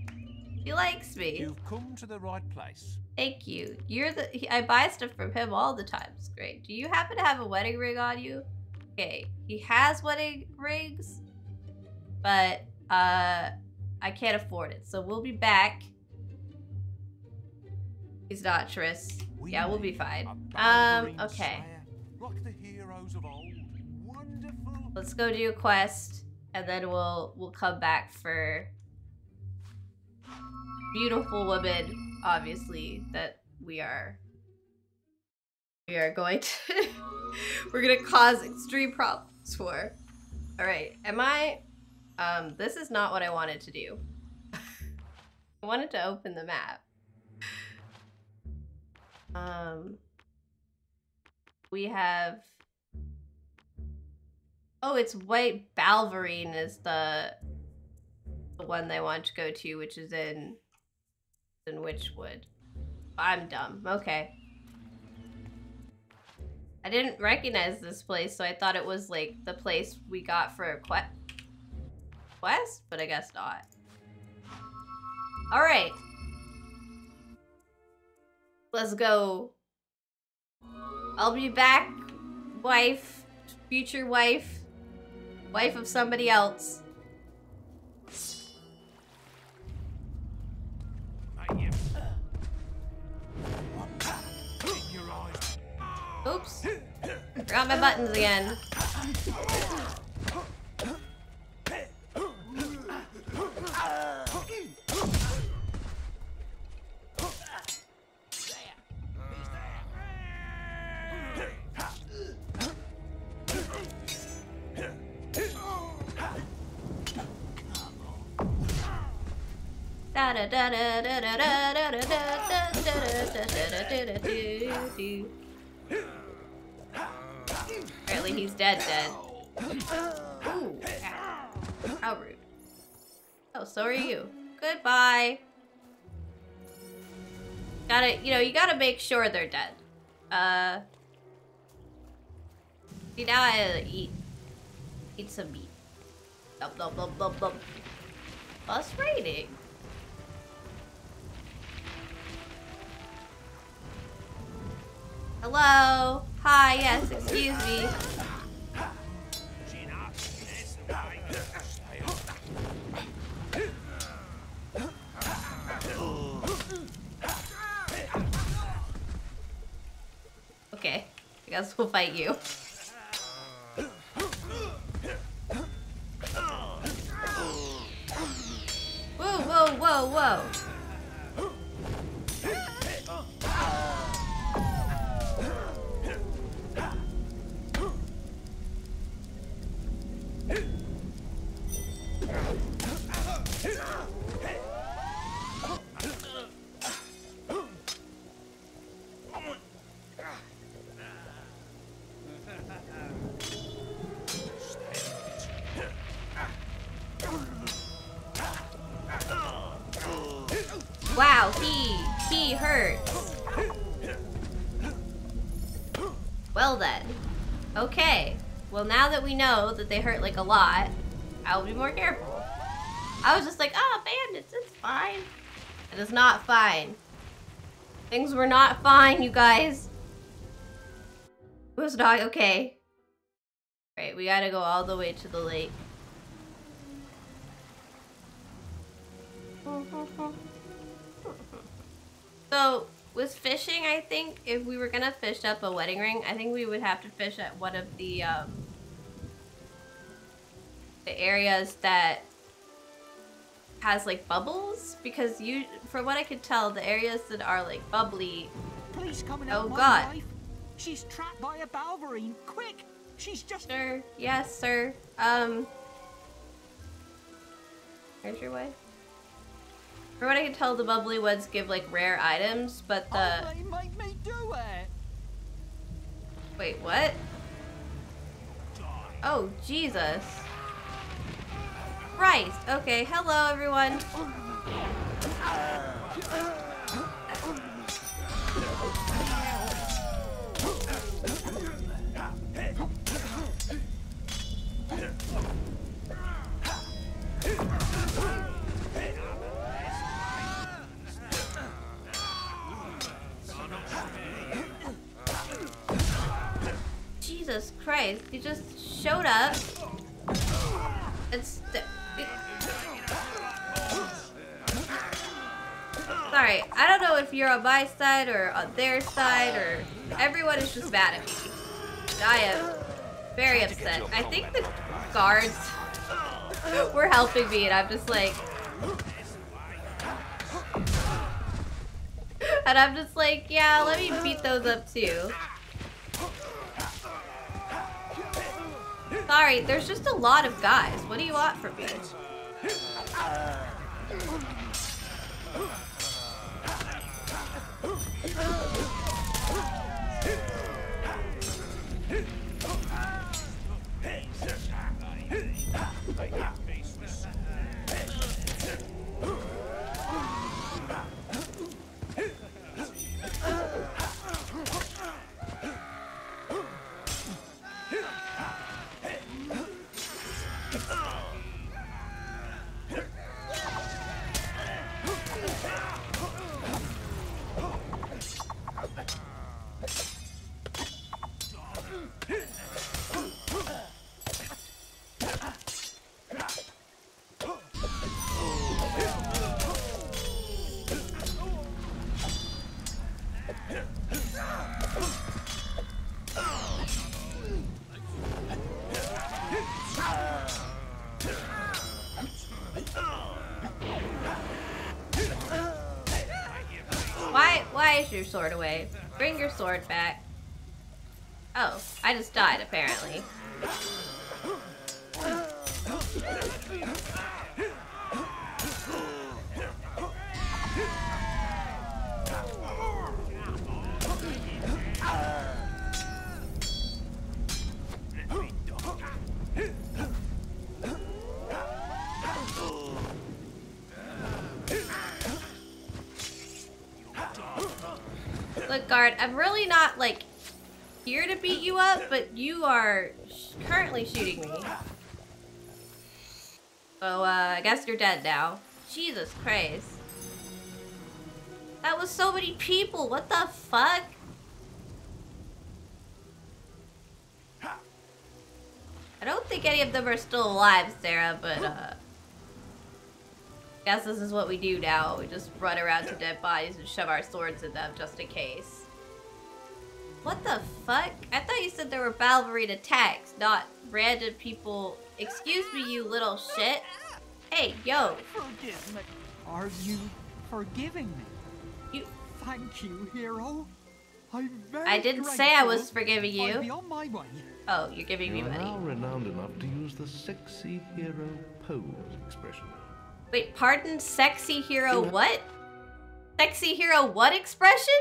He likes me. You've come to the right place. Thank you. You're the. he- I buy stuff from him all the time. It's great. Do you happen to have a wedding ring on you? Okay, he has wedding rings, but uh, I can't afford it. So we'll be back. He's not Tris. Yeah, we'll be fine. Um. Okay. Like the heroes of old. Wonderful. Let's go do a quest, and then we'll we'll come back for beautiful woman. Obviously, that we are we are going to [laughs] we're gonna cause extreme problems for. All right, am I? Um, this is not what I wanted to do. [laughs] I wanted to open the map. Um, we have Oh, it's White Balverine is the the one they want to go to, which is in in Witchwood. I'm dumb. Okay. I didn't recognize this place, so I thought it was like the place we got for a quest, quest, but I guess not. All right. Let's go. I'll be back, wife, future wife, wife of somebody else. Oops. Forgot my buttons again. Da da da da da da da da da da da da da. Apparently he's dead dead. Ooh, ow. How rude. Oh, so are you. Goodbye. Gotta, you know, you gotta make sure they're dead. Uh. See, now I eat. Eat some meat. Blub, blub, blub, blub, blub. Plus rating. Hello? Hi, yes, excuse me. Okay, I guess we'll fight you. Whoa, whoa, whoa, whoa. Well now that we know that they hurt like a lot, I will be more careful. I was just like, oh bandits, it's fine. It is not fine. Things were not fine, you guys. Was not okay. Right, we gotta go all the way to the lake. [laughs] So, with fishing, I think if we were gonna fish up a wedding ring, I think we would have to fish at one of the, um, the areas that has like bubbles because you, from what I could tell, the areas that are like bubbly. Please come and Oh God. wife. She's trapped by a Balverine. Quick! She's just. Sir, yes, sir. Um, where's your wife? From what I can tell, the bubbly ones give like rare items, but the oh, They make me do it. Wait, what? Oh, Jesus. Christ. Okay, hello everyone. Oh, Christ, you just showed up. It's... It, sorry, I don't know if you're on my side or on their side or... Everyone is just mad at me. I am very upset. I think the guards [laughs] were helping me and I'm just like... And I'm just like, yeah, let me beat those up too. Sorry, there's just a lot of guys. What do you want from me? Why, your sword away? Bring your sword back. Oh, I just died, apparently. Shooting me. So, uh, I guess you're dead now. Jesus Christ. That was so many people. What the fuck? I don't think any of them are still alive, Sarah, but, uh... I Guess this is what we do now. We just run around to dead bodies and shove our swords in them just in case. What the fuck? I thought you said there were Balverine attacks, not random people. Excuse me, you little shit. Hey, yo. Forgive me. Are you forgiving me? You. Thank you, hero. I'm very I didn't say I was grateful. forgiving I'll you. be on my way. Oh, you're giving me You are money. now renowned enough to use the sexy hero pose expression. Wait, pardon? Sexy hero what? Sexy hero what expression?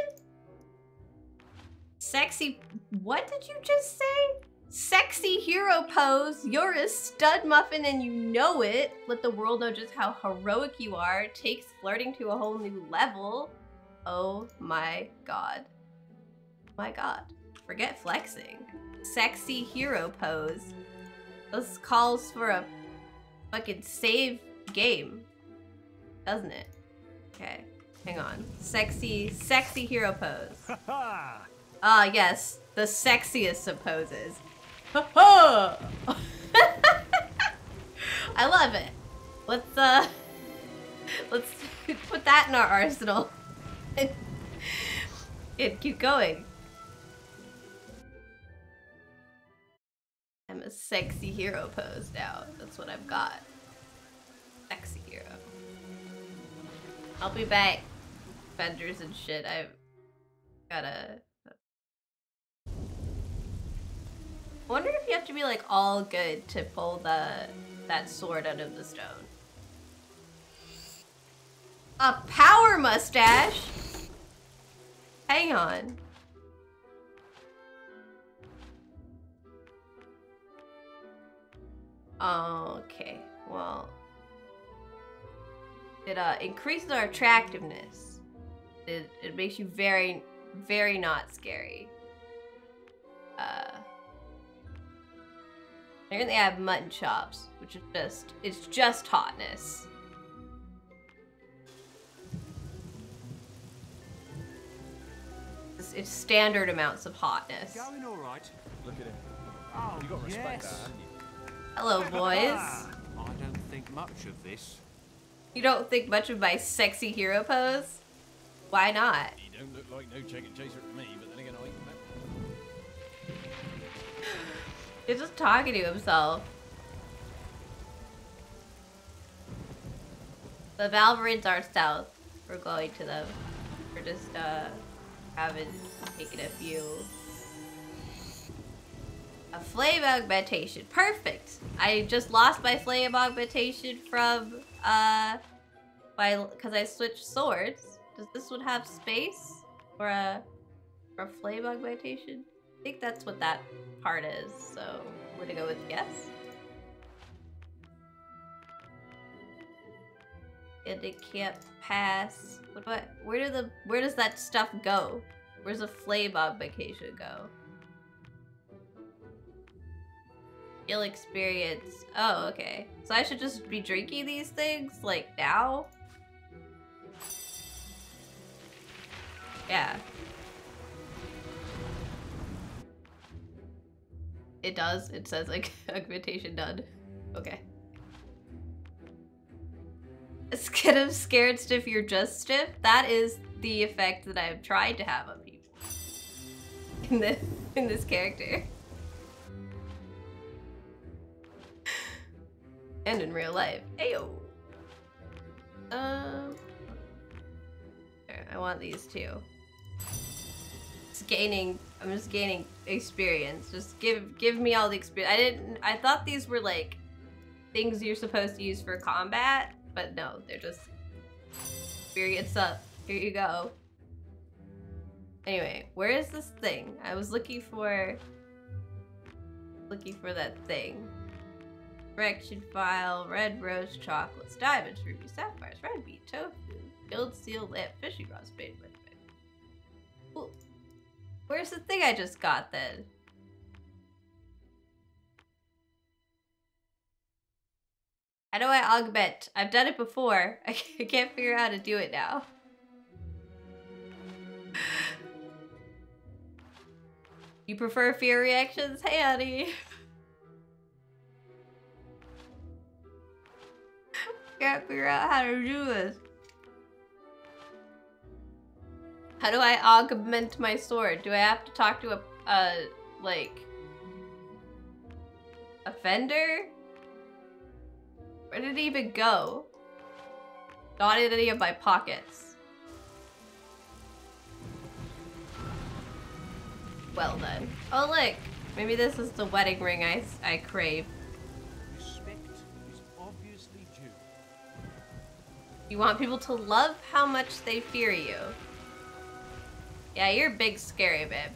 Sexy... What did you just say? Sexy hero pose. You're a stud muffin and you know it. Let the world know just how heroic you are. Takes flirting to a whole new level. Oh my god. My god. Forget flexing. Sexy hero pose. This calls for a fucking save game. Doesn't it? Okay. Hang on. Sexy, sexy hero pose. [laughs] Ah, yes. The sexiest of poses. [laughs] I love it. Let's, uh... [laughs] Let's [laughs] put that in our arsenal. and, keep going. I'm a sexy hero pose now. That's what I've got. Sexy hero. I'll be back. Vendors and shit. I've gotta. I wonder if you have to be like all good to pull the that sword out of the stone. A power mustache? Hang on. Okay, well. It uh, increases our attractiveness. It, it makes you very, very not scary. Uh, and they have mutton chops, which is just, it's just hotness. It's, it's standard amounts of hotness. Going all right. Look at him. Oh, You got respect yes. that, haven't you? Hello, boys. Ah, I don't think much of this. You don't think much of my sexy hero pose? Why not? You don't look like no chicken chaser to me, He's just talking to himself. The Balverines are south. We're going to them. We're just, uh, haven't taken a few. A flame augmentation. Perfect! I just lost my flame augmentation from, uh, by, because I switched swords. Does this one have space? For a, for a flame augmentation? I think that's what that part is, so we're gonna go with yes. And it can't pass. What do I, where do the where does that stuff go? Where's the flame augmentation go? Ill experience. Oh, okay. So I should just be drinking these things like now? Yeah. It does. It says like [laughs] augmentation done. Okay. Skin of scared stiff, you're just stiff. That is the effect that I've tried to have on people [laughs] in this in this character. [laughs] and in real life. Ayo. Um I want these two. It's gaining I'm just gaining experience. Just give give me all the experience. I didn't I thought these were like things you're supposed to use for combat, but no, they're just experience up. Here you go. Anyway, where is this thing? I was looking for looking for that thing. Correction file, red rose chocolates, diamonds, ruby, sapphires, red beet, tofu, gold seal lamp, fishing rods. Ooh. Where's the thing I just got then? How do I augment? I've done it before. [laughs] I can't figure out how to do it now. [laughs] You prefer fear reactions? Hey, honey. [laughs] Can't figure out how to do this. How do I augment my sword? Do I have to talk to a, a like, a fender? Where did it even go? Not in any of my pockets. Well then. Oh look! Maybe this is the wedding ring I, I crave. Respect is obviously due. You want people to love how much they fear you. Yeah, you're big scary, babe.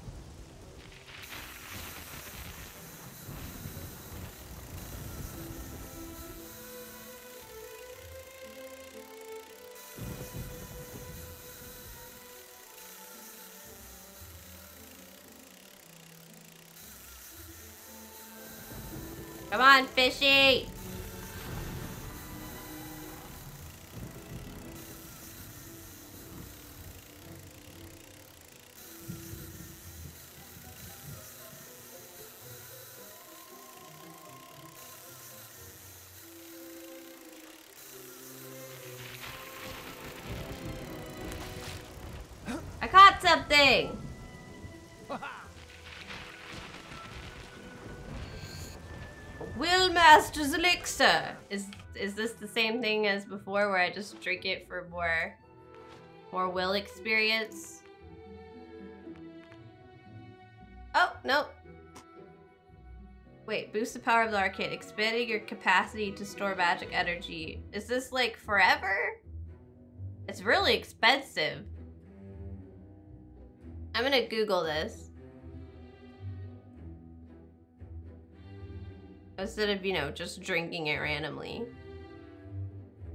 Come on, fishy! Willmaster's elixir. Is is this the same thing as before, where I just drink it for more, more will experience? Oh no. Wait, boost the power of the arcane, expanding your capacity to store magic energy. Is this like forever? It's really expensive. I'm gonna Google this. Instead of, you know, just drinking it randomly.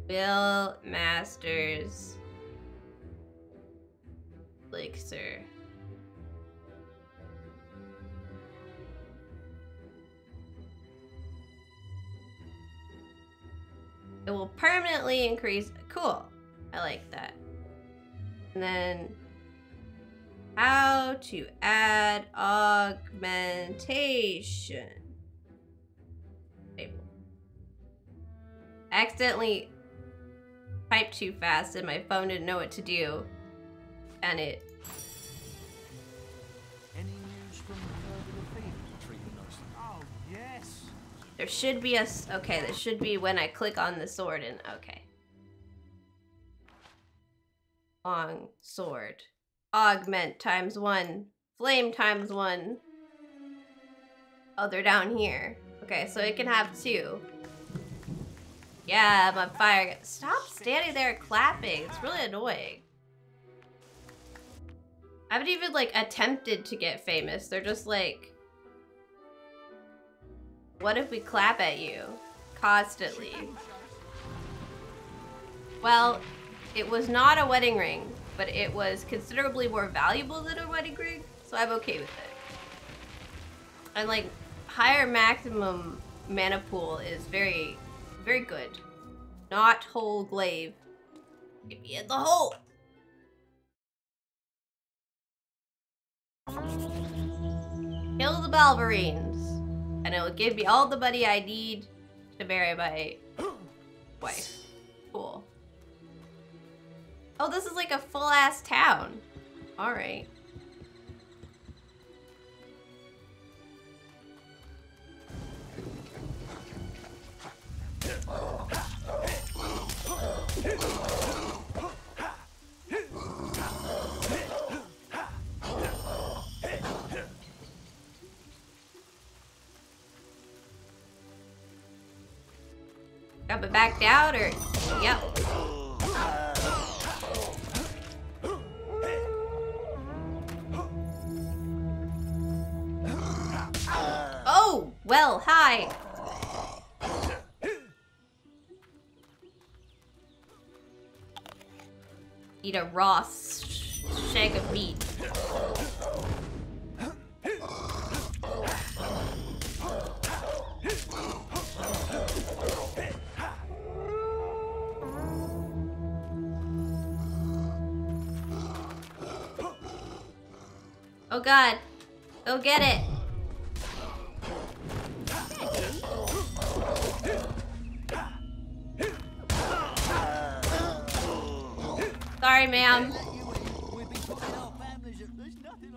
Will Masters Elixir. It will permanently increase. Cool. I like that. And then how to add augmentation. Accidentally typed too fast and my phone didn't know what to do. And it Any news from the fever treating us? Oh, yes. there should be a... okay, there should be when I click on the sword and okay. Long sword. Augment times one. Flame times one. Oh, they're down here. Okay, so it can have two. Yeah, I'm on fire. Stop standing there clapping. It's really annoying. I haven't even like attempted to get famous. They're just like, what if we clap at you constantly? Well, it was not a wedding ring, but it was considerably more valuable than a wedding ring, so I'm okay with it. And like higher maximum mana pool is very, very good. Knothole Glade. Get me the hole. Kill the Balverines, and it will give me all the money I need to marry my wife. Cool. Oh, this is like a full ass town. All Got it back down or yep. Oh, well, hi. Eat a raw sh- shag of meat. Oh god. Go get it. Sorry, ma'am.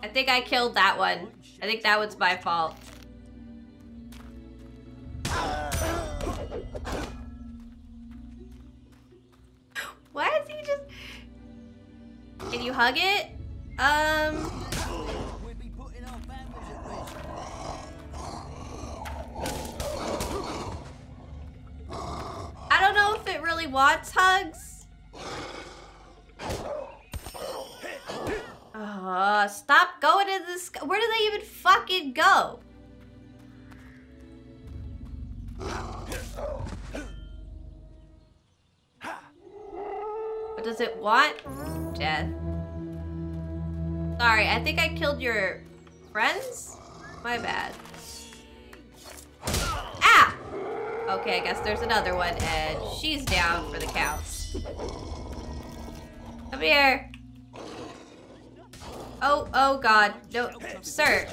I think I killed that one. I think that was my fault. Why is he just... Can you hug it? Um... I don't know if it really wants hugs. Uh, stop going to the sky. Where do they even fucking go? What does it want? Death. Sorry, I think I killed your friends? My bad. Ah! Okay, I guess there's another one, and she's down for the count. Come here. Oh, oh god. No, sir.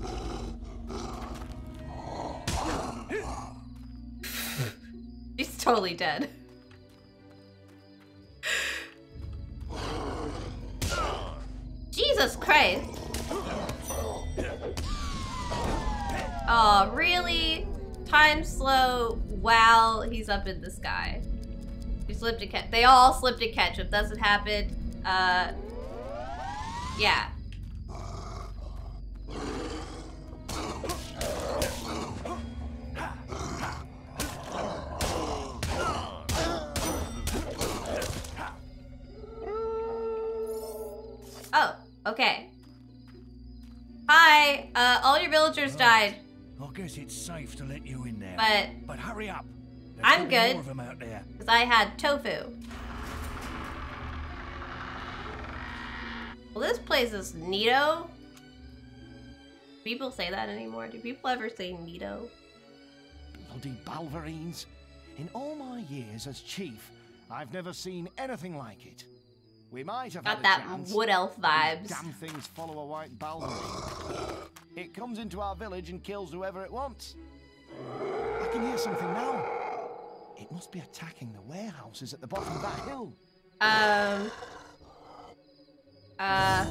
[laughs] She's totally dead. Jesus Christ. Oh, really? Time slow while he's up in the sky. He slipped a catch. They all slipped a catch. If doesn't happen, uh, yeah. Oh, okay. Hi, uh, all your villagers died. I guess it's safe to let you in there. But- but hurry up. There I'm good. More of them out there. Because I had tofu. Well, this place is neato. People say that anymore? Do people ever say neato? Bloody Balverines. In all my years as chief, I've never seen anything like it. We might have Got that chance. wood elf vibes. Damn things follow a white Balverine. it comes into our village and kills whoever it wants. I can hear something now. It must be attacking the warehouses at the bottom of that hill. Um. Uh.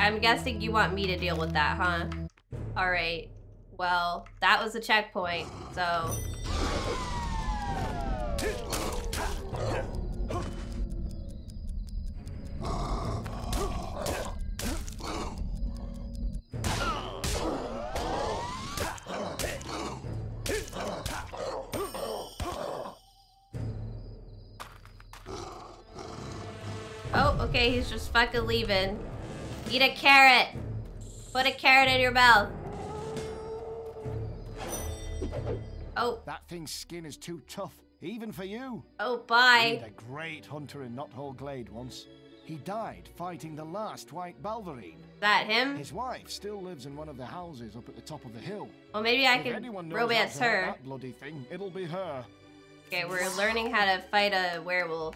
I'm guessing you want me to deal with that, huh? Alright. Well, that was a checkpoint, so. Okay, he's just fucking leaving. Eat a carrot. Put a carrot in your mouth. Oh. That thing's skin is too tough, even for you. Oh, bye. a great hunter in Knothole Glade once. He died fighting the last white Balverine. That him? His wife still lives in one of the houses up at the top of the hill. Well, maybe I If can anyone knows romance her. That bloody thing. It'll be her. Okay, we're learning how to fight a werewolf.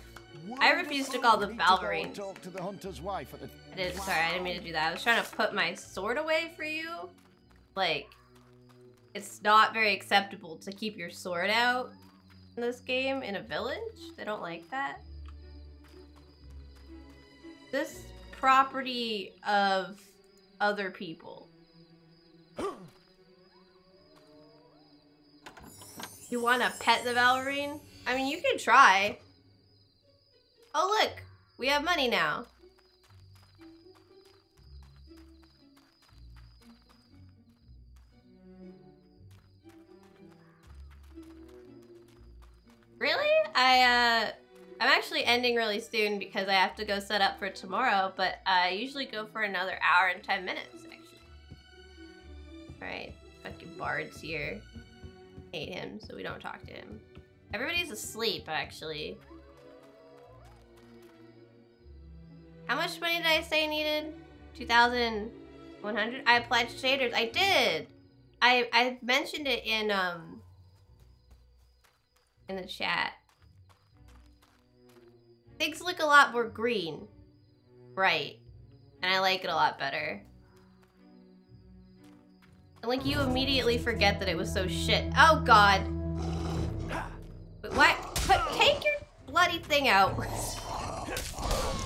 I refuse to call them We need to go and Balverines. Talk to the hunter's wife at the. I did. Sorry, I didn't mean to do that. I was trying to put my sword away for you. Like, it's not very acceptable to keep your sword out in this game in a village. They don't like that. This property of other people. You want to pet the Balverine? I mean, you can try. Oh, look. We have money now. Really? I, uh, I'm actually ending really soon because I have to go set up for tomorrow, but I usually go for another hour and 10 minutes, actually. Alright, fucking Bard's here. Hate him, so we don't talk to him. Everybody's asleep, actually. How much money did I say I needed? 2,100? I applied to shaders. I did! I, I mentioned it in, um, in the chat. Things look a lot more green. Right. And I like it a lot better. And like you immediately forget that it was so shit. Oh god. Wait, What? Put, take your bloody thing out. [laughs]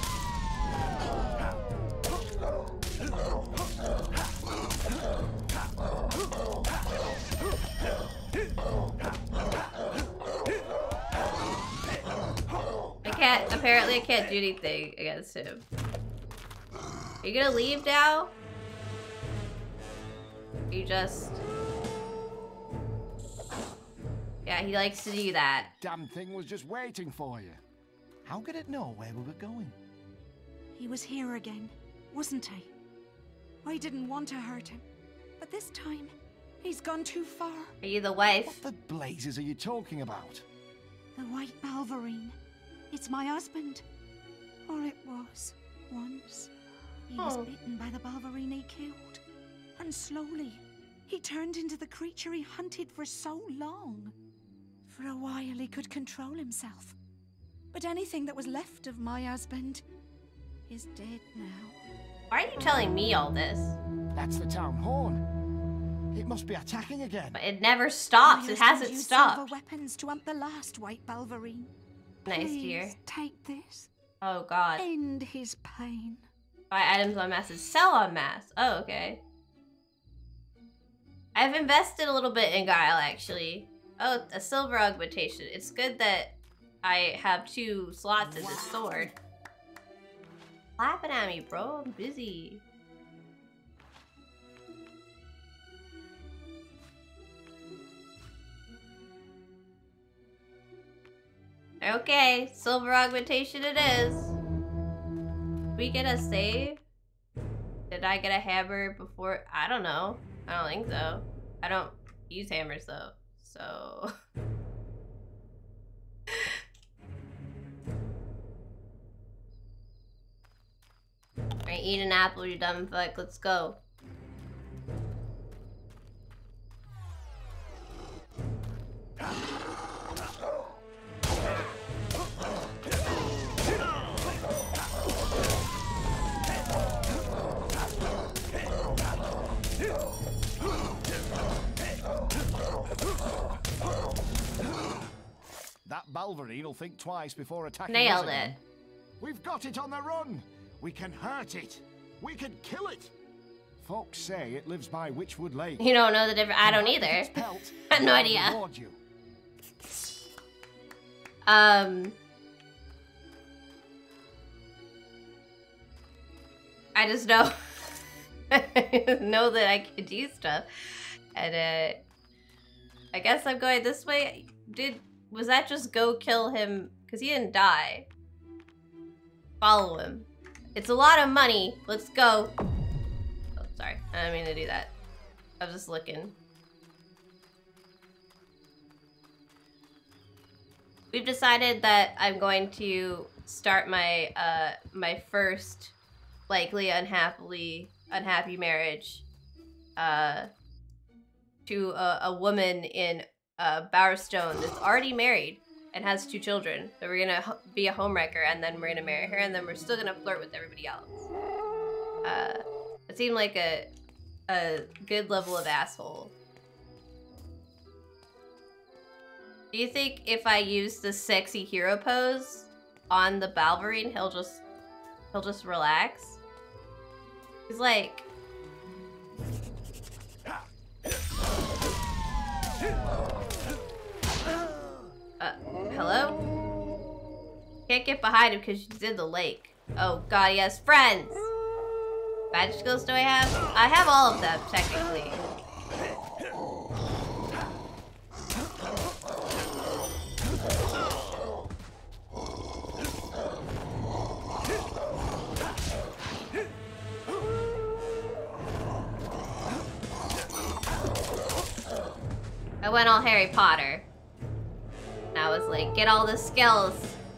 I can't, apparently I can't do anything against him. Are you gonna leave now? You just... Yeah, he likes to do that. Damn thing was just waiting for you. How could it know where we were going? He was here again, wasn't he? I didn't want to hurt him, but this time, he's gone too far. Are you the wife? What the blazes are you talking about? The White Balverine. It's my husband. Or it was, once. He was Oh. bitten by the Balverine he killed. And slowly, he turned into the creature he hunted for so long. For a while, he could control himself. But anything that was left of my husband is dead now. Why are you telling me all this? That's the town horn. It must be attacking again. But it never stops. It hasn't used stopped. silver weapons to hunt the last White Balverine. Nice to Please hear. take this. Oh god. End his pain. Buy items on mass is sell on mass. Oh, okay. I've invested a little bit in Guile, actually. Oh, a silver augmentation. It's good that I have two slots in this sword. Laughing at me, bro. I'm busy. Okay, silver augmentation it is. We get a save? Did I get a hammer before? I don't know. I don't think so. I don't use hammers though, so. [laughs] Alright, eat an apple, you dumb fuck. Let's go. That Balverine will think twice before attacking Nailed it. We've got it on the run. We can hurt it. We can kill it. Folks say it lives by Witchwood Lake. You don't know the difference. I don't either. [laughs] I have no idea. Um. I just know, [laughs] know that I can do stuff, and uh, I guess I'm going this way. Did was that just go kill him? Cause he didn't die. Follow him. It's a lot of money. Let's go. Oh, sorry. I didn't mean to do that. I was just looking. We've decided that I'm going to start my uh my first likely unhappily unhappy marriage uh to a, a woman in uh Bowerstone that's already married and has two children. So we're gonna be a homewrecker and then we're gonna marry her and then we're still gonna flirt with everybody else. Uh, it seemed like a a good level of asshole. Do you think if I use the sexy hero pose on the Balverine, he'll just he'll just relax? He's like Uh, hello? Can't get behind him because she's in the lake. Oh god, he has friends! Magic skills do I have? I have all of them, technically. I went all Harry Potter. I was like, get all the skills.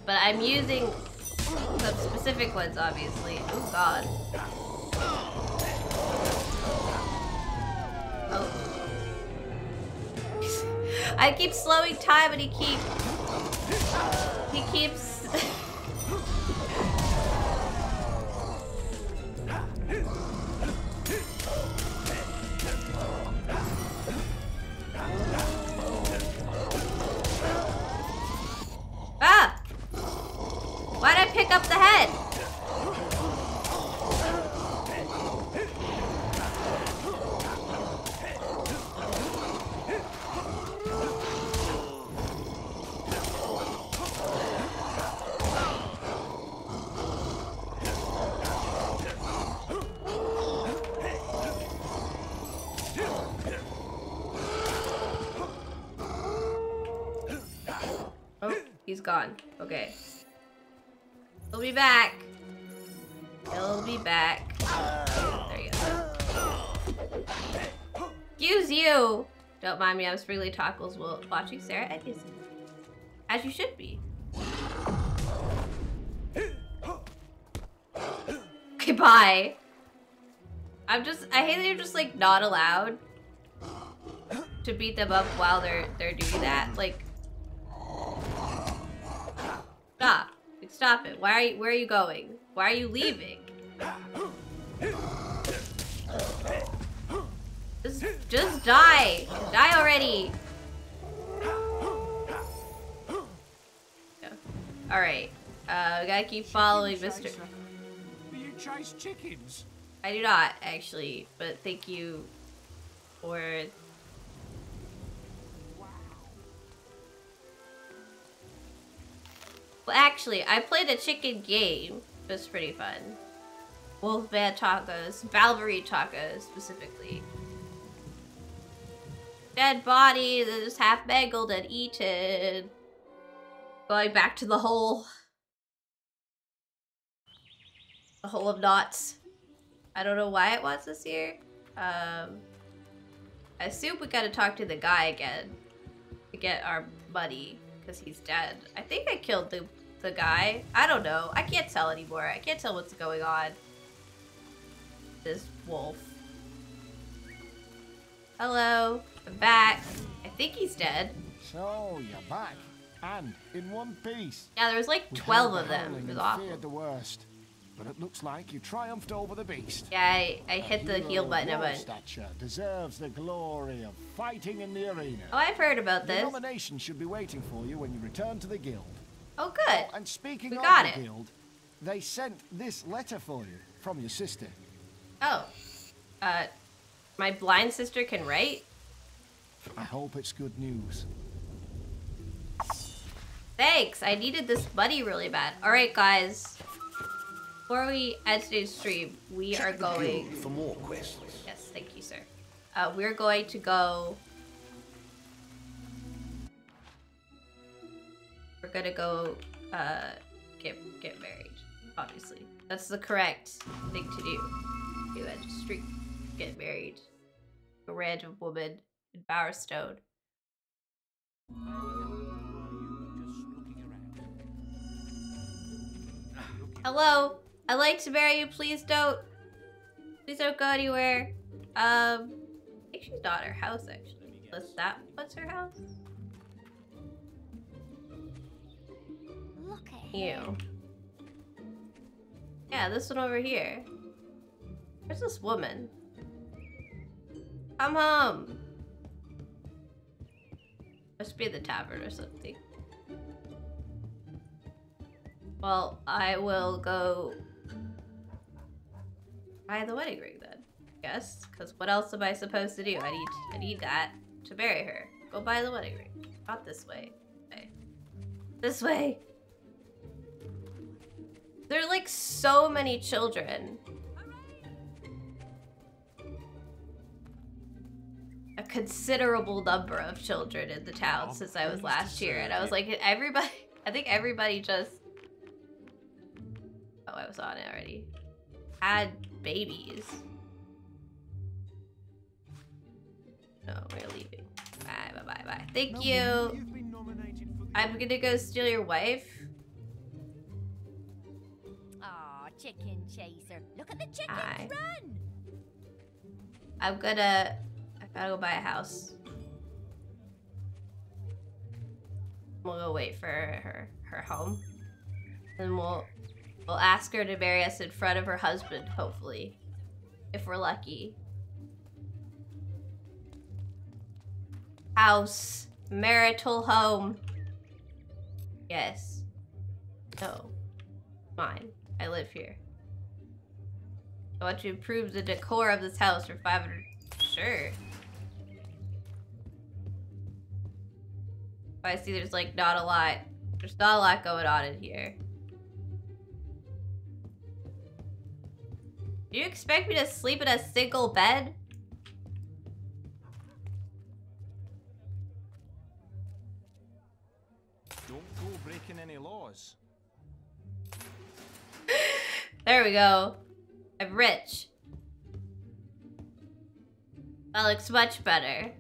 But I'm using some specific ones, obviously. Oh, God. Oh. [laughs] I keep slowing time and he keeps... He keeps... [laughs] pick up the head? Oh, he's gone. Okay. He'll be back. He'll be back. There you go. Excuse you! Don't mind me, I'm Spriggly Tockles watching Sarah Edison. As you should be. Okay, bye. I'm just, I hate that you're just like not allowed to beat them up while they're they're doing that. Like, stop, stop it. Why are you? Where are you going? Why are you leaving? Just, just die. Die already. All right. Uh, we gotta keep following Mr. Do you chase chickens? I do not actually, but thank you for. Well, actually, I played a chicken game. It was pretty fun. Wolfman tacos, Valkyrie tacos specifically. Dead body that is half mangled and eaten. Going back to the hole. The hole of knots. I don't know why it wants us here. Um, I assume we gotta talk to the guy again to get our buddy because he's dead. I think I killed the the guy. I don't know. I can't tell anymore. I can't tell what's going on. This wolf. Hello. I'm back. I think he's dead. So you're back, and in one piece. Yeah, there was like 12 of them. It was awful. the worst, but it looks like you triumphed over the beast. Yeah, I hit the heal button. I your went, stature deserves the glory of fighting in the arena. oh, I've heard about this. The nomination should be waiting for you when you return to the guild. Oh, good. and speaking We of got the it. guild, they sent this letter for you from your sister. Oh. Uh, my blind sister can write? I hope it's good news. Thanks. I needed this buddy really bad. All right, guys. Before we end today's stream, we are going. For more questions. Yes, thank you, sir. Uh, we're going to go. We're gonna go uh, get get married. Obviously, that's the correct thing to do. Do end a streak, get married. A random woman in Bowerstone. Hello, I'd like to marry you. Please don't. Please don't go anywhere. Um, I think she's not at her house actually. What's that? What's her house? Look at You. Yeah, this one over here. Where's this woman? Come home. Must be the tavern or something. Well, I will go buy the wedding ring then. Yes, because what else am I supposed to do? I need I need that to marry her. Go buy the wedding ring. Not this way. Okay. This way. There are like so many children. A considerable number of children in the town since I was last year, and I was like, everybody. [laughs] I think everybody just. Oh, I was on it already. Had babies. No, we're leaving. Bye, bye, bye, bye. Thank you. I'm gonna go steal your wife. Aw, chicken chaser. Look at the chickens Hi. run! I'm gonna. I gotta go buy a house. We'll go wait for her her home, and we'll we'll ask her to marry us in front of her husband. Hopefully, if we're lucky. House, marital home. Yes. No. Mine. I live here. I want to improve the decor of this house for 500. Sure. I see there's like not a lot. There's not a lot going on in here. You expect me to sleep in a single bed? Don't go breaking any laws. [laughs] There we go. I'm rich. That looks much better.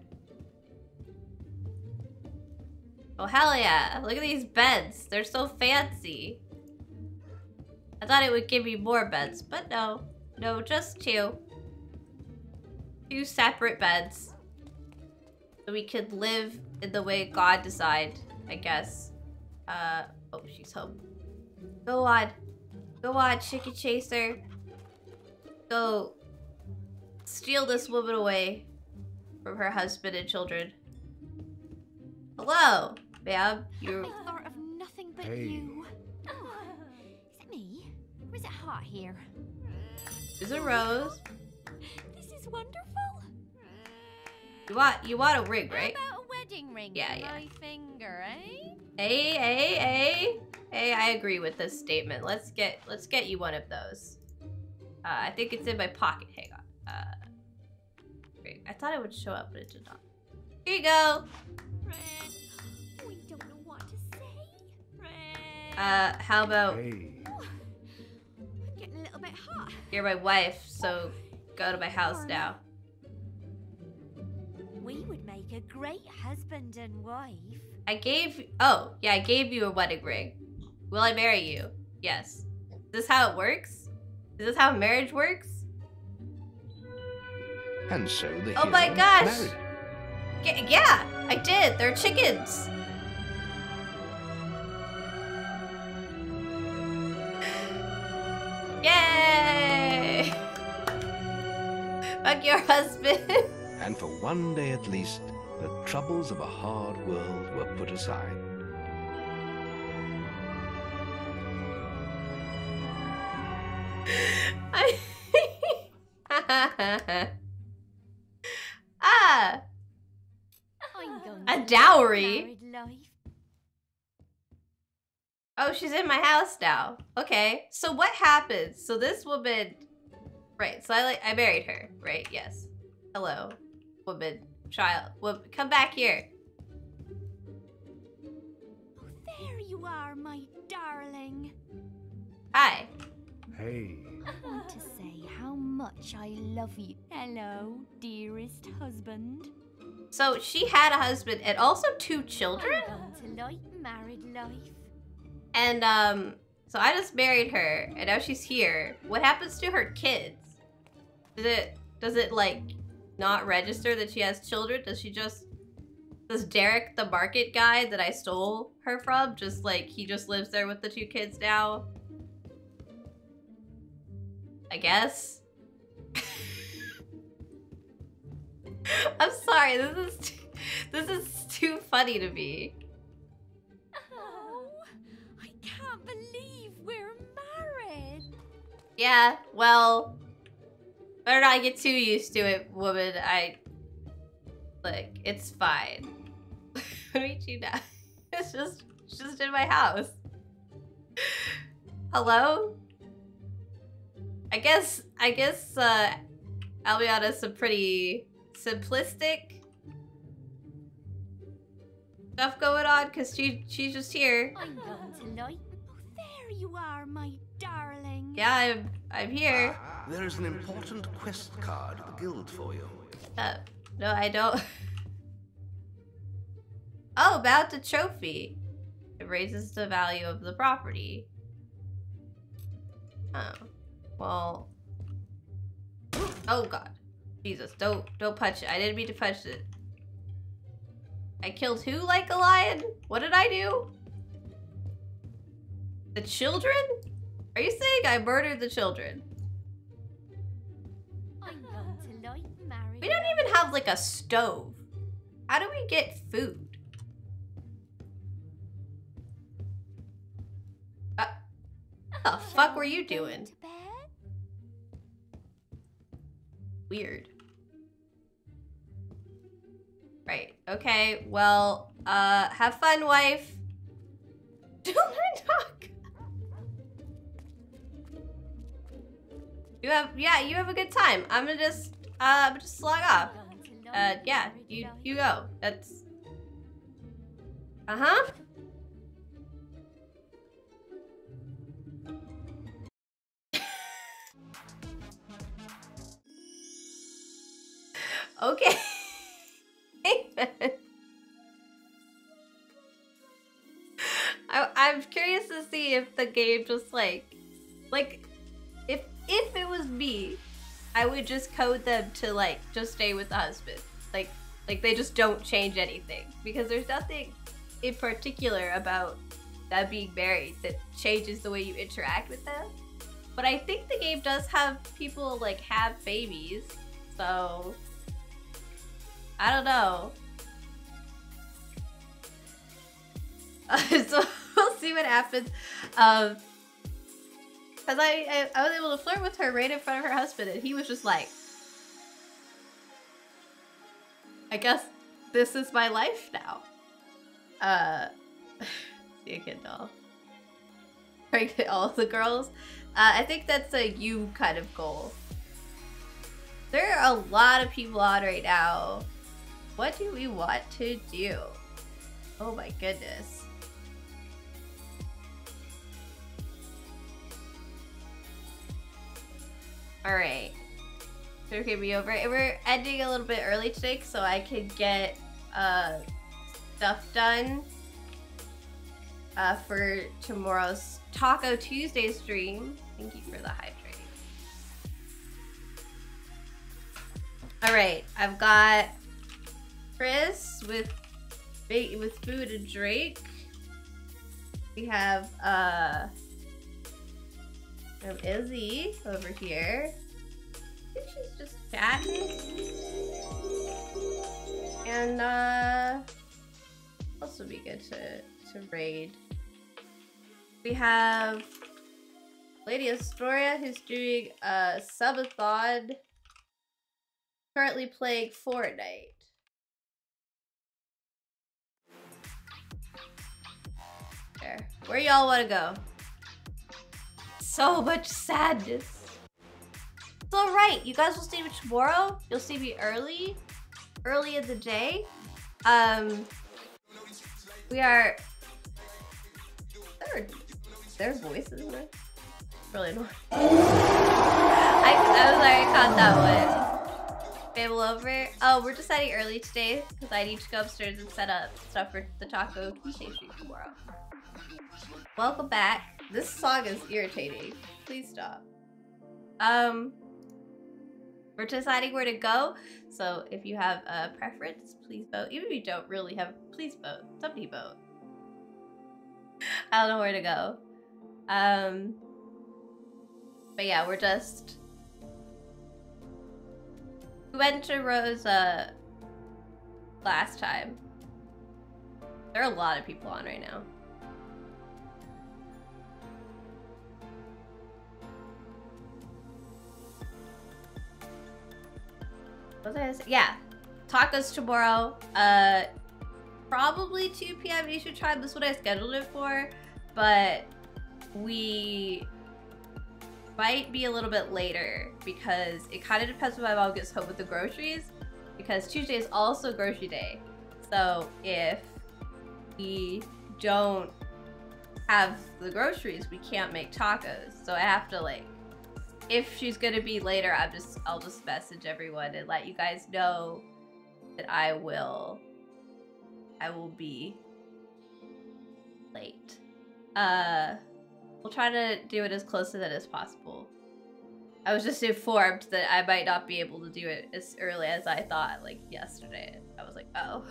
Oh, hell yeah. Look at these beds. They're so fancy. I thought it would give me more beds, but no. No, just two. Two separate beds. So we could live in the way God designed, I guess. Uh, oh, she's home. Go on. Go on, chicken chaser. Go steal this woman away from her husband and children. Hello, ma'am. You I thought of nothing but Hey. you. Oh, is it me? Or is it hot here? Is a rose. This is wonderful. You want you want a ring, right? How about a wedding ring Yeah, yeah. my finger, eh? Hey, hey, hey. Hey, I agree with this statement. Let's get let's get you one of those. Uh, I think it's in my pocket. Hang on. Uh, wait, I thought it would show up, but it did not. Here you go. We don't know what to say. Uh, how about Getting you're my wife, so go to my house now. We would make a great husband and wife. I gave. Oh, yeah, I gave you a wedding ring. Will I marry you? Yes. Is this how it works? Is this how marriage works? And so the Oh my gosh! married. Yeah, I did. They're chickens. Fuck your husband. [laughs] And for one day at least, the troubles of a hard world were put aside. [laughs] Ah, a dowry. Oh, she's in my house now. Okay. So what happens? So this woman, right? So I like I married her, right? Yes. Hello, woman, child. Woman, come back here. There you are, my darling. Hi. Hey. I want to say how much I love you. Hello, dearest husband. So she had a husband and also two children. I'm to like married life. And um, so I just married her, and now she's here. What happens to her kids? Does it does it like not register that she has children? Does she just does Derek, the market guy that I stole her from, just like he just lives there with the two kids now? I guess. [laughs] I'm sorry. This is too, this is too funny to me. Oh, I can't believe we're married. Yeah, well, better not get too used to it, woman. I look, it's fine. [laughs] what meet you now? [laughs] It's just, it's just in my house. Hello? I guess, I guess, uh, Albiana's some pretty simplistic stuff going on because she, she's just here. I'm going to like. Oh, there you are, my darling. Yeah, I'm, I'm here. There is an important quest card at the guild for you. Uh, no, I don't. [laughs] oh, about the trophy. It raises the value of the property. Oh, well. Oh God, Jesus! Don't don't punch it. I didn't mean to punch it. I killed who like a lion? What did I do? The children? Are you saying I murdered the children? I'm going to like married. We don't even have like a stove. How do we get food? Uh, what the fuck were you doing? Weird. Right. Okay. Well, uh, have fun, wife. [laughs] Children talk. You have, yeah, you have a good time. I'm gonna just, uh, just log off. Uh, yeah, you, you go. That's, uh huh. [laughs] Okay. [laughs] I, I'm curious to see if the game just like, like, if it was me, I would just code them to like just stay with the husband. Like, like they just don't change anything because there's nothing in particular about them being married that changes the way you interact with them. But I think the game does have people like have babies, so I don't know. [laughs] so [laughs] we'll see what happens. Um, cause I, I I was able to flirt with her right in front of her husband, and he was just like, "I guess this is my life now." Uh, [laughs] see a kid doll. Pregnant all the girls. Uh, I think that's a you kind of goal. There are a lot of people on right now. What do we want to do? Oh my goodness. Alright. So, okay, me over. And we're ending a little bit early today so I could get uh, stuff done uh, for tomorrow's Taco Tuesday stream. Thank you for the hydrate. All right, I've got Chris with with food and drink. We have uh, we have Izzy over here. I think she's just chatting. And uh, also be good to to raid. We have Lady Astoria who's doing a subathon. Currently playing Fortnite. There. Where y'all want to go? So much sadness. It's alright. You guys will see me tomorrow. You'll see me early. Early in the day. Um, we are... There, there's voices in there. Really annoying. I, I was like, I caught that one. Fable over. Oh, we're deciding early today because I need to go upstairs and set up stuff for the Taco Tuesday tomorrow. Welcome back. This song is irritating. Please stop. Um, we're deciding where to go. So if you have a preference, please vote. Even if you don't really have, please vote. Somebody vote. I don't know where to go. Um, but yeah, we're just we went to Rosa last time. There are a lot of people on right now. Was I say? Yeah. Tacos tomorrow. Uh, probably 2 p.m. You should try. This is what I scheduled it for. But we might be a little bit later because it kind of depends when my mom gets home with the groceries because Tuesday is also grocery day. So if we don't have the groceries, we can't make tacos. So I have to like, if she's gonna be later, I'm just, I'll just message everyone and let you guys know that I will, I will be late. Uh, We'll try to do it as close to that as possible. I was just informed that I might not be able to do it as early as I thought, like yesterday. I was like, oh.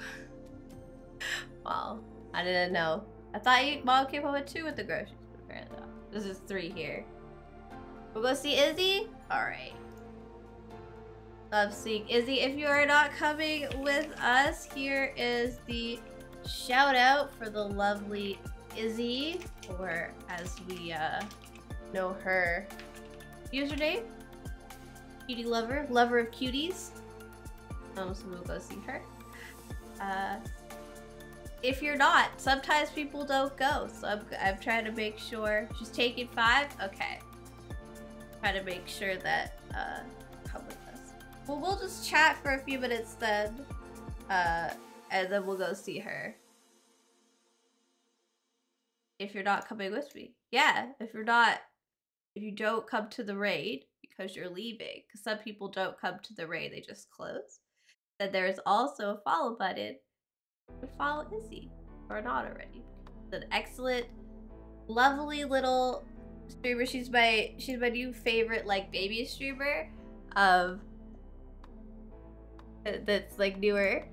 [laughs] well, I didn't know. I thought you, mom came home at 2 with the groceries, but apparently not. This is 3 here. We'll go see Izzy? Alright. Love seeing Izzy. If you are not coming with us, here is the shout out for the lovely Izzy, or as we uh, know her username, cutie lover, lover of cuties. Um, so we'll go see her. Uh, if you're not, sometimes people don't go, so I'm, I'm trying to make sure she's taking five. Okay, try to make sure that uh, come with us. Well, we'll just chat for a few minutes then, uh, and then we'll go see her if you're not coming with me. Yeah, if you're not, if you don't come to the raid because you're leaving, because some people don't come to the raid, they just close, then there's also a follow button to follow Izzy, or not already. An excellent, lovely little streamer. She's my, she's my new favorite, like, baby streamer of, that's, like, newer,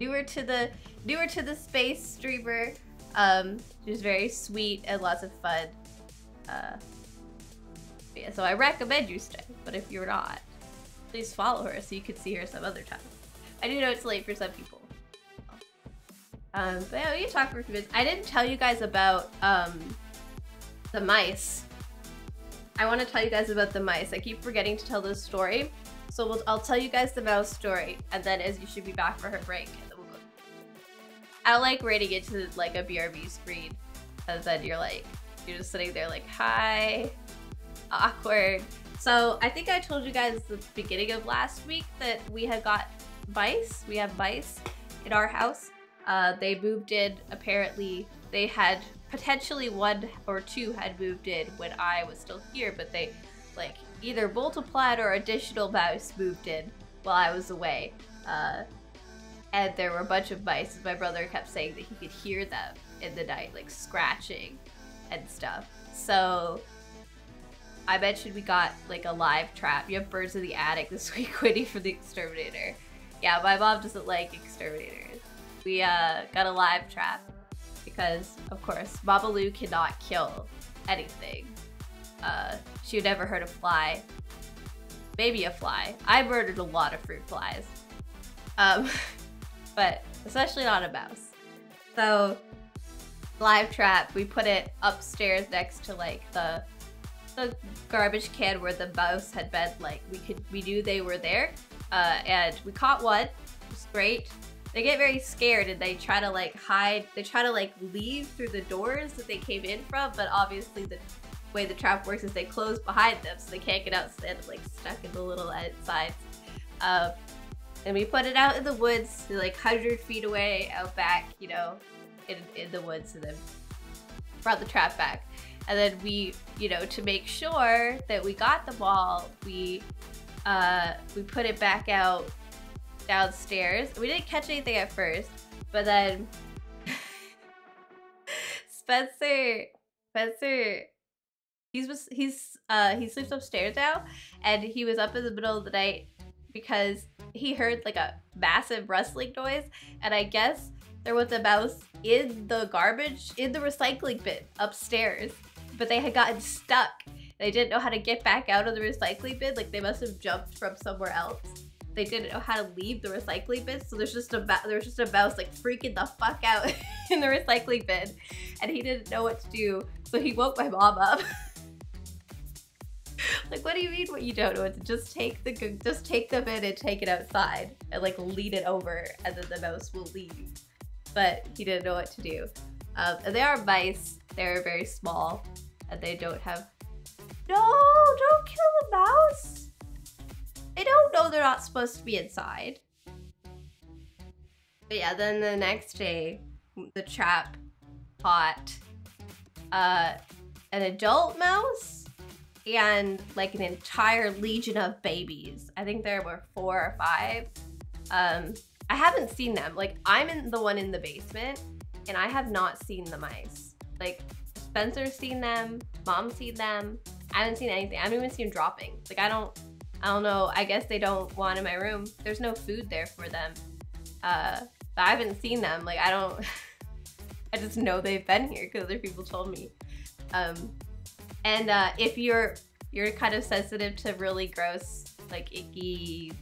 newer to the, newer to the space streamer um, she's very sweet and lots of fun. Uh, yeah, so I recommend you stay, but if you're not, please follow her so you can see her some other time. I do know it's late for some people. Um, but yeah, we can talk for a few minutes. I didn't tell you guys about um, the mice. I want to tell you guys about the mice. I keep forgetting to tell this story. So we'll, I'll tell you guys the mouse story, and then as you should be back for her break. I like rating it to like a BRB screen. And then you're like, you're just sitting there like, hi, awkward. So I think I told you guys the beginning of last week that we had got mice. We have mice in our house. Uh, they moved in, apparently they had potentially one or two had moved in when I was still here, but they like either multiplied or additional mice moved in while I was away. Uh, and there were a bunch of mice. My brother kept saying that he could hear them in the night, like scratching and stuff. So I mentioned we got like a live trap. You have birds in the attic this [laughs] week, Quiddy for the exterminator. Yeah, my mom doesn't like exterminators. We uh, got a live trap because, of course, Babalu cannot kill anything. Uh, she never hurt a fly. Maybe a fly. I murdered a lot of fruit flies. Um, [laughs] but especially not a mouse. So, live trap, we put it upstairs next to like the the garbage can where the mouse had been. Like we could, we knew they were there, uh, and we caught one. It was great. They get very scared and they try to like hide. They try to like leave through the doors that they came in from, but obviously the way the trap works is they close behind them, so they can't get out. So they end up like stuck in the little sides. Uh, and we put it out in the woods, like 100 feet away, out back, you know, in, in the woods, and then brought the trap back. And then we, you know, to make sure that we got the ball, we uh, we put it back out downstairs. We didn't catch anything at first, but then Spencer, Spencer, he's he's uh he sleeps upstairs now, and he was up in the middle of the night because he heard like a massive rustling noise, and I guess there was a mouse in the garbage in the recycling bin upstairs, but they had gotten stuck. They didn't know how to get back out of the recycling bin. Like they must have jumped from somewhere else. They didn't know how to leave the recycling bin, so there's just a there's just a mouse like freaking the fuck out [laughs] in the recycling bin, and he didn't know what to do. So he woke my mom up. [laughs] like, what do you mean? What you don't know? It's just take the just take the bin and take it outside and like lead it over, and then the mouse will leave. But he didn't know what to do. Um, and they are mice. They're very small, and they don't have. No, don't kill the mouse. They don't know they're not supposed to be inside. But yeah, then the next day, the trap caught uh, an adult mouse and like an entire legion of babies. I think there were four or five. Um, I haven't seen them. Like I'm in the one in the basement and I have not seen the mice. Like Spencer's seen them, mom's seen them. I haven't seen anything. I haven't even seen dropping. Like I don't I don't know. I guess they don't want in my room. There's no food there for them. Uh, but I haven't seen them. Like, I don't... [laughs] I just know they've been here because other people told me. Um, and uh, if you're you're kind of sensitive to really gross, like icky,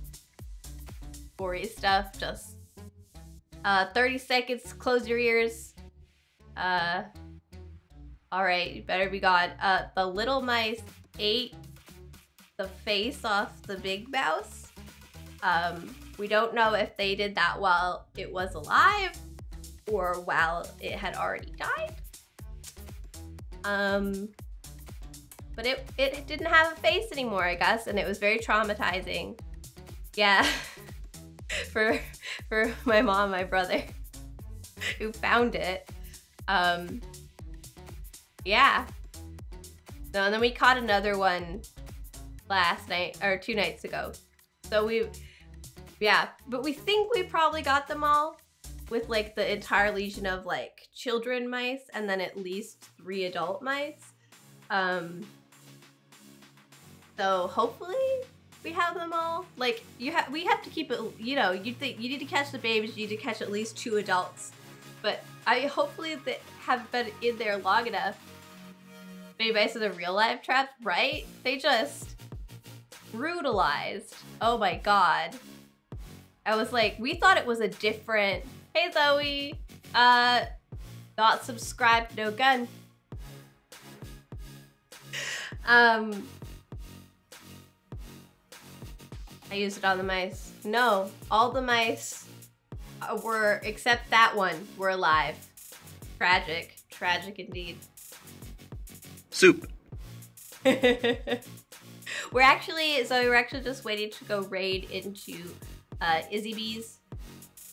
gory stuff, just uh, 30 seconds, close your ears. Uh, all right, you better be gone. Uh, the little mice ate the face off the big mouse. Um, we don't know if they did that while it was alive or while it had already died. Um, but it, it didn't have a face anymore, I guess, and it was very traumatizing. Yeah, [laughs] for, for my mom, my brother, [laughs] who found it. Um, yeah. No, and then we caught another one last night or two nights ago. So we, yeah, but we think we probably got them all with like the entire legion of like children mice and then at least three adult mice. Um, so hopefully we have them all. Like you have, we have to keep it. You know, you think you need to catch the babies. You need to catch at least two adults. But I hopefully they have been in there long enough. Maybe I said the real life traps, right? They just brutalized. Oh my god. I was like, we thought it was a different. Hey Zoe, uh, not subscribed, no gun. um, I used it on the mice. No, all the mice uh, were, except that one, were alive. Tragic, tragic indeed. Soup. [laughs] we're actually so we're actually just waiting to go raid into uh, Izzy Bees.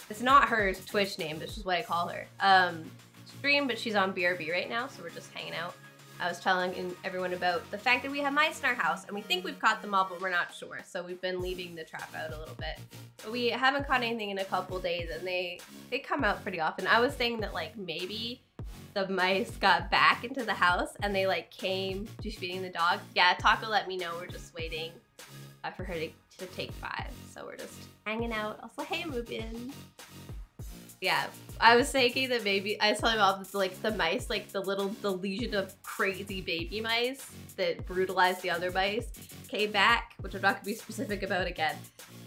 It's not her Twitch name, it's just what I call her. Um, stream, but she's on BRB right now, so we're just hanging out. I was telling everyone about the fact that we have mice in our house and we think we've caught them all, but we're not sure. So we've been leaving the trap out a little bit. But we haven't caught anything in a couple days and they, they come out pretty often. I was saying that like maybe the mice got back into the house and they like came to feeding the dog. Yeah, Taco let me know. We're just waiting uh, for her to, to take five. So we're just hanging out. Also, hey, Mubin. Yeah, I was thinking that maybe I was telling about like the mice, like the little the legion of crazy baby mice that brutalized the other mice came back, which I'm not gonna be specific about again.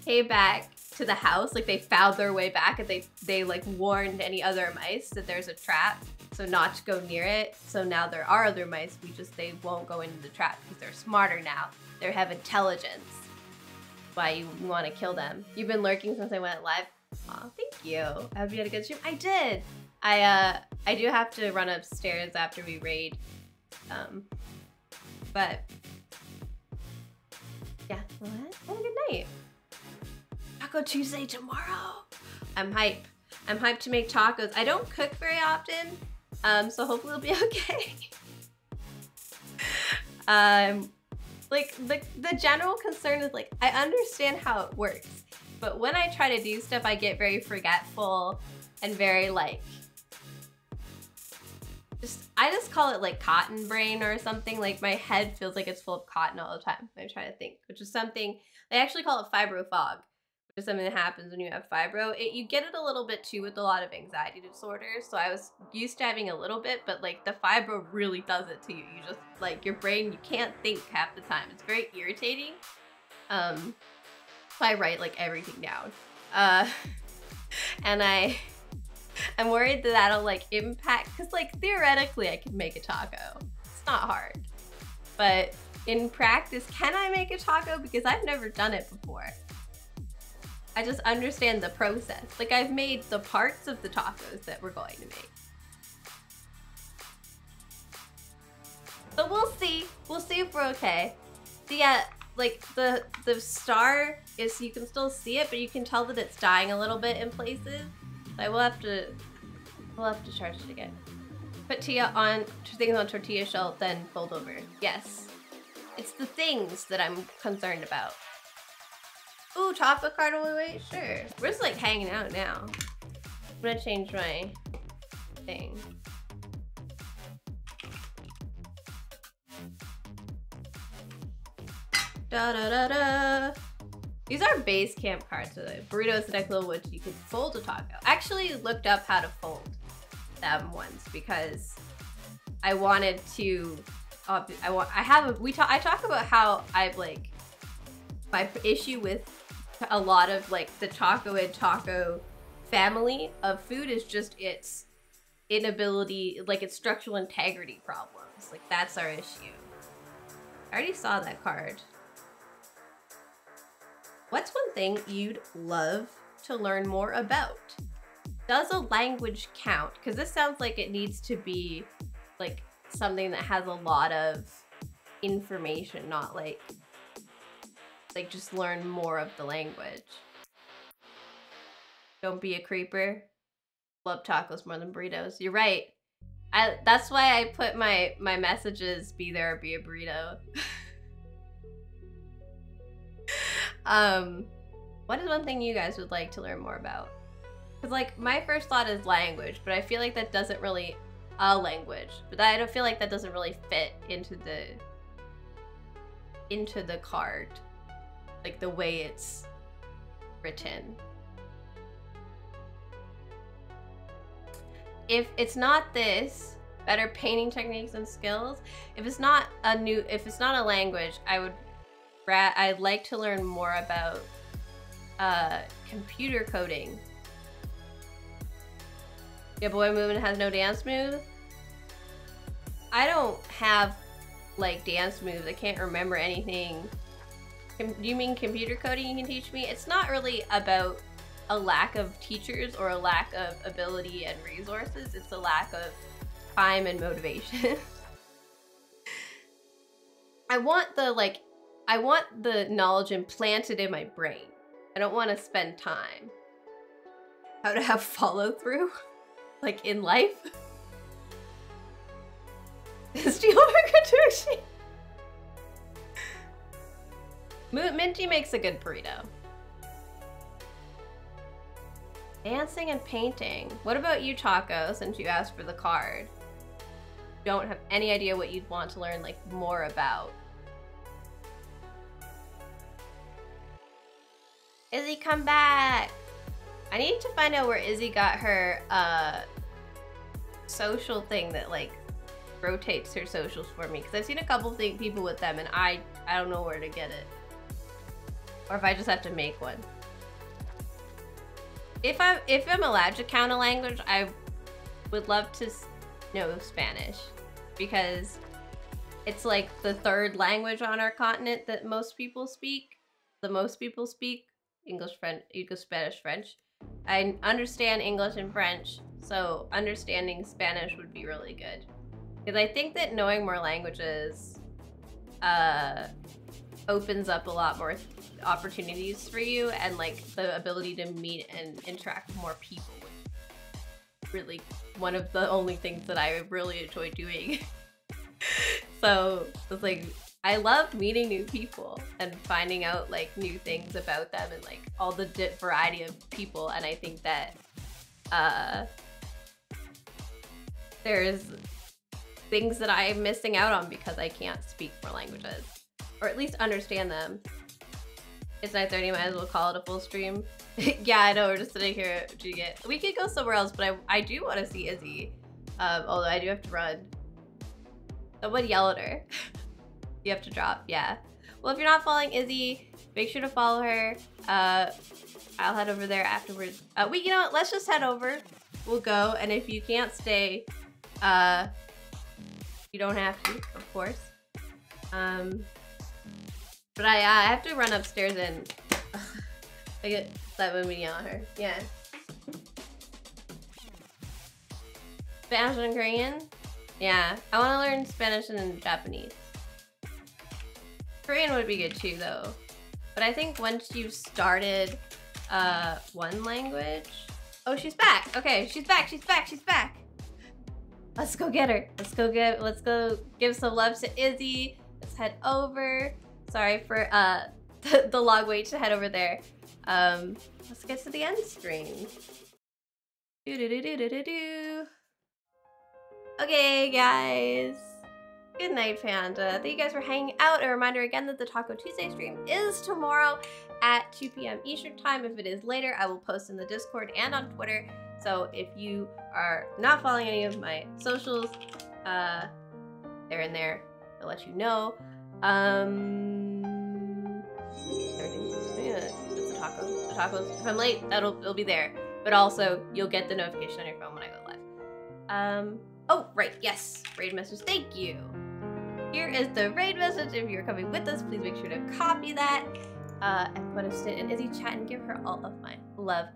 Came back to the house, like they found their way back, and they they like warned any other mice that there's a trap, so not to go near it. So now there are other mice. We just they won't go into the trap because they're smarter now. They have intelligence. Why you want to kill them? You've been lurking since I went live. Oh, thank you. I hope you had a good stream. I did. I uh I do have to run upstairs after we raid. Um but yeah, what? Have a good night. Taco Tuesday tomorrow. I'm hype. I'm hyped to make tacos. I don't cook very often, um, so hopefully it'll be [laughs] okay. um, like the the general concern is like I understand how it works, but when I try to do stuff, I get very forgetful and very like just I just call it like cotton brain or something. Like my head feels like it's full of cotton all the time. I try to think, which is something they actually call it fibro fog, something that happens when you have fibro. It, you get it a little bit too with a lot of anxiety disorders. So I was used to having a little bit, but like the fibro really does it to you. You just like your brain, you can't think half the time. It's very irritating. Um, so I write like everything down. Uh, [laughs] and I I'm worried that that'll like impact because like theoretically I could make a taco. It's not hard. But in practice, can I make a taco? Because I've never done it before. I just understand the process. Like I've made the parts of the tacos that we're going to make. So we'll see. We'll see if we're okay. So yeah, like the the star is you can still see it, but you can tell that it's dying a little bit in places. So I will have to, we'll have to charge it again. Put Tia on, things on tortilla shell, then fold over. Yes. It's the things that I'm concerned about. Ooh, topic card away, wait, sure. We're just like hanging out now. I'm gonna change my thing. Da da da da. These are base camp cards. So the burritos and Eklo, which you can fold a taco. I actually looked up how to fold them once because I wanted to. Uh, I want. I have. A, we talk. I talk about how I've like my issue with a lot of like the taco and taco family of food is just its inability, like its structural integrity problems. Like that's our issue. I already saw that card. What's one thing you'd love to learn more about? Does a language count? Because this sounds like it needs to be like something that has a lot of information, not like like just learn more of the language. Don't be a creeper. Love tacos more than burritos. You're right. I that's why I put my my messages be there or be a burrito. [laughs] Um, what is one thing you guys would like to learn more about? Because like my first thought is language, but I feel like that doesn't really a language, but I don't feel like that doesn't really fit into the into the card, like the way it's written. If it's not this, better painting techniques and skills. If it's not a new, if it's not a language, I would I'd like to learn more about uh, computer coding. Yeah, boy movement has no dance move. I don't have like dance moves. I can't remember anything. You mean computer coding you can teach me? It's not really about a lack of teachers or a lack of ability and resources. It's a lack of time and motivation. [laughs] I want the like I want the knowledge implanted in my brain. I don't want to spend time. How to have follow through? [laughs] like in life? [laughs] Steelburger Sushi. Minty makes a good burrito. Dancing and painting. What about you, Taco, since you asked for the card? Don't have any idea what you'd want to learn like more about. Izzy, come back! I need to find out where Izzy got her uh, social thing that like rotates her socials for me because I've seen a couple of people with them and I I don't know where to get it or if I just have to make one. If I'm, if I'm allowed to count a language, I would love to know Spanish because it's like the third language on our continent that most people speak. The most people speak English, French, English, Spanish, French. I understand English and French, so understanding Spanish would be really good. Because I think that knowing more languages uh, opens up a lot more opportunities for you and like the ability to meet and interact more people. Really one of the only things that I really enjoy doing. [laughs] so it's like I love meeting new people and finding out like new things about them and like all the variety of people. And I think that uh, there's things that I'm missing out on because I can't speak more languages or at least understand them. It's 9.30, might as well call it a full stream. [laughs] yeah, I know, we're just sitting here doing it. We could go somewhere else, but I, I do want to see Izzy. Um, although I do have to run. Someone yell at her. [laughs] you have to drop, yeah. Well, if you're not following Izzy, make sure to follow her. Uh, I'll head over there afterwards. Uh, we, you know what, let's just head over. We'll go, and if you can't stay, uh, you don't have to, of course. Um, but I, I have to run upstairs and [laughs] I get that when we yell at her. Yeah. Spanish and Korean? Yeah, I want to learn Spanish and Japanese. Korean would be good too, though. But I think once you've started uh, one language... Oh, she's back. Okay, she's back, she's back, she's back. Let's go get her. Let's go get, let's go give some love to Izzy. Let's head over. Sorry for uh, [laughs] the, the long wait to head over there. Um, let's get to the end screen. Okay, guys. Good night, Panda. Thank you guys for hanging out. A reminder again that the Taco Tuesday stream is tomorrow at 2 p.m. Eastern Time. If it is later, I will post in the Discord and on Twitter. So if you are not following any of my socials, uh, they're in there. I'll let you know. Um, tacos. If I'm late, that'll it'll be there. But also, you'll get the notification on your phone when I go live. Um. Oh, right. Yes. Raid message. Thank you. Here is the raid message. If you're coming with us, please make sure to copy that uh, and put us in Izzy chat and give her all of my love.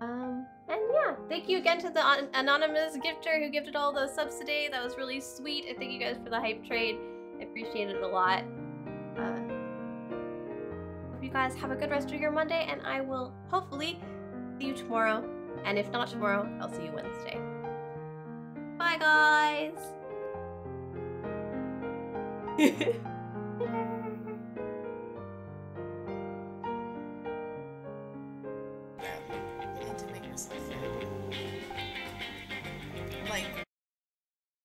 Um, and yeah, thank you again to the anonymous gifter who gifted all the subs today. That was really sweet. And thank you guys for the hype train. I appreciate it a lot. Uh, you guys have a good rest of your Monday, and I will hopefully see you tomorrow. And if not tomorrow, I'll see you Wednesday. Bye, guys! [laughs]